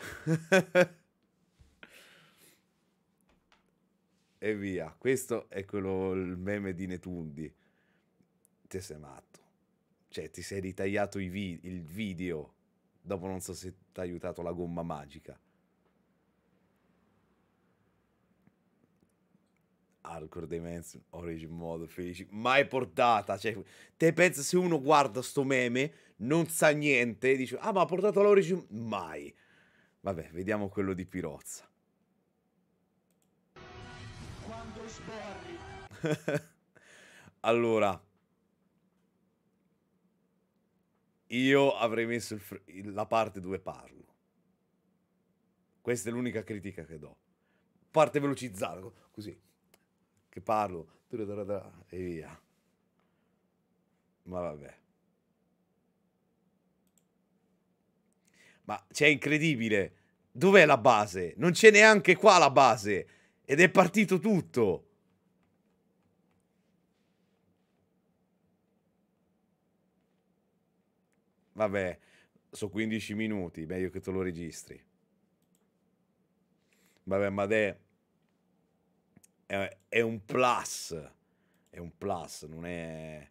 Speaker 1: e via. Questo è quello, il meme di Netundi. Te sei matto. Cioè, ti sei ritagliato vi- il video. Dopo non so se ti ha aiutato la gomma magica. Hardcore Dimension Origin Mode felici mai portata cioè te pensi se uno guarda sto meme non sa niente dice ah ma ha portato l'Origin mai vabbè vediamo quello di Pirozza.
Speaker 15: Quando sborri.
Speaker 1: allora. Io avrei messo la parte dove parlo. Questa è l'unica critica che do. Parte velocizzata co- così. Che parlo e via. Ma vabbè ma c'è incredibile dov'è la base non c'è neanche qua la base ed è partito tutto Vabbè, sono 15 minuti, meglio che te lo registri. Vabbè, ma è, è un plus. È un plus, non è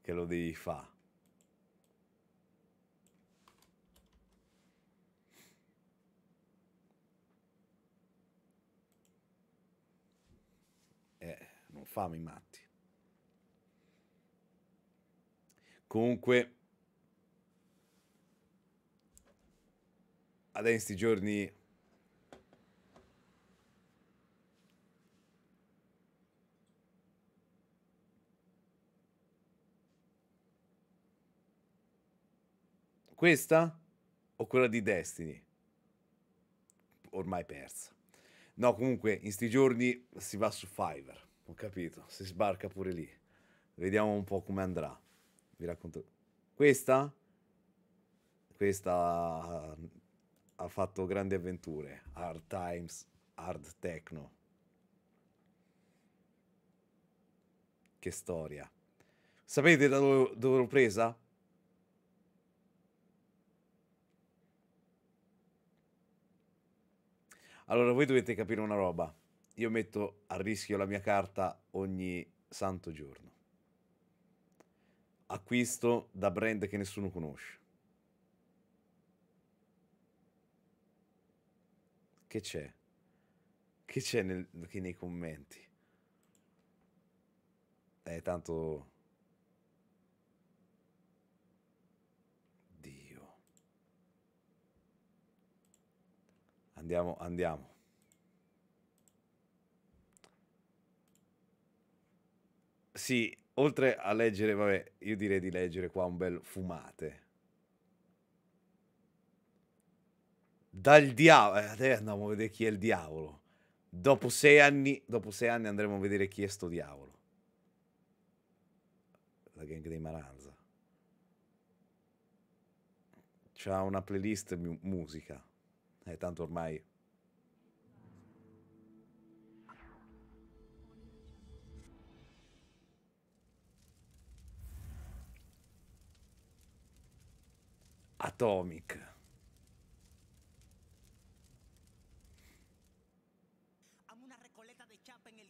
Speaker 1: che lo devi fare. Famo i matti. Comunque, adesso in sti giorni questa o quella di Destiny? Ormai persa. No comunque in sti giorni si va su Fiverr ho capito si sbarca pure lì vediamo un po' come andrà vi racconto questa questa ha fatto grandi avventure. Hard Times, Hard Techno. Che storia. Sapete da dove, dove l'ho presa? Allora, voi dovete capire una roba. Io metto a rischio la mia carta ogni santo giorno. Acquisto da brand che nessuno conosce. Che c'è? Che c'è nel- che nei commenti? Eh, tanto... Dio. Andiamo, andiamo. Sì, oltre a leggere, vabbè, io direi di leggere qua un bel fumate. Dal diavolo, adesso andiamo a vedere chi è il diavolo. Dopo sei anni, dopo sei anni andremo a vedere chi è sto diavolo. La gang dei Maranza. C'ha una playlist mu- musica. Eh, tanto ormai.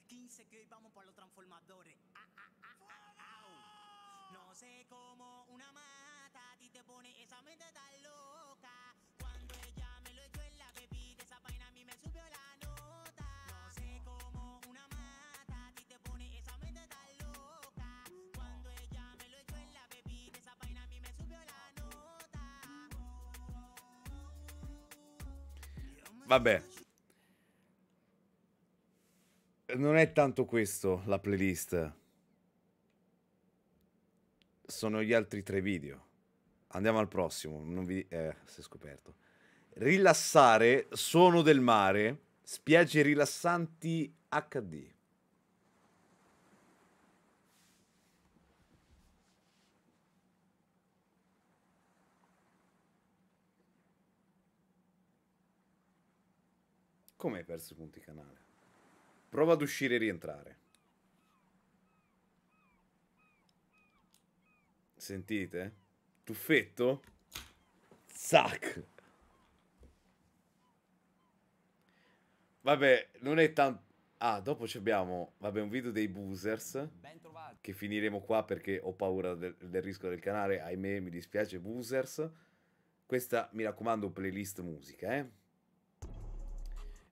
Speaker 25: 15 que hoy vamos por los transformadores. Ah, ah, ah. No sé cómo una mata pone esa mente.
Speaker 1: Vabbè. Non è tanto questo la playlist. Sono gli altri tre video. Andiamo al prossimo. Non vi... Eh, si è scoperto. Rilassare, suono del mare, spiagge rilassanti HD. Come hai perso i punti canale? Prova ad uscire e rientrare. Sentite? Tuffetto? Zac! Vabbè, non è tanto... Ah, dopo ci abbiamo, vabbè, un video dei Boozers. Che finiremo qua perché ho paura del, del rischio del canale. Ahimè, mi dispiace, Boozers. Questa, mi raccomando, playlist musica, eh.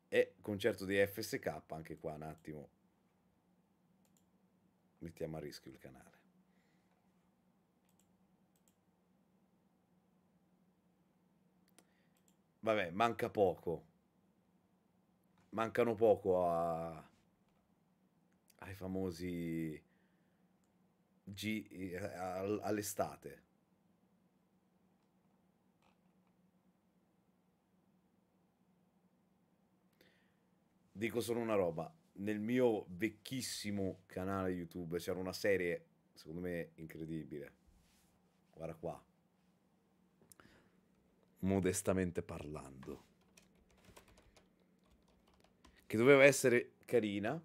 Speaker 1: E concerto di FSK, anche qua un attimo. Mettiamo a rischio il canale. Vabbè, manca poco. Mancano poco a... ai famosi G... eh, al- all'estate. Dico solo una roba. Nel mio vecchissimo canale YouTube c'era una serie, secondo me, incredibile. Guarda qua. Modestamente parlando. Che doveva essere carina.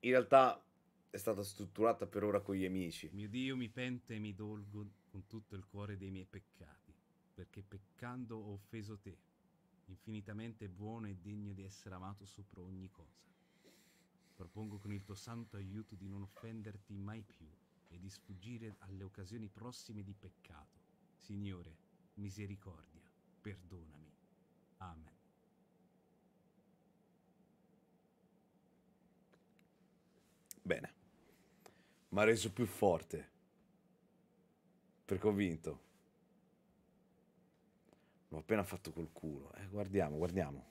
Speaker 1: In realtà è stata strutturata per ora con gli amici.
Speaker 26: Mio Dio, mi pento e mi dolgo con tutto il cuore dei miei peccati, perché peccando ho offeso te, infinitamente buono e degno di essere amato sopra ogni cosa. Propongo con il tuo santo aiuto di non offenderti mai più e di sfuggire alle occasioni prossime di peccato. Signore, misericordia, perdonami. Amen.
Speaker 1: Bene. Mi ha reso più forte. Perché ho vinto. L'ho appena fatto col culo. Eh, guardiamo, guardiamo.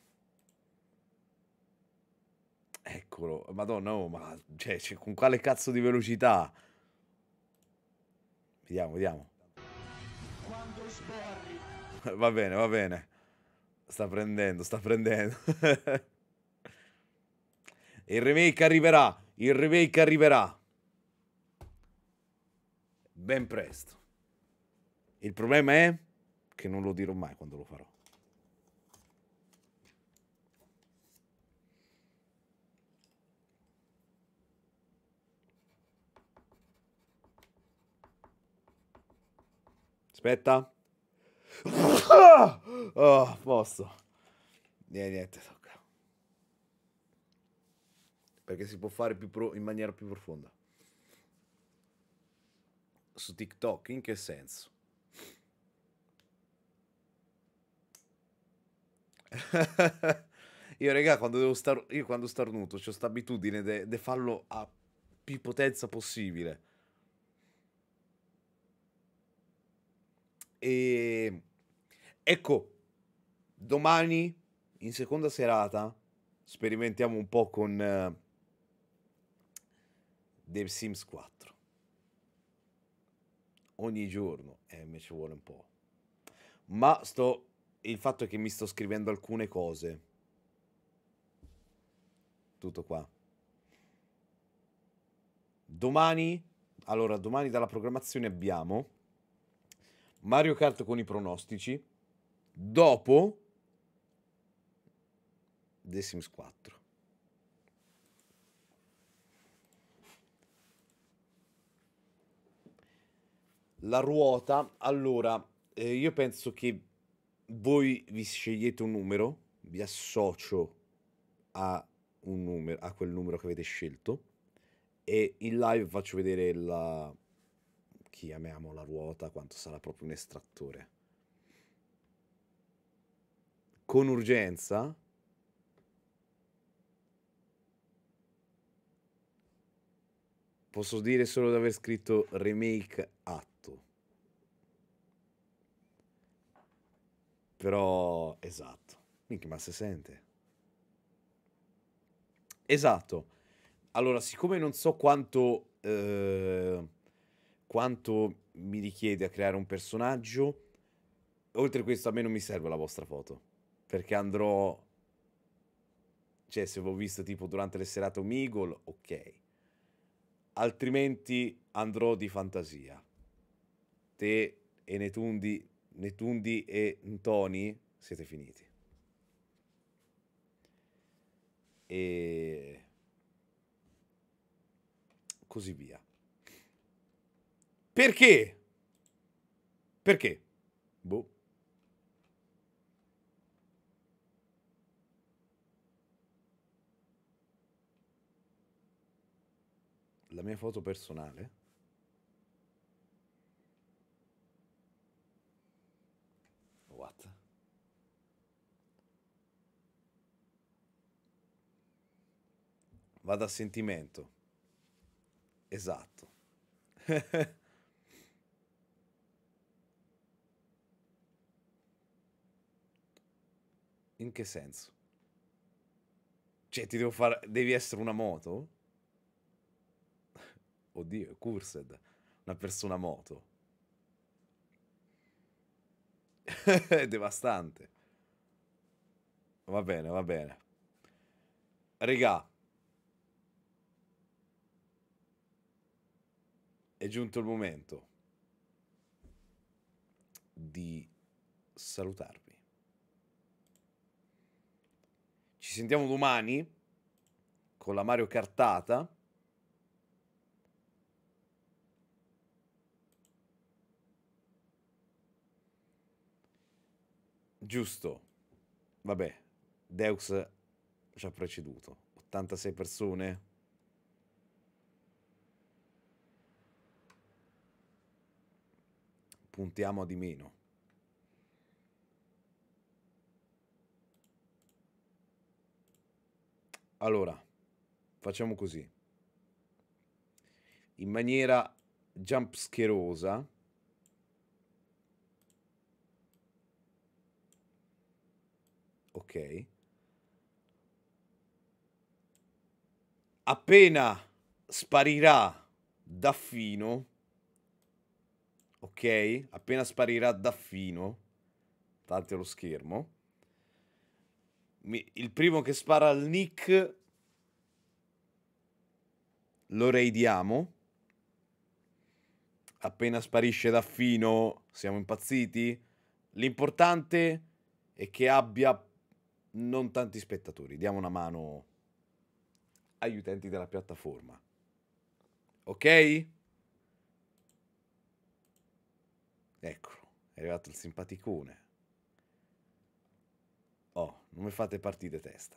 Speaker 1: Eccolo. Madonna, oh, ma cioè, cioè, con quale cazzo di velocità? Vediamo, vediamo. Va bene, va bene. Sta prendendo, sta prendendo. Il remake arriverà. Il remake arriverà. Ben presto. Il problema è che non lo dirò mai quando lo farò. Aspetta. Oh, posto. Niente, niente, tocca. Perché si può fare in maniera più profonda. Su TikTok, in che senso? io, raga, quando devo star... Io quando starnuto ho questa abitudine di farlo a più potenza possibile. E ecco, domani in seconda serata sperimentiamo un po' con eh, The Sims 4. Ogni giorno, eh, mi ci vuole un po'. Ma sto il fatto è che mi sto scrivendo alcune cose. Tutto qua. Domani, allora, domani dalla programmazione abbiamo Mario Kart con i pronostici. Dopo The Sims 4. La ruota, allora, eh, io penso che voi vi scegliete un numero, vi associo a un numero, a quel numero che avete scelto e in live faccio vedere la chiamiamo la ruota quanto sarà proprio un estrattore. Con urgenza posso dire solo di aver scritto remake atto. Però, esatto. Minchia, ma si sente. Esatto. Allora, siccome non so quanto, eh, quanto mi richiede a creare un personaggio, oltre a questo a me non mi serve la vostra foto. Perché andrò... Cioè, se l'ho visto tipo durante le serate Omegle, ok. Altrimenti andrò di fantasia. Te e Netundi Netundi e Ntoni siete finiti. E così via. Perché? Perché? Boh. La mia foto personale? Vado a sentimento. Esatto. In che senso? Cioè, ti devo fare. Devi essere una moto? Oddio, Cursed. Una persona moto. è devastante. Va bene, va bene. Regà. È giunto il momento di salutarvi. Ci sentiamo domani con la Mario Cartata. Giusto. Vabbè, Deus ci ha preceduto. 86 persone. Puntiamo di meno. Allora, facciamo così. In maniera jumpscarosa. Ok. Appena sparirà Daffino. Ok? Appena sparirà Daffino. Tanto allo schermo. Mi- il primo che spara al nick lo raidiamo. Appena sparisce Daffino siamo impazziti. L'importante è che abbia non tanti spettatori. Diamo una mano agli utenti della piattaforma. Ok? Eccolo, è arrivato il simpaticone. Oh, non mi fate partire testa.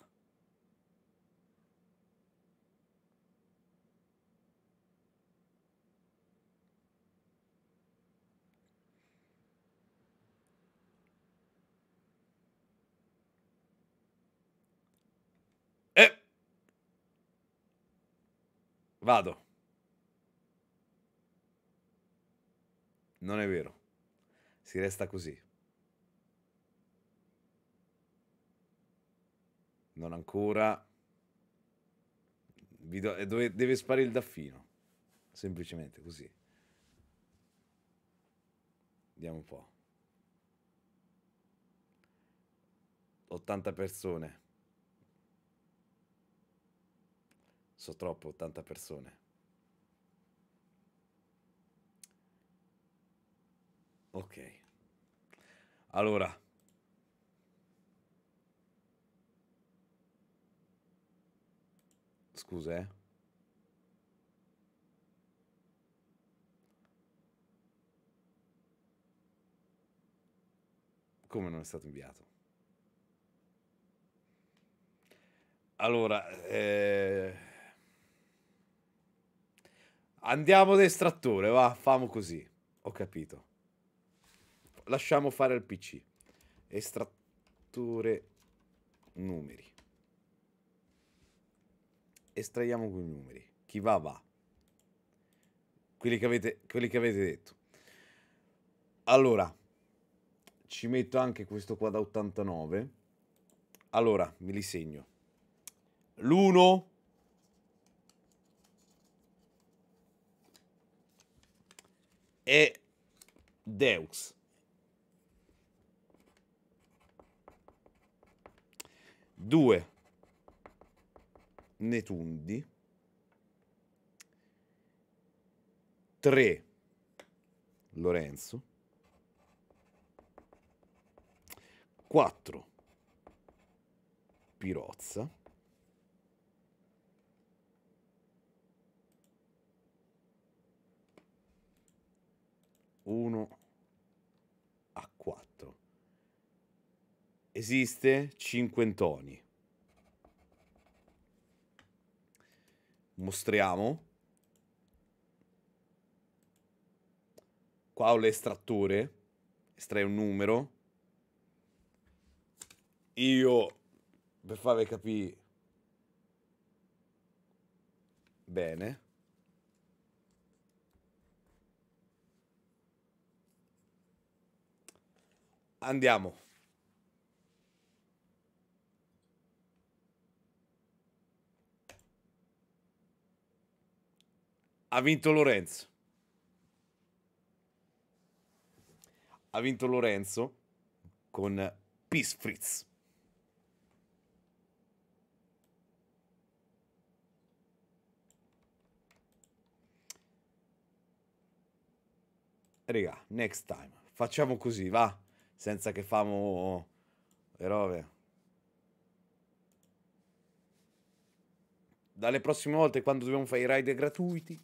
Speaker 1: Eh! Vado. Non è vero. Si resta così. Non ancora. Do- eh, dove- deve sparire il daffino. Semplicemente così. Vediamo un po'. 80 persone. So troppo, 80 persone. Ok. Allora. Scusa, eh. Come non è stato inviato? Allora, eh... andiamo ad estrattore, va, famo così. Ho capito. Lasciamo fare il PC. Estrattore numeri. Estraiamo quei numeri. Chi va, va. Quelli che avete, quelli che avete detto. Allora, ci metto anche questo qua da 89. Allora, me li segno. L'1 è Deux. Due Netundi. 3 Lorenzo. 4 Pirozza. 1 esiste cinquantoni. Mostriamo. Qua ho l'estrattore, estrae un numero. Io, per farvi capire bene, andiamo. Ha vinto Lorenzo. Ha vinto Lorenzo con Peace Fritz. Raga, next time. Facciamo così, va? Senza che famo le robe. Dalle prossime volte, quando dobbiamo fare i ride gratuiti,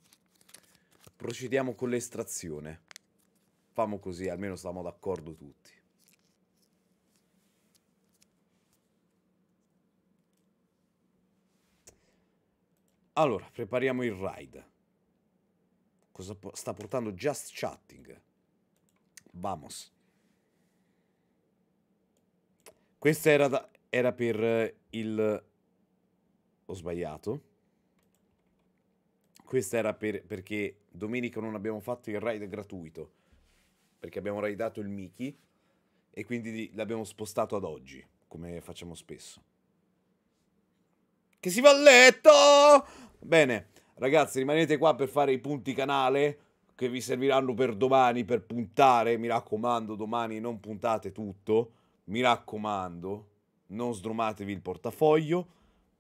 Speaker 1: procediamo con l'estrazione. Famo così, almeno stiamo d'accordo tutti. Allora, prepariamo il ride. Cosa po- sta portando Just Chatting? Vamos. Questa era, era per il... Ho sbagliato. Questa era per- perché domenica non abbiamo fatto il ride gratuito. Perché abbiamo ridato il Mickey. E quindi l'abbiamo spostato ad oggi, come facciamo spesso. Che si va a letto! Bene, ragazzi, rimanete qua per fare i punti canale che vi serviranno per domani per puntare. Mi raccomando, domani non puntate tutto. Mi raccomando, non sdrumatevi il portafoglio.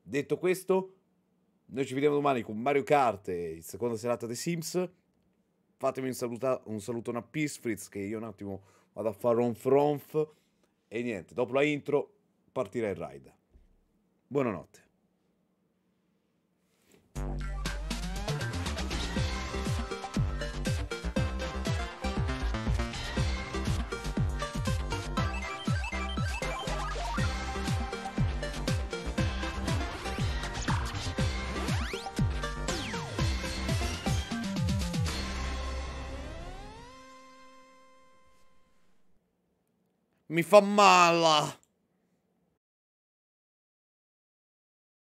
Speaker 1: Detto questo, noi ci vediamo domani con Mario Kart e seconda serata dei Sims. Fatemi un, saluta- un salutone a Peace Fritz che io un attimo vado a fare un fronf. E niente, dopo la intro partirà il ride. Buonanotte. Mi fa male.